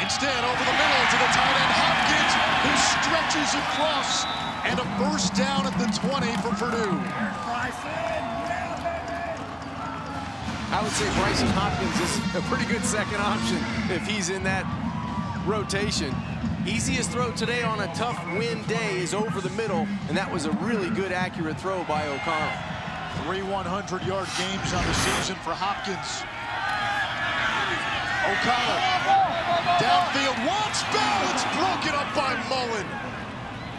Instead, over the middle to the tight end, Hopkins, who stretches across, and a first down at the 20 for Purdue. I would say Brycen Hopkins is a pretty good second option if he's in that rotation. Easiest throw today on a tough wind day is over the middle, and that was a really good, accurate throw by O'Connell. Three 100-yard games on the season for Hopkins. O'Connell, downfield, wants it's broken up by Mullen.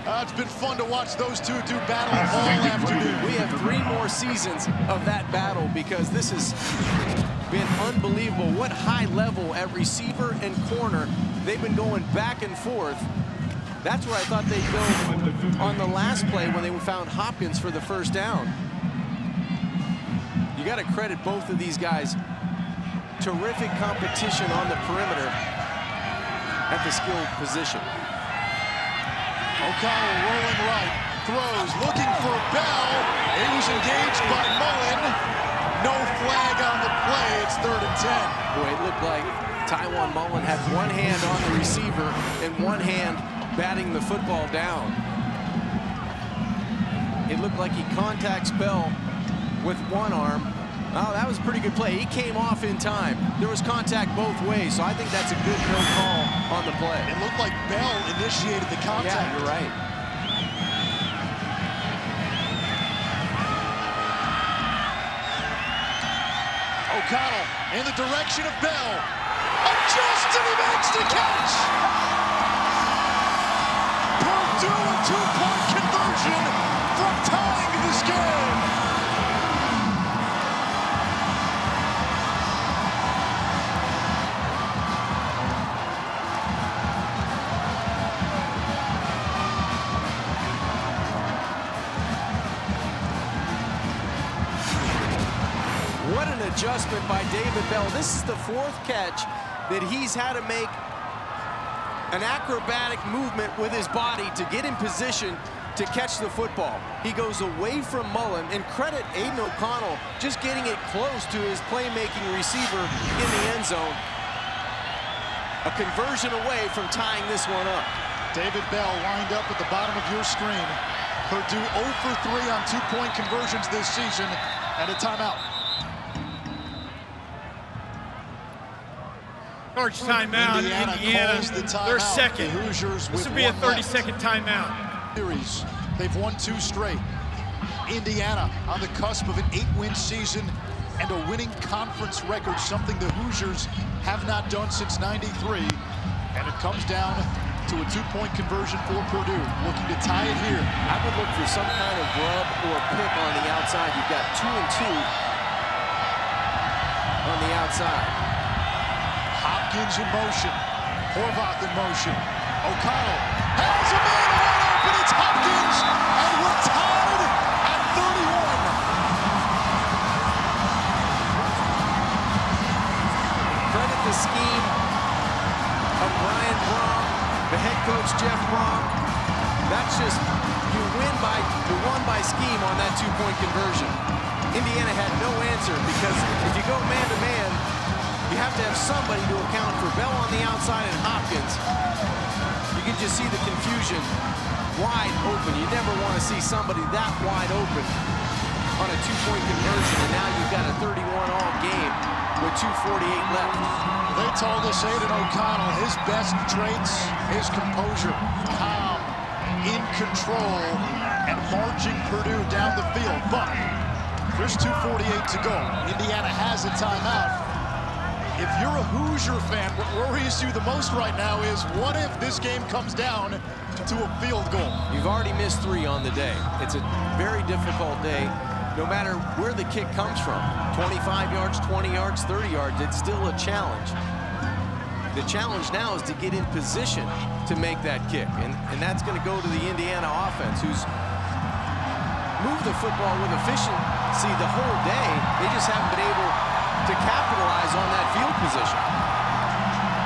Uh, it's been fun to watch those two do battle all afternoon. We have three more seasons of that battle because this has been unbelievable. What high level at receiver and corner. They've been going back and forth. That's where I thought they'd go on the last play when they found Hopkins for the first down. You got to credit both of these guys. Terrific competition on the perimeter at the skilled position. O'Connell rolling right, throws, looking for Bell. He was engaged by Mullen. No flag on the play. It's third and 10. Boy, it looked like Tiawan Mullen had one hand on the receiver and one hand batting the football down. It looked like he contacts Bell with one arm. Oh, that was a pretty good play. He came off in time. There was contact both ways, so I think that's a good no call on the play. It looked like Bell initiated the contact. Yeah, you're right. O'Connell in the direction of Bell. And he makes the catch. Purdue a two-point conversion from tying this game. What an adjustment by David Bell. This is the fourth catch that he's had to make an acrobatic movement with his body to get in position to catch the football. He goes away from Mullen, and credit Aidan O'Connell just getting it close to his playmaking receiver in the end zone. A conversion away from tying this one up. David Bell lined up at the bottom of your screen. Purdue 0 for 3 on two-point conversions this season. and a timeout. Orange timeout, Indiana, Indiana. calls the timeout. They're second. The Hoosiers This with would be a one 30 left. timeout. series. They've won two straight. Indiana on the cusp of an eight-win season and a winning conference record, something the Hoosiers have not done since 93. And it comes down to a two-point conversion for Purdue, looking to tie it here. I would look for some kind of rub or pick on the outside. You've got two and two on the outside. In motion. Horvath in motion. O'Connell has a man wide open. It's Hopkins, and we're tied at 31. Credit the scheme of Brian Brohm, the head coach Jeff Brohm. That's just, you win by, you won by scheme on that two-point conversion. Indiana had no answer because if you go man-to-man, you have to have somebody to account for Bell on the outside and Hopkins. You can just see the confusion wide open. You never want to see somebody that wide open on a two-point conversion, and now you've got a 31-all game with 2.48 left. They told us Aidan O'Connell, his best traits, his composure, calm, in control, and marching Purdue down the field. But there's 2.48 to go. Indiana has a timeout. If you're a Hoosier fan, what worries you the most right now is what if this game comes down to a field goal? You've already missed three on the day. It's a very difficult day, no matter where the kick comes from. 25 yards, 20 yards, 30 yards, it's still a challenge. The challenge now is to get in position to make that kick, and, and that's going to go to the Indiana offense, who's moved the football with efficiency the whole day. They just haven't been able to capitalize on that field position.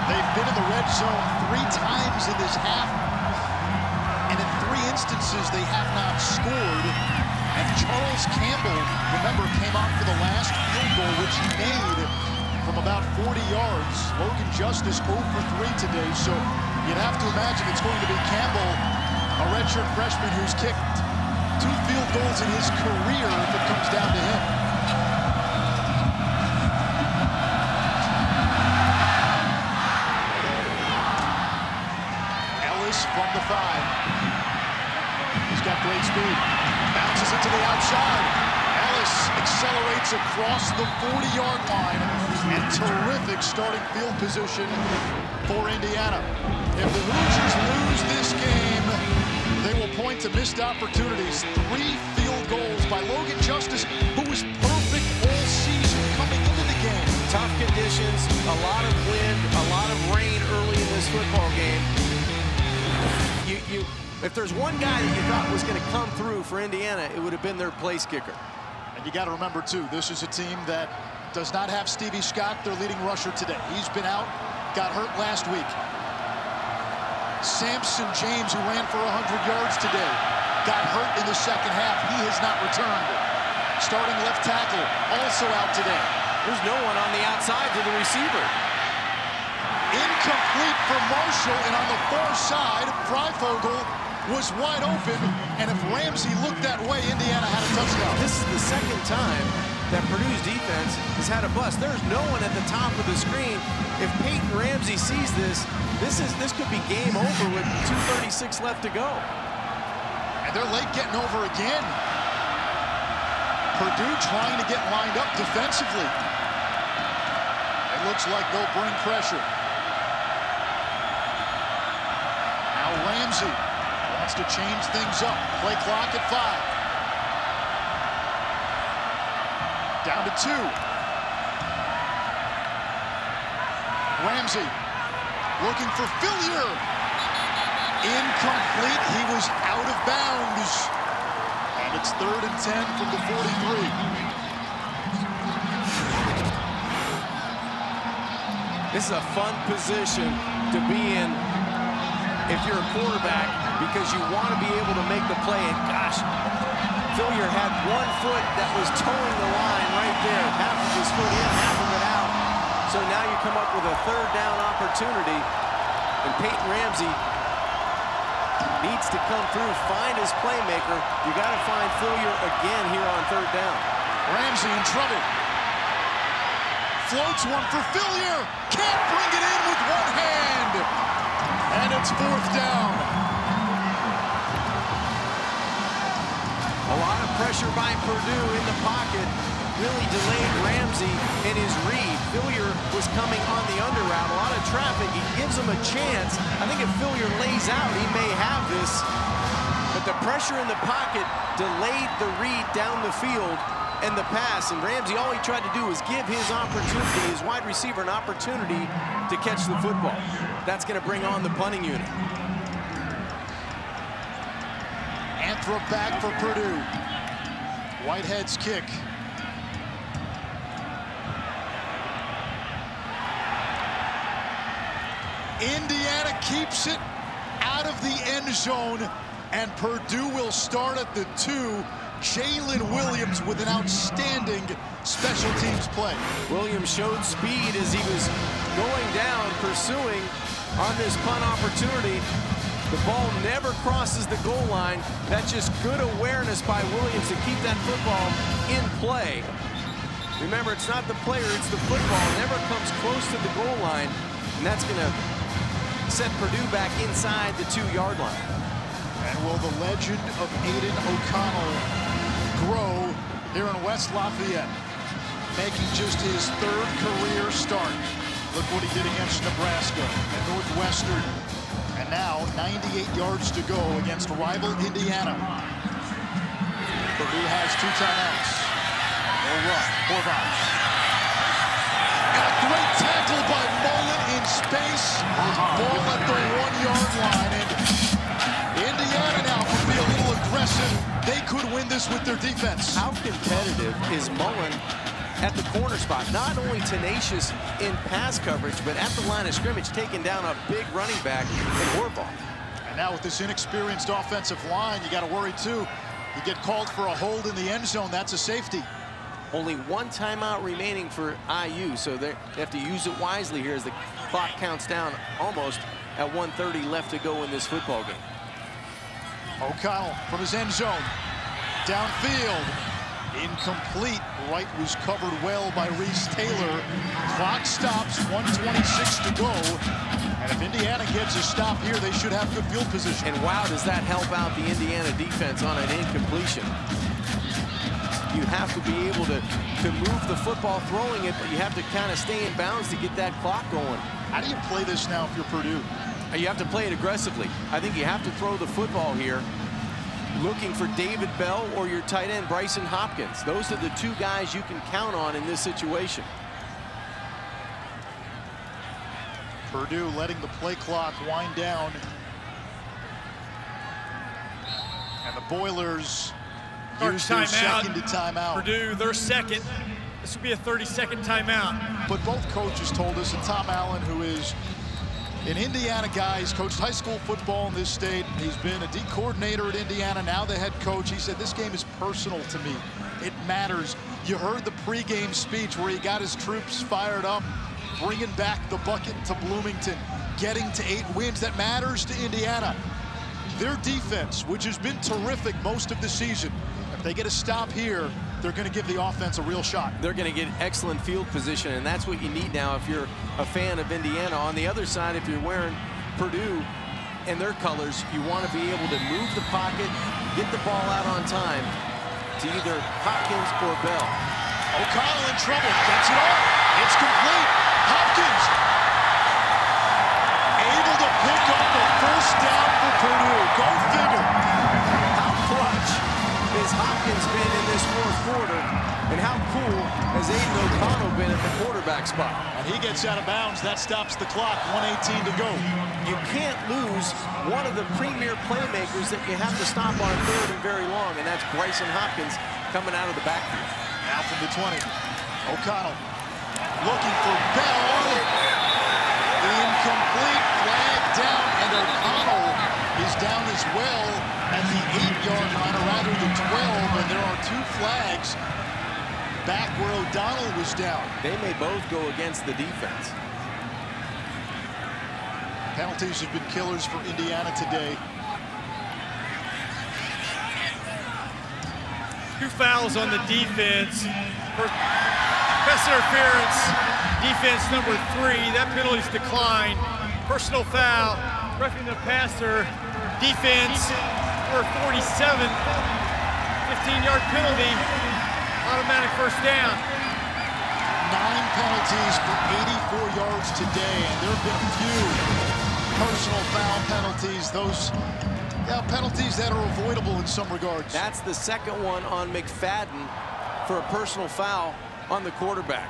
They've been in the red zone three times in this half, and in three instances they have not scored. And Charles Campbell, remember, came out for the last field goal, which he made from about 40 yards. Logan Justus 0 for 3 today, so you'd have to imagine it's going to be Campbell, a redshirt freshman who's kicked two field goals in his career if it comes down to him. Great speed. Bounces it to the outside. Ellis accelerates across the 40-yard line. And terrific starting field position for Indiana. If the Hoosiers lose this game, they will point to missed opportunities. Three field goals by Logan Justus, who was perfect all season coming into the game. Tough conditions, a lot of wind, a lot of rain early in this football game. You, you, if there's one guy that you thought was going to come through for Indiana, it would have been their place kicker. And you got to remember, too, this is a team that does not have Stevie Scott, their leading rusher today. He's been out, got hurt last week. Sampson James, who ran for 100 yards today, got hurt in the second half. He has not returned. Starting left tackle, also out today. There's no one on the outside to the receiver. Incomplete for Marshall, and on the far side, Fryfogle was wide open, and if Ramsey looked that way, Indiana had a touchdown. This is the second time that Purdue's defense has had a bust. There's no one at the top of the screen. If Peyton Ramsey sees this, this is this could be game over with 2.36 left to go. And they're late getting over again. Purdue trying to get lined up defensively. It looks like they'll bring pressure. Now Ramsey to change things up. Play clock at five. Down to two. Ramsey looking for Philyor. Incomplete. He was out of bounds. And it's third and 10 from the 43. This is a fun position to be in if you're a quarterback because you want to be able to make the play. And gosh, Philyor had one foot that was towing the line right there. Half of his foot in, half of it out. So now you come up with a third down opportunity. And Peyton Ramsey needs to come through, find his playmaker. You got to find Philyor again here on third down. Ramsey in trouble. Floats one for Philyor. Can't bring it in with one hand. And it's fourth down. Pressure by Purdue in the pocket. Really delayed Ramsey in his read. Philyor was coming on the under route. A lot of traffic. He gives him a chance. I think if Philyor lays out, he may have this. But the pressure in the pocket delayed the read down the field and the pass. And Ramsey, all he tried to do was give his opportunity, his wide receiver, an opportunity to catch the football. That's going to bring on the punting unit. Anthrop back for Purdue. Whitehead's kick. Indiana keeps it out of the end zone, and Purdue will start at the two. Jalen Williams with an outstanding special teams play. Williams showed speed as he was going down, pursuing on this punt opportunity. The ball never crosses the goal line. That's just good awareness by Williams to keep that football in play. Remember, it's not the player, it's the football. Never comes close to the goal line, and that's going to set Purdue back inside the two-yard line. And will the legend of Aidan O'Connell grow here in West Lafayette, making just his third career start. Look what he did against Nebraska and Northwestern. Now 98 yards to go against rival Indiana. Purdue has two timeouts. They'll run. Horvath. A great tackle by Mullen in space. Ball at the one-yard line. And Indiana now can be a little aggressive. They could win this with their defense. How competitive is Mullen at the corner spot? Not only tenacious in pass coverage, but at the line of scrimmage, taking down a big running back in Horvath. And now with this inexperienced offensive line, you got to worry too. You get called for a hold in the end zone, that's a safety. Only one timeout remaining for IU, so they have to use it wisely here as the clock counts down almost at 1.30 left to go in this football game. O'Connell from his end zone. Downfield. Incomplete. Wright was covered well by Reese Taylor. Clock stops, 126 to go. And if Indiana gets a stop here, they should have good field position. And wow, does that help out the Indiana defense on an incompletion. You have to be able to, to move the football throwing it, but you have to kind of stay in bounds to get that clock going. How do you play this now if you're Purdue? You have to play it aggressively. I think you have to throw the football here looking for David Bell or your tight end Brycen Hopkins. Those are the two guys you can count on in this situation. Purdue letting the play clock wind down. And the Boilers use their second to timeout. Purdue, their second. This would be a 30-second timeout. But both coaches told us, and Tom Allen, who is an Indiana guy, he's coached high school football in this state. He's been a D coordinator at Indiana, now the head coach. He said, this game is personal to me. It matters. You heard the pregame speech where he got his troops fired up, bringing back the bucket to Bloomington, getting to eight wins. That matters to Indiana. Their defense, which has been terrific most of the season, if they get a stop here, they're going to give the offense a real shot. They're going to get excellent field position, and that's what you need now if you're a fan of Indiana. On the other side, if you're wearing Purdue and their colors, you want to be able to move the pocket, get the ball out on time to either Hopkins or Bell. O'Connell in trouble, gets it off. It's complete. Hopkins able to pick up a first down for Purdue. Go figure. How clutch has Hopkins been in quarter, and how cool has Aidan O'Connell been at the quarterback spot? And he gets out of bounds. That stops the clock. 118 to go. You can't lose one of the premier playmakers that you have to stop on third and very long, and that's Brycen Hopkins coming out of the backfield. Now from the 20. O'Connell looking for Bell. Incomplete. Flag down, and O'Connell is down as well the eight-yard line, or rather the 12, and there are two flags back where O'Connell was down. They may both go against the defense. Penalties have been killers for Indiana today. Two fouls on the defense. For pass interference, defense number three. That penalty's declined. Personal foul, roughing the passer. Defense number 47. 15-yard penalty. Automatic first down. Nine penalties for 84 yards today, and there have been a few personal foul penalties. Those yeah, penalties that are avoidable in some regards. That's the second one on McFadden for a personal foul on the quarterback.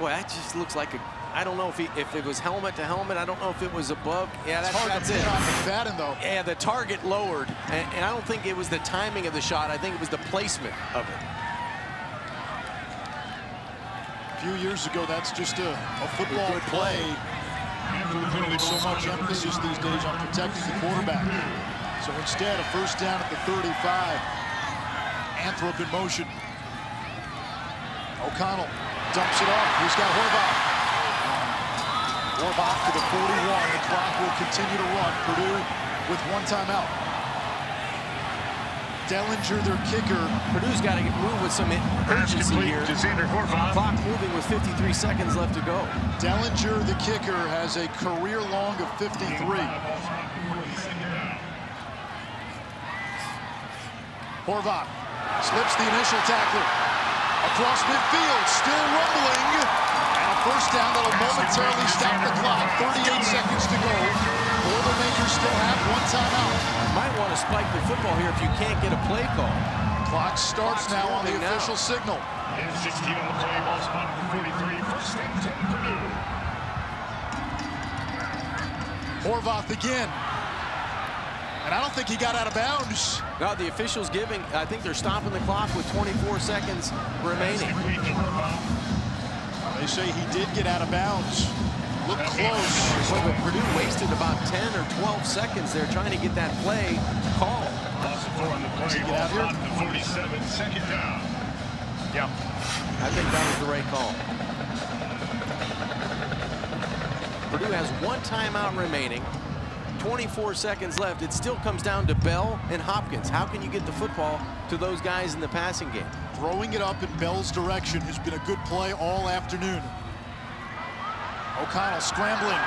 Boy, that just looks like a. I don't know if he, if it was helmet to helmet. I don't know if it was above. Yeah, that's, hard that's to it. pin on McFadden, though. Yeah, the target lowered, and, and I don't think it was the timing of the shot. I think it was the placement of it. A few years ago, that's just a, a football Good play. play. So much emphasis these days on protecting the quarterback. So instead, a first down at the 35. Anthrop in motion. O'Connell dumps it off. He's got Horvath. Horvath to the 41. The clock will continue to run. Purdue with one timeout. Dellinger, their kicker. Purdue's got to move with some urgency here. to Zander Horvath. Clock moving with 53 seconds left to go. Dellinger, the kicker, has a career long of 53. Horvath slips the initial tackler. Across midfield, still rumbling. And a first down that'll momentarily stop the clock. 38 seconds to go. Boilermakers still have one timeout. Might want to spike the football here if you can't get a play call. Clock starts Clock's now on the now. official signal. And 16 on the play, ball spotted for 43. First and 10 Purdue. Horvath again. And I don't think he got out of bounds. Now the officials giving, I think they're stopping the clock with 24 seconds remaining. Complete to Horvath. They say he did get out of bounds. Look close. Boy, but Purdue wasted about 10 or 12 seconds there trying to get that play called. Loss of four on the play, get ball out here? spotted to 47. Down. Yeah. I think that was the right call. Purdue has one timeout remaining. 24 seconds left. It still comes down to Bell and Hopkins. How can you get the football to those guys in the passing game? Throwing it up in Bell's direction has been a good play all afternoon. O'Connell scrambling.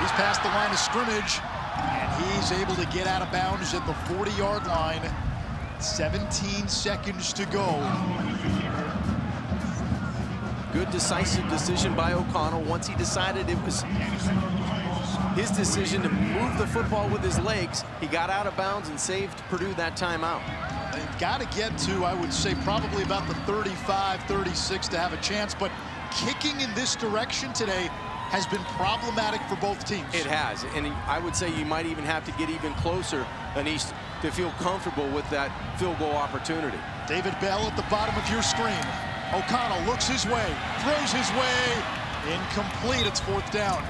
He's past the line of scrimmage, and he's able to get out of bounds at the 40-yard line. 17 seconds to go. Good decisive decision by O'Connell once he decided it was his decision to move the football with his legs. He got out of bounds and saved Purdue that timeout. They've got to get to, I would say, probably about the 35, 36 to have a chance, but kicking in this direction today has been problematic for both teams. It has, and I would say you might even have to get even closer, Anish, to feel comfortable with that field goal opportunity. David Bell at the bottom of your screen. O'Connell looks his way, throws his way, incomplete. It's fourth down.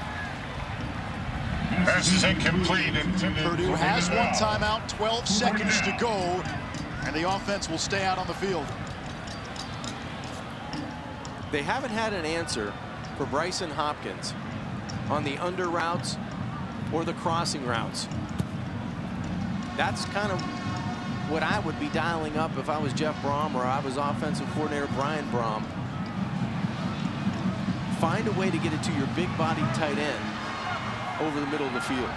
Pass is incomplete. Purdue has one timeout, 12 seconds to go, and the offense will stay out on the field. They haven't had an answer for Brycen Hopkins on the under routes or the crossing routes. That's kind of what I would be dialing up if I was Jeff Brohm or I was offensive coordinator Brian Brohm. Find a way to get it to your big body tight end over the middle of the field.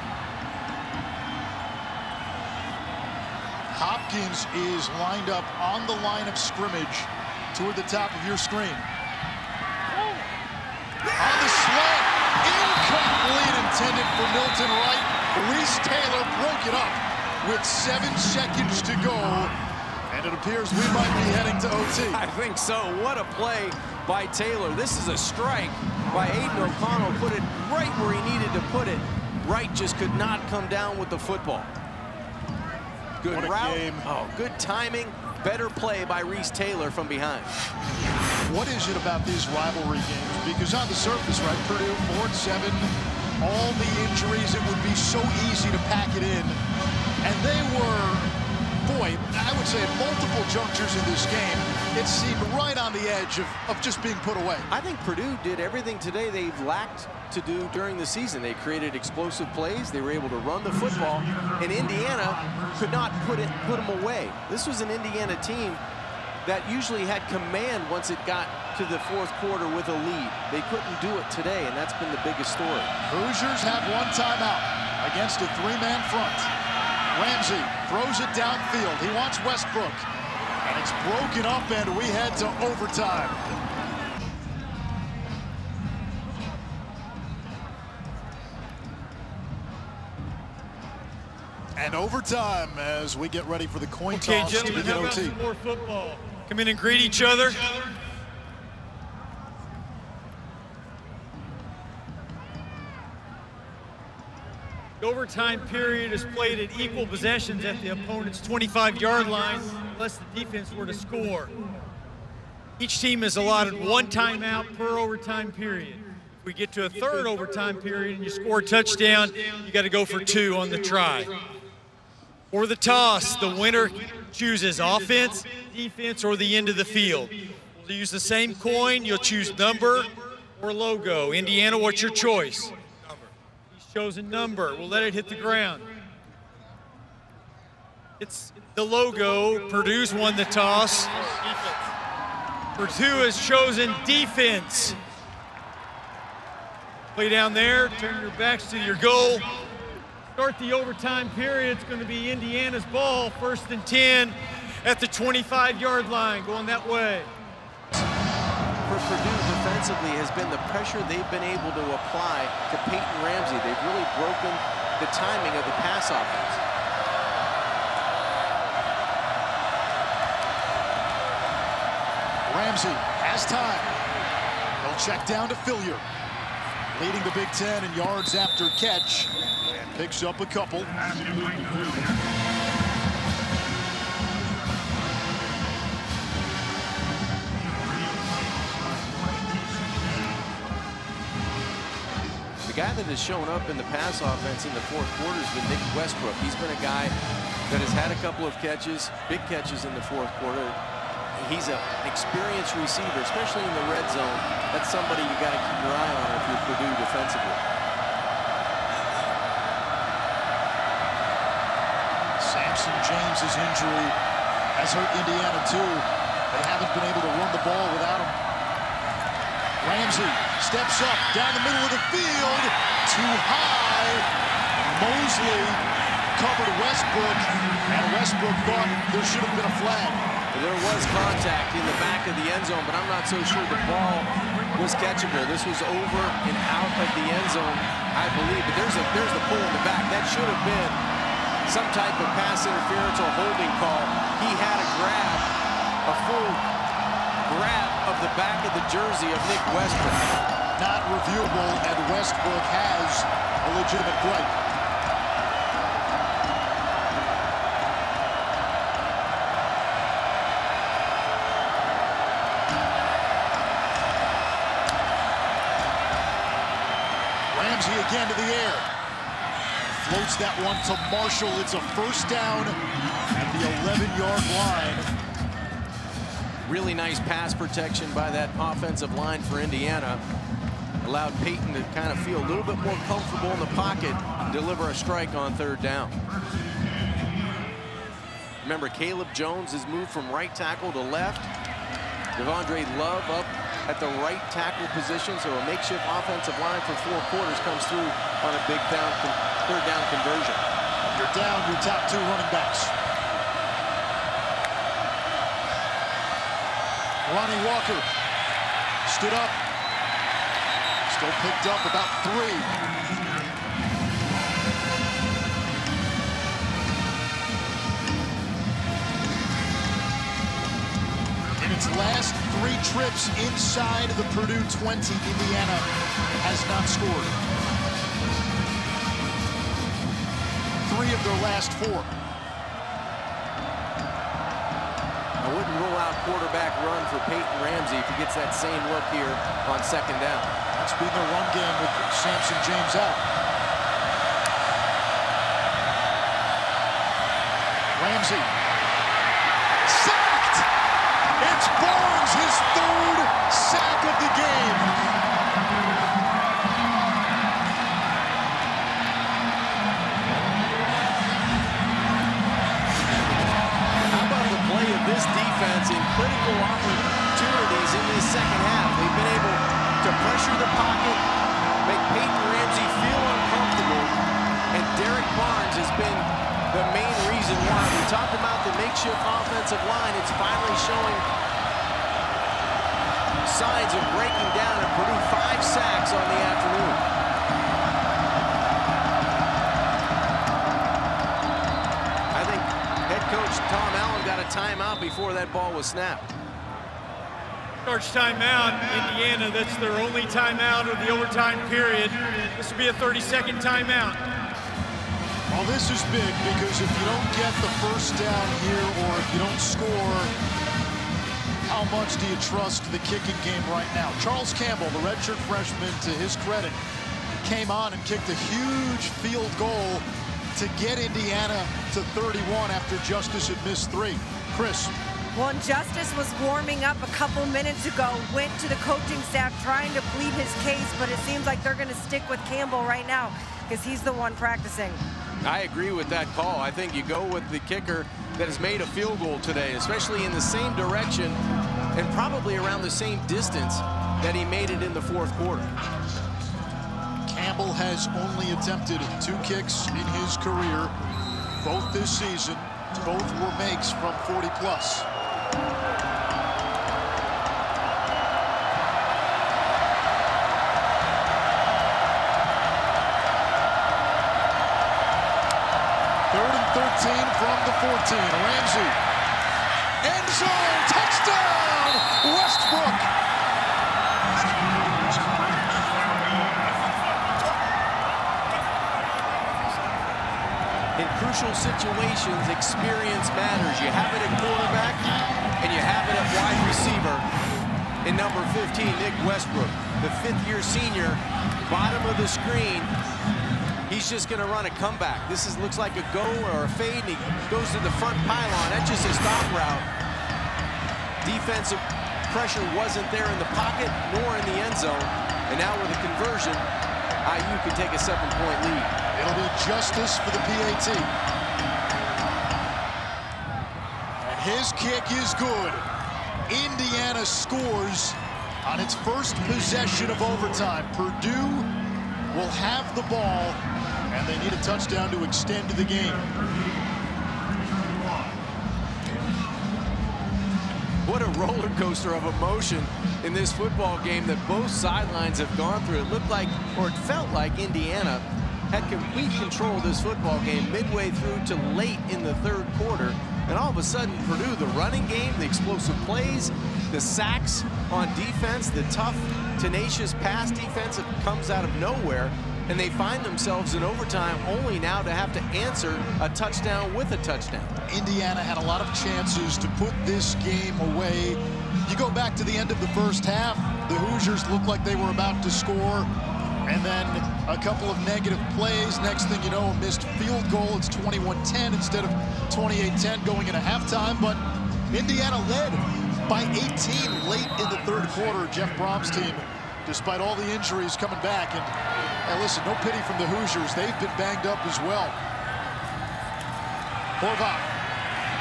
Hopkins is lined up on the line of scrimmage toward the top of your screen. On the slant, incomplete intended for Milton Wright. Reese Taylor broke it up with seven seconds to go. And it appears we might be heading to OT. I think so. What a play by Taylor. This is a strike by Aidan O'Connell. Put it right where he needed to put it. Wright just could not come down with the football. Good route. game. Oh, good timing. Better play by Reese Taylor from behind. What is it about these rivalry games? Because on the surface, right, Purdue, four and seven, all the injuries, it would be so easy to pack it in. And they were, boy, I would say at multiple junctures in this game, it seemed right on the edge of, of just being put away. I think Purdue did everything today they've lacked to do during the season. They created explosive plays. They were able to run the football. And Indiana could not put it put them away. This was an Indiana team that usually had command once it got to the fourth quarter with a lead. They couldn't do it today, and that's been the biggest story. Hoosiers have one timeout against a three-man front. Ramsey throws it downfield. He wants Westbrook. And it's broken up, and we head to overtime. And overtime as we get ready for the coin Okay, toss to gentlemen, begin how OT. more football? Come in and greet each other. Overtime period is played at equal possessions at the opponent's 25-yard line unless the defense were to score. Each team is allotted one timeout per overtime period. If we get to a third overtime period and you score a touchdown, you got to go for two on the try. For the toss, the winner chooses offense, defense, or the end of the field. We'll use the same coin. You'll choose number or logo. Indiana, what's your choice? Chosen number. We'll let it hit the ground. It's the logo. Purdue's won the toss. Purdue has chosen defense. Play down there, turn your backs to your goal. Start the overtime period. It's going to be Indiana's ball, first and 10 at the 25-yard line, going that way. For Purdue defensively has been the pressure they've been able to apply to Peyton Ramsey. They've really broken the timing of the pass offense. Ramsey has time. He'll check down to Philyor. Leading the Big Ten in yards after catch. And picks up a couple. Has shown up in the pass offense in the fourth quarter has been Nick Westbrook. He's been a guy that has had a couple of catches, big catches in the fourth quarter. He's an experienced receiver, especially in the red zone. That's somebody you got to keep your eye on if you're Purdue defensively. Sampson James's injury has hurt Indiana too. They haven't been able to run the ball without him. Ramsey steps up down the middle of the field. Too high. Mosley covered Westbrook, and Westbrook thought there should have been a flag. There was contact in the back of the end zone, but I'm not so sure the ball was catchable. This was over and out of the end zone, I believe. But there's a there's the pull in the back. That should have been some type of pass interference or holding call. He had a grab, a full grab of the back of the jersey of Nick Westbrook. Not reviewable, and Westbrook has a legitimate gripe. Ramsey again to the air. Floats that one to Marshall. It's a first down at the 11-yard line. Really nice pass protection by that offensive line for Indiana. Allowed Peyton to kind of feel a little bit more comfortable in the pocket, and deliver a strike on third down. Remember, Caleb Jones has moved from right tackle to left. Devondre Love up at the right tackle position, so a makeshift offensive line for four quarters comes through on a big down, third down conversion. You're down your top two running backs. Ronnie Walker stood up. Still picked up about three. In its last three trips inside the Purdue 20, Indiana has not scored. Three of their last four. I rule out quarterback run for Peyton Ramsey if he gets that same look here on second down. It's been their run game with Sampson James out. Ramsey. Critical opportunities in this second half. They've been able to pressure the pocket, make Peyton Ramsey feel uncomfortable, and Derrick Barnes has been the main reason why. We talked about the makeshift offensive line. It's finally showing signs of breaking down and Purdue five sacks on the afternoon. Tom Allen got a timeout before that ball was snapped. Charge timeout, Indiana. That's their only timeout of the overtime period. This will be a 30-second timeout. Well, this is big because if you don't get the first down here or if you don't score, how much do you trust the kicking game right now? Charles Campbell, the redshirt freshman, to his credit, came on and kicked a huge field goal to get Indiana to 31 after Justus had missed three. Chris. Well, Justus was warming up a couple minutes ago, went to the coaching staff trying to plead his case, but it seems like they're going to stick with Campbell right now because he's the one practicing. I agree with that call. I think you go with the kicker that has made a field goal today, especially in the same direction and probably around the same distance that he made it in the fourth quarter. Has only attempted two kicks in his career, both this season. Both were makes from 40 plus. Third and 13 from the 14. Ramsey. End zone. Situations, experience matters. You have it at quarterback, and you have it at wide receiver. In number 15, Nick Westbrook, the fifth-year senior, bottom of the screen. He's just going to run a comeback. This is, looks like a go or a fade, and he goes to the front pylon. That's just a stop route. Defensive pressure wasn't there in the pocket nor in the end zone. And now with a conversion, IU can take a seven-point lead. It'll be Justus for the PAT. His kick is good. Indiana scores on its first possession of overtime. Purdue will have the ball, and they need a touchdown to extend the game. What a roller coaster of emotion in this football game that both sidelines have gone through. It looked like, or it felt like Indiana had complete control of this football game midway through to late in the third quarter. And all of a sudden, Purdue, the running game, the explosive plays, the sacks on defense, the tough, tenacious pass defense that comes out of nowhere, and they find themselves in overtime only now to have to answer a touchdown with a touchdown. Indiana had a lot of chances to put this game away. You go back to the end of the first half, the Hoosiers looked like they were about to score, and then a couple of negative plays. Next thing you know, a missed field goal. It's 21-10 instead of 28-10 going into halftime, but Indiana led by 18 late in the third quarter. Jeff Brohm's team, despite all the injuries coming back, and, and listen, no pity from the Hoosiers. They've been banged up as well. Horvath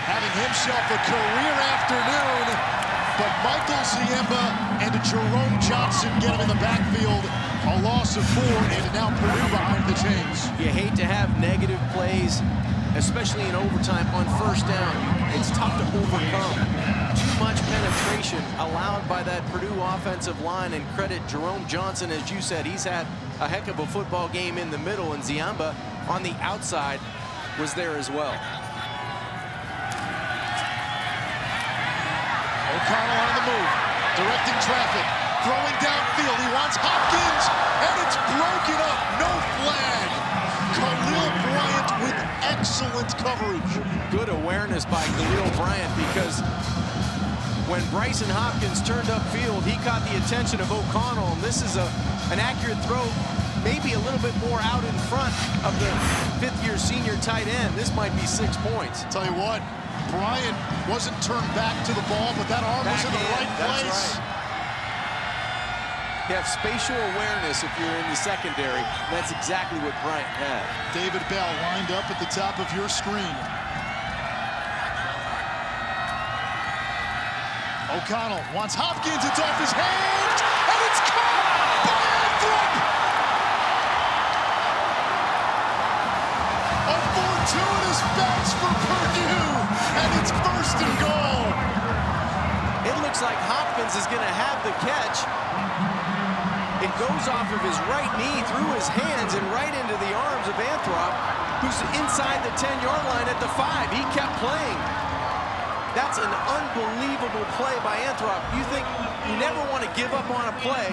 having himself a career afternoon, but Michael Ziemba and Jerome Johnson get him in the backfield. A loss of four, and now Purdue behind the chains. You hate to have negative plays, especially in overtime on first down. It's tough to overcome. Too much penetration allowed by that Purdue offensive line, and credit Jerome Johnson, as you said, he's had a heck of a football game in the middle, and Ziemba on the outside was there as well. O'Connell on the move, directing traffic, throwing downfield. He wants Hopkins, and it's broken up. No flag. Khalil Bryant with excellent coverage. Good awareness by Khalil Bryant because when Brycen Hopkins turned upfield, he caught the attention of O'Connell, and this is a, an accurate throw, maybe a little bit more out in front of the fifth-year senior tight end. This might be six points. Tell you what, Bryant wasn't turned back to the ball, but that arm Back was in the in, right that's place. right. You have spatial awareness if you're in the secondary. That's exactly what Bryant had. David Bell lined up at the top of your screen. O'Connell wants Hopkins. It's off his hands, and it's caught by Anthrop. A fortuitous bounce for Purdue, and it's first and goal. It looks like Hopkins is going to have the catch. It goes off of his right knee through his hands and right into the arms of Anthrop, who's inside the 10-yard line at the five. He kept playing. That's an unbelievable play by Anthrop. You think you never want to give up on a play.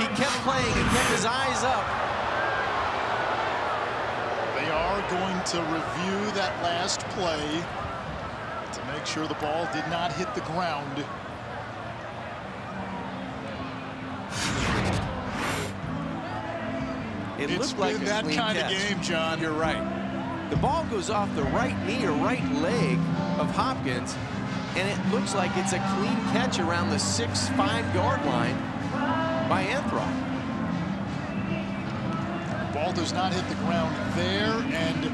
He kept playing and kept his eyes up. They are going to review that last play to make sure the ball did not hit the ground. It like been a that kind of game, John. You're right. The ball goes off the right knee or right leg of Hopkins, and it looks like it's a clean catch around the six, five-yard line by Anthrop. Ball does not hit the ground there, and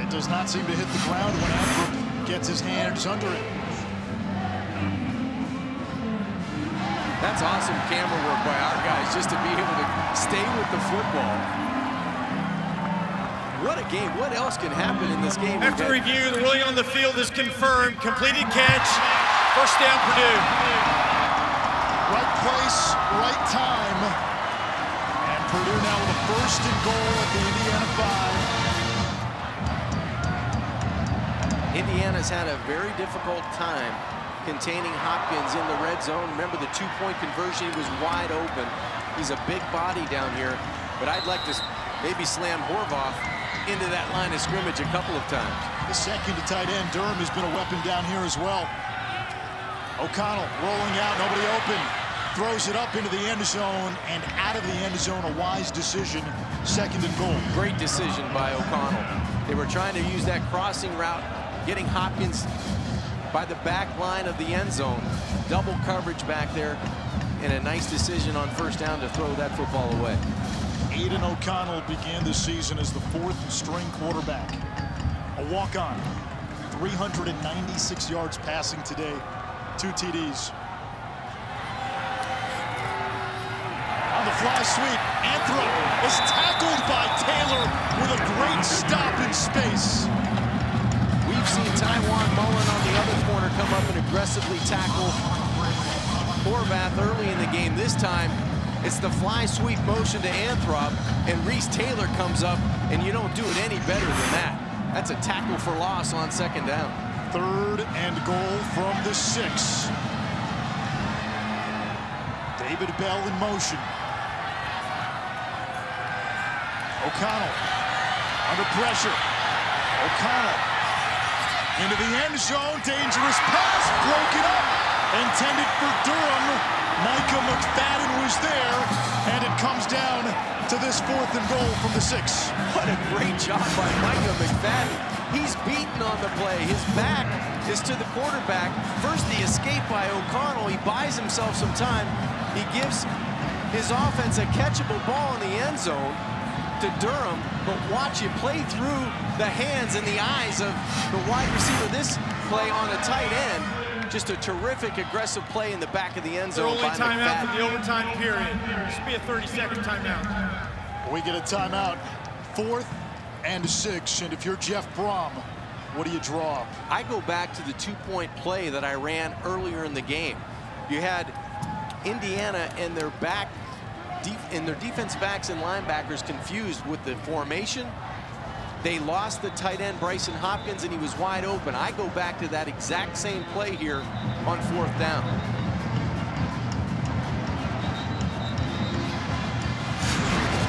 it does not seem to hit the ground when Anthrop gets his hands under it. That's awesome camera work by our guys just to be able to stay with the football. What a game. What else can happen in this game? After review, the ruling on the field is confirmed. Completed catch. First down, Purdue. Right place, right time. And Purdue now with a first and goal at the Indiana five. Indiana's had a very difficult time containing Hopkins in the red zone. Remember the two-point conversion, he was wide open. He's a big body down here, but I'd like to maybe slam Horvath into that line of scrimmage a couple of times. The second to tight end, Durham has been a weapon down here as well. O'Connell rolling out, nobody open. Throws it up into the end zone and out of the end zone, a wise decision, second and goal. Great decision by O'Connell. They were trying to use that crossing route, getting Hopkins by the back line of the end zone. Double coverage back there, and a nice decision on first down to throw that football away. Aidan O'Connell began the season as the fourth string quarterback. A walk-on, 396 yards passing today, two TDs. On the fly sweep, Anthrop is tackled by Taylor with a great stop in space. We've Tiawan Mullen on the other corner come up and aggressively tackle Horvath early in the game. This time, it's the fly sweep motion to Anthrop, and Reese Taylor comes up, and you don't do it any better than that. That's a tackle for loss on second down. Third and goal from the six. David Bell in motion. O'Connell under pressure. O'Connell into the end zone. Dangerous pass broken up. Intended for Durham. Micah McFadden was there. And it comes down to this fourth and goal from the six. What a great job by Micah McFadden. He's beaten on the play. His back is to the quarterback. First, the escape by O'Connell. He buys himself some time. He gives his offense a catchable ball in the end zone to Durham, but watch it play through the hands and the eyes of the wide receiver. This play on a tight end, just a terrific aggressive play in the back of the end Their zone only timeout for the overtime period. This should be a 30-second timeout. We get a timeout. Fourth and six. And if you're Jeff Brohm, what do you draw? I go back to the two-point play that I ran earlier in the game. You had Indiana and their back and their defense backs and linebackers confused with the formation. They lost the tight end Brycen Hopkins and he was wide open. I go back to that exact same play here on fourth down.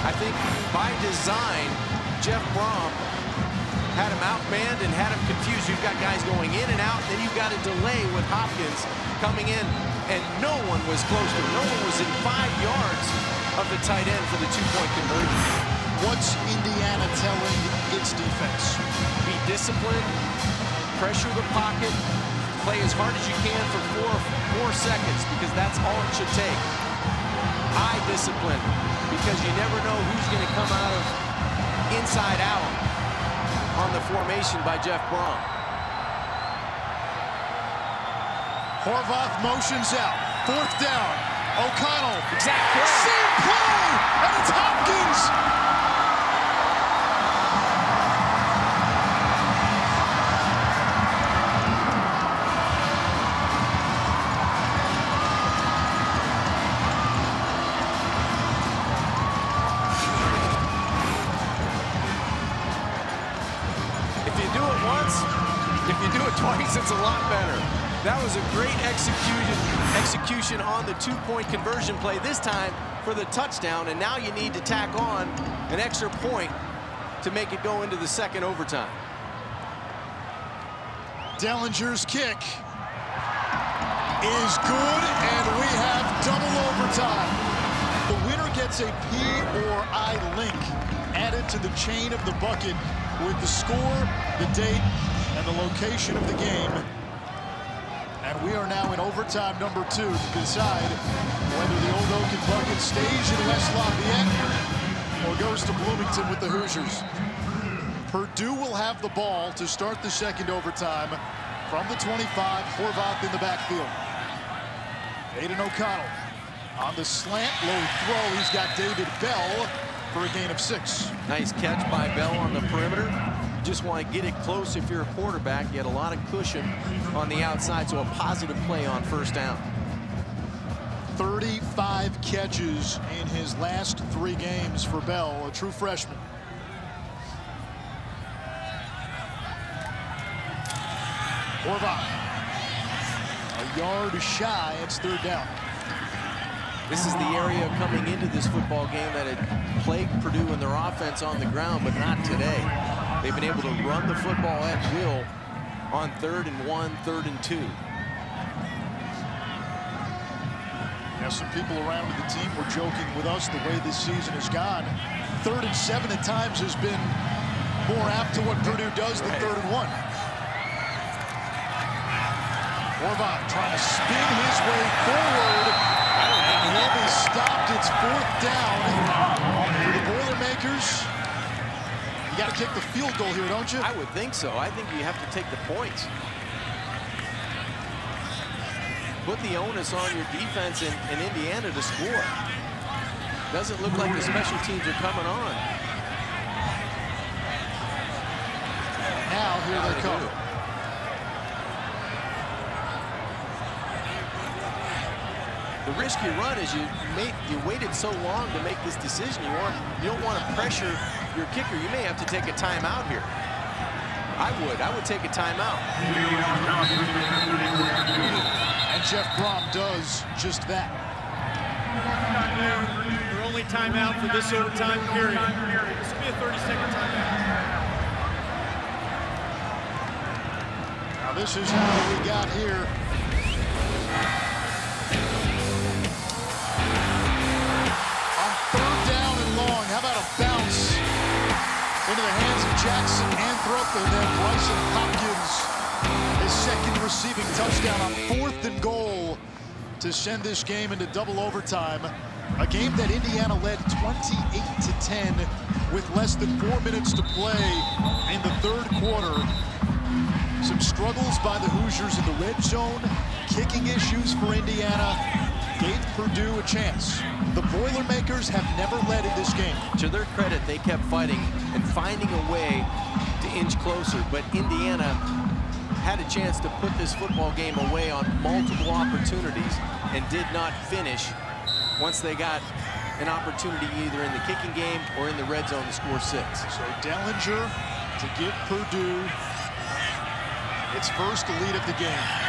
I think by design, Jeff Brohm had him outmanned and had him confused. You've got guys going in and out, then you've got a delay with Hopkins coming in, and no one was close to him. No one was in five yards of the tight end for the two-point conversion. What's Indiana telling its defense? Be disciplined, pressure the pocket, play as hard as you can for four, four seconds, because that's all it should take. Eye discipline, because you never know who's going to come out of inside out on the formation by Jeff Brohm. Horvath motions out. Fourth down. O'Connell. Exact play. Same play, and it's Hopkins. If you do it once, if you do it twice, it's a lot better. That was a great execution on the two-point conversion play, this time for the touchdown, and now you need to tack on an extra point to make it go into the second overtime. Dellinger's kick is good, and we have double overtime. The winner gets a P or I link added to the chain of the bucket with the score, the date, and the location of the game. And we are now in overtime number two to decide whether the Old Oaken bucket stays in West Lafayette or goes to Bloomington with the Hoosiers. Purdue will have the ball to start the second overtime from the 25, Horvath in the backfield. Aidan O'Connell on the slant, low throw. He's got David Bell for a gain of six. Nice catch by Bell on the perimeter. You just want to get it close if you're a quarterback. You had a lot of cushion on the outside, so a positive play on first down. 35 catches in his last three games for Bell, a true freshman. Horvath. A yard shy, it's third down. This is the area coming into this football game that had plagued Purdue in their offense on the ground, but not today. They've been able to run the football at will on third and one, third and two. Now, some people around the team were joking with us the way this season has gone. Third and seven at times has been more apt to what Purdue does than third and one. Horvath trying to spin his way forward. And he'll be stopped. It's fourth down for the Boilermakers. You got to kick the field goal here, don't you? I would think so. I think you have to take the points. Put the onus on your defense in, in Indiana to score. Doesn't look like the special teams are coming on. Now, here they come. The risk you run is you made you waited so long to make this decision. You want you don't want to pressure your kicker. You may have to take a timeout here. I would. I would take a timeout. And Jeff Brohm does just that. Their only timeout for this overtime period. This will be a 30-second timeout. Now this is how we got here. Into the hands of Jackson Anthrop and then Brycen Hopkins, his second receiving touchdown on fourth and goal to send this game into double overtime. A game that Indiana led 28 to 10 with less than four minutes to play in the third quarter. Some struggles by the Hoosiers in the red zone, kicking issues for Indiana, gave Purdue a chance. The Boilermakers have never led in this game. To their credit, they kept fighting and finding a way to inch closer, but Indiana had a chance to put this football game away on multiple opportunities and did not finish once they got an opportunity either in the kicking game or in the red zone to score six. So Dellinger to give Purdue its first lead of the game.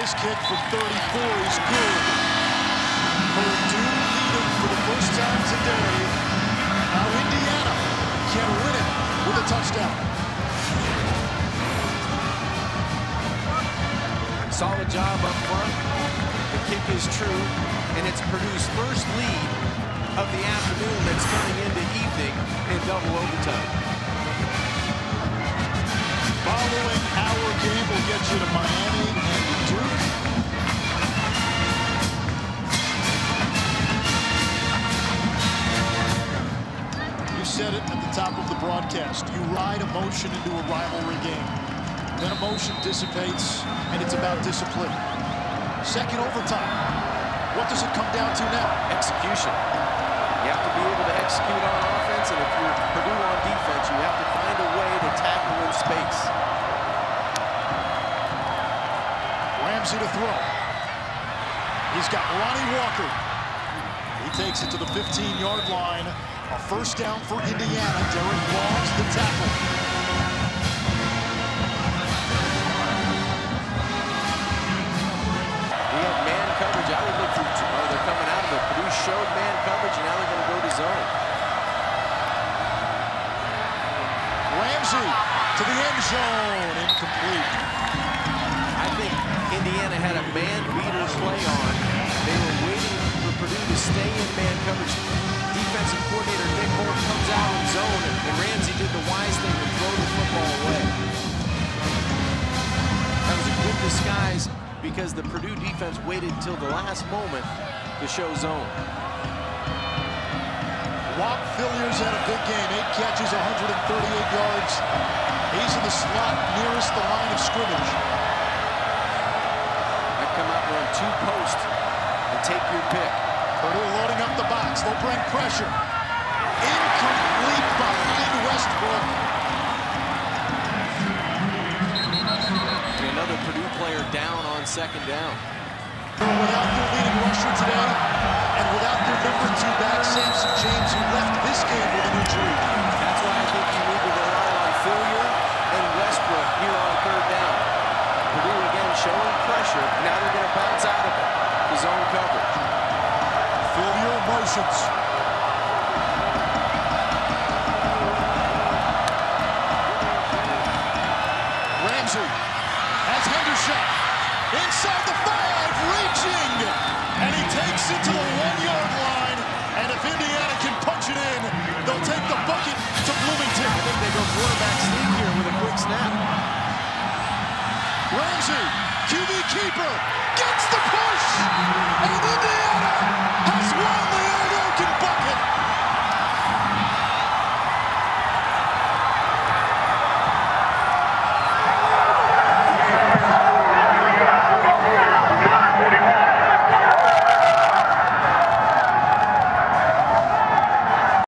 His kick from 34 is good. Purdue leading for the first time today. Now Indiana can win it with a touchdown. Solid job up front. The kick is true, and it's Purdue's first lead of the afternoon that's turning into evening in double overtime. Following our game will get you to Miami top of the broadcast. You ride emotion into a rivalry game. Then emotion dissipates, and it's about discipline. Second overtime. What does it come down to now? Execution. You have to be able to execute on offense, and if you're Purdue on defense, you have to find a way to tackle in space. Ramsey to throw. He's got Ronnie Walker. He takes it to the 15-yard line. A first down for Indiana. Derrick Longs the tackle. We have man coverage. I would look for, oh, they're coming out of it. Purdue showed man coverage, and now they're going to go to zone. Ramsey to the end zone. Incomplete. I think Indiana had a man beater play on. They were waiting for Purdue to stay in man coverage. Defensive coordinator Nick Holt comes out in zone, and Ramsey did the wise thing to throw the football away. That was a good disguise because the Purdue defense waited until the last moment to show zone. Whop Philyor had a big game. Eight catches, 138 yards. He's in the slot nearest the line of scrimmage. Might come out run two post and take your pick. Purdue loading up the box. They'll bring pressure. Incomplete behind Westbrook. And another Purdue player down on second down. Without their leading rusher today, and without their number two back, Sampson James, who left this game with an injury. That's why I think you need to rely on Philyor and Westbrook here on third down. Purdue again showing pressure. Now they're going to bounce out of it. The zone coverage. Philyor. Ramsey has Henderson inside the five, reaching, and he takes it to the one-yard line. And if Indiana can punch it in, they'll take the bucket to Bloomington. I think they go quarterback sneak here with a quick snap. Ramsey, QB keeper,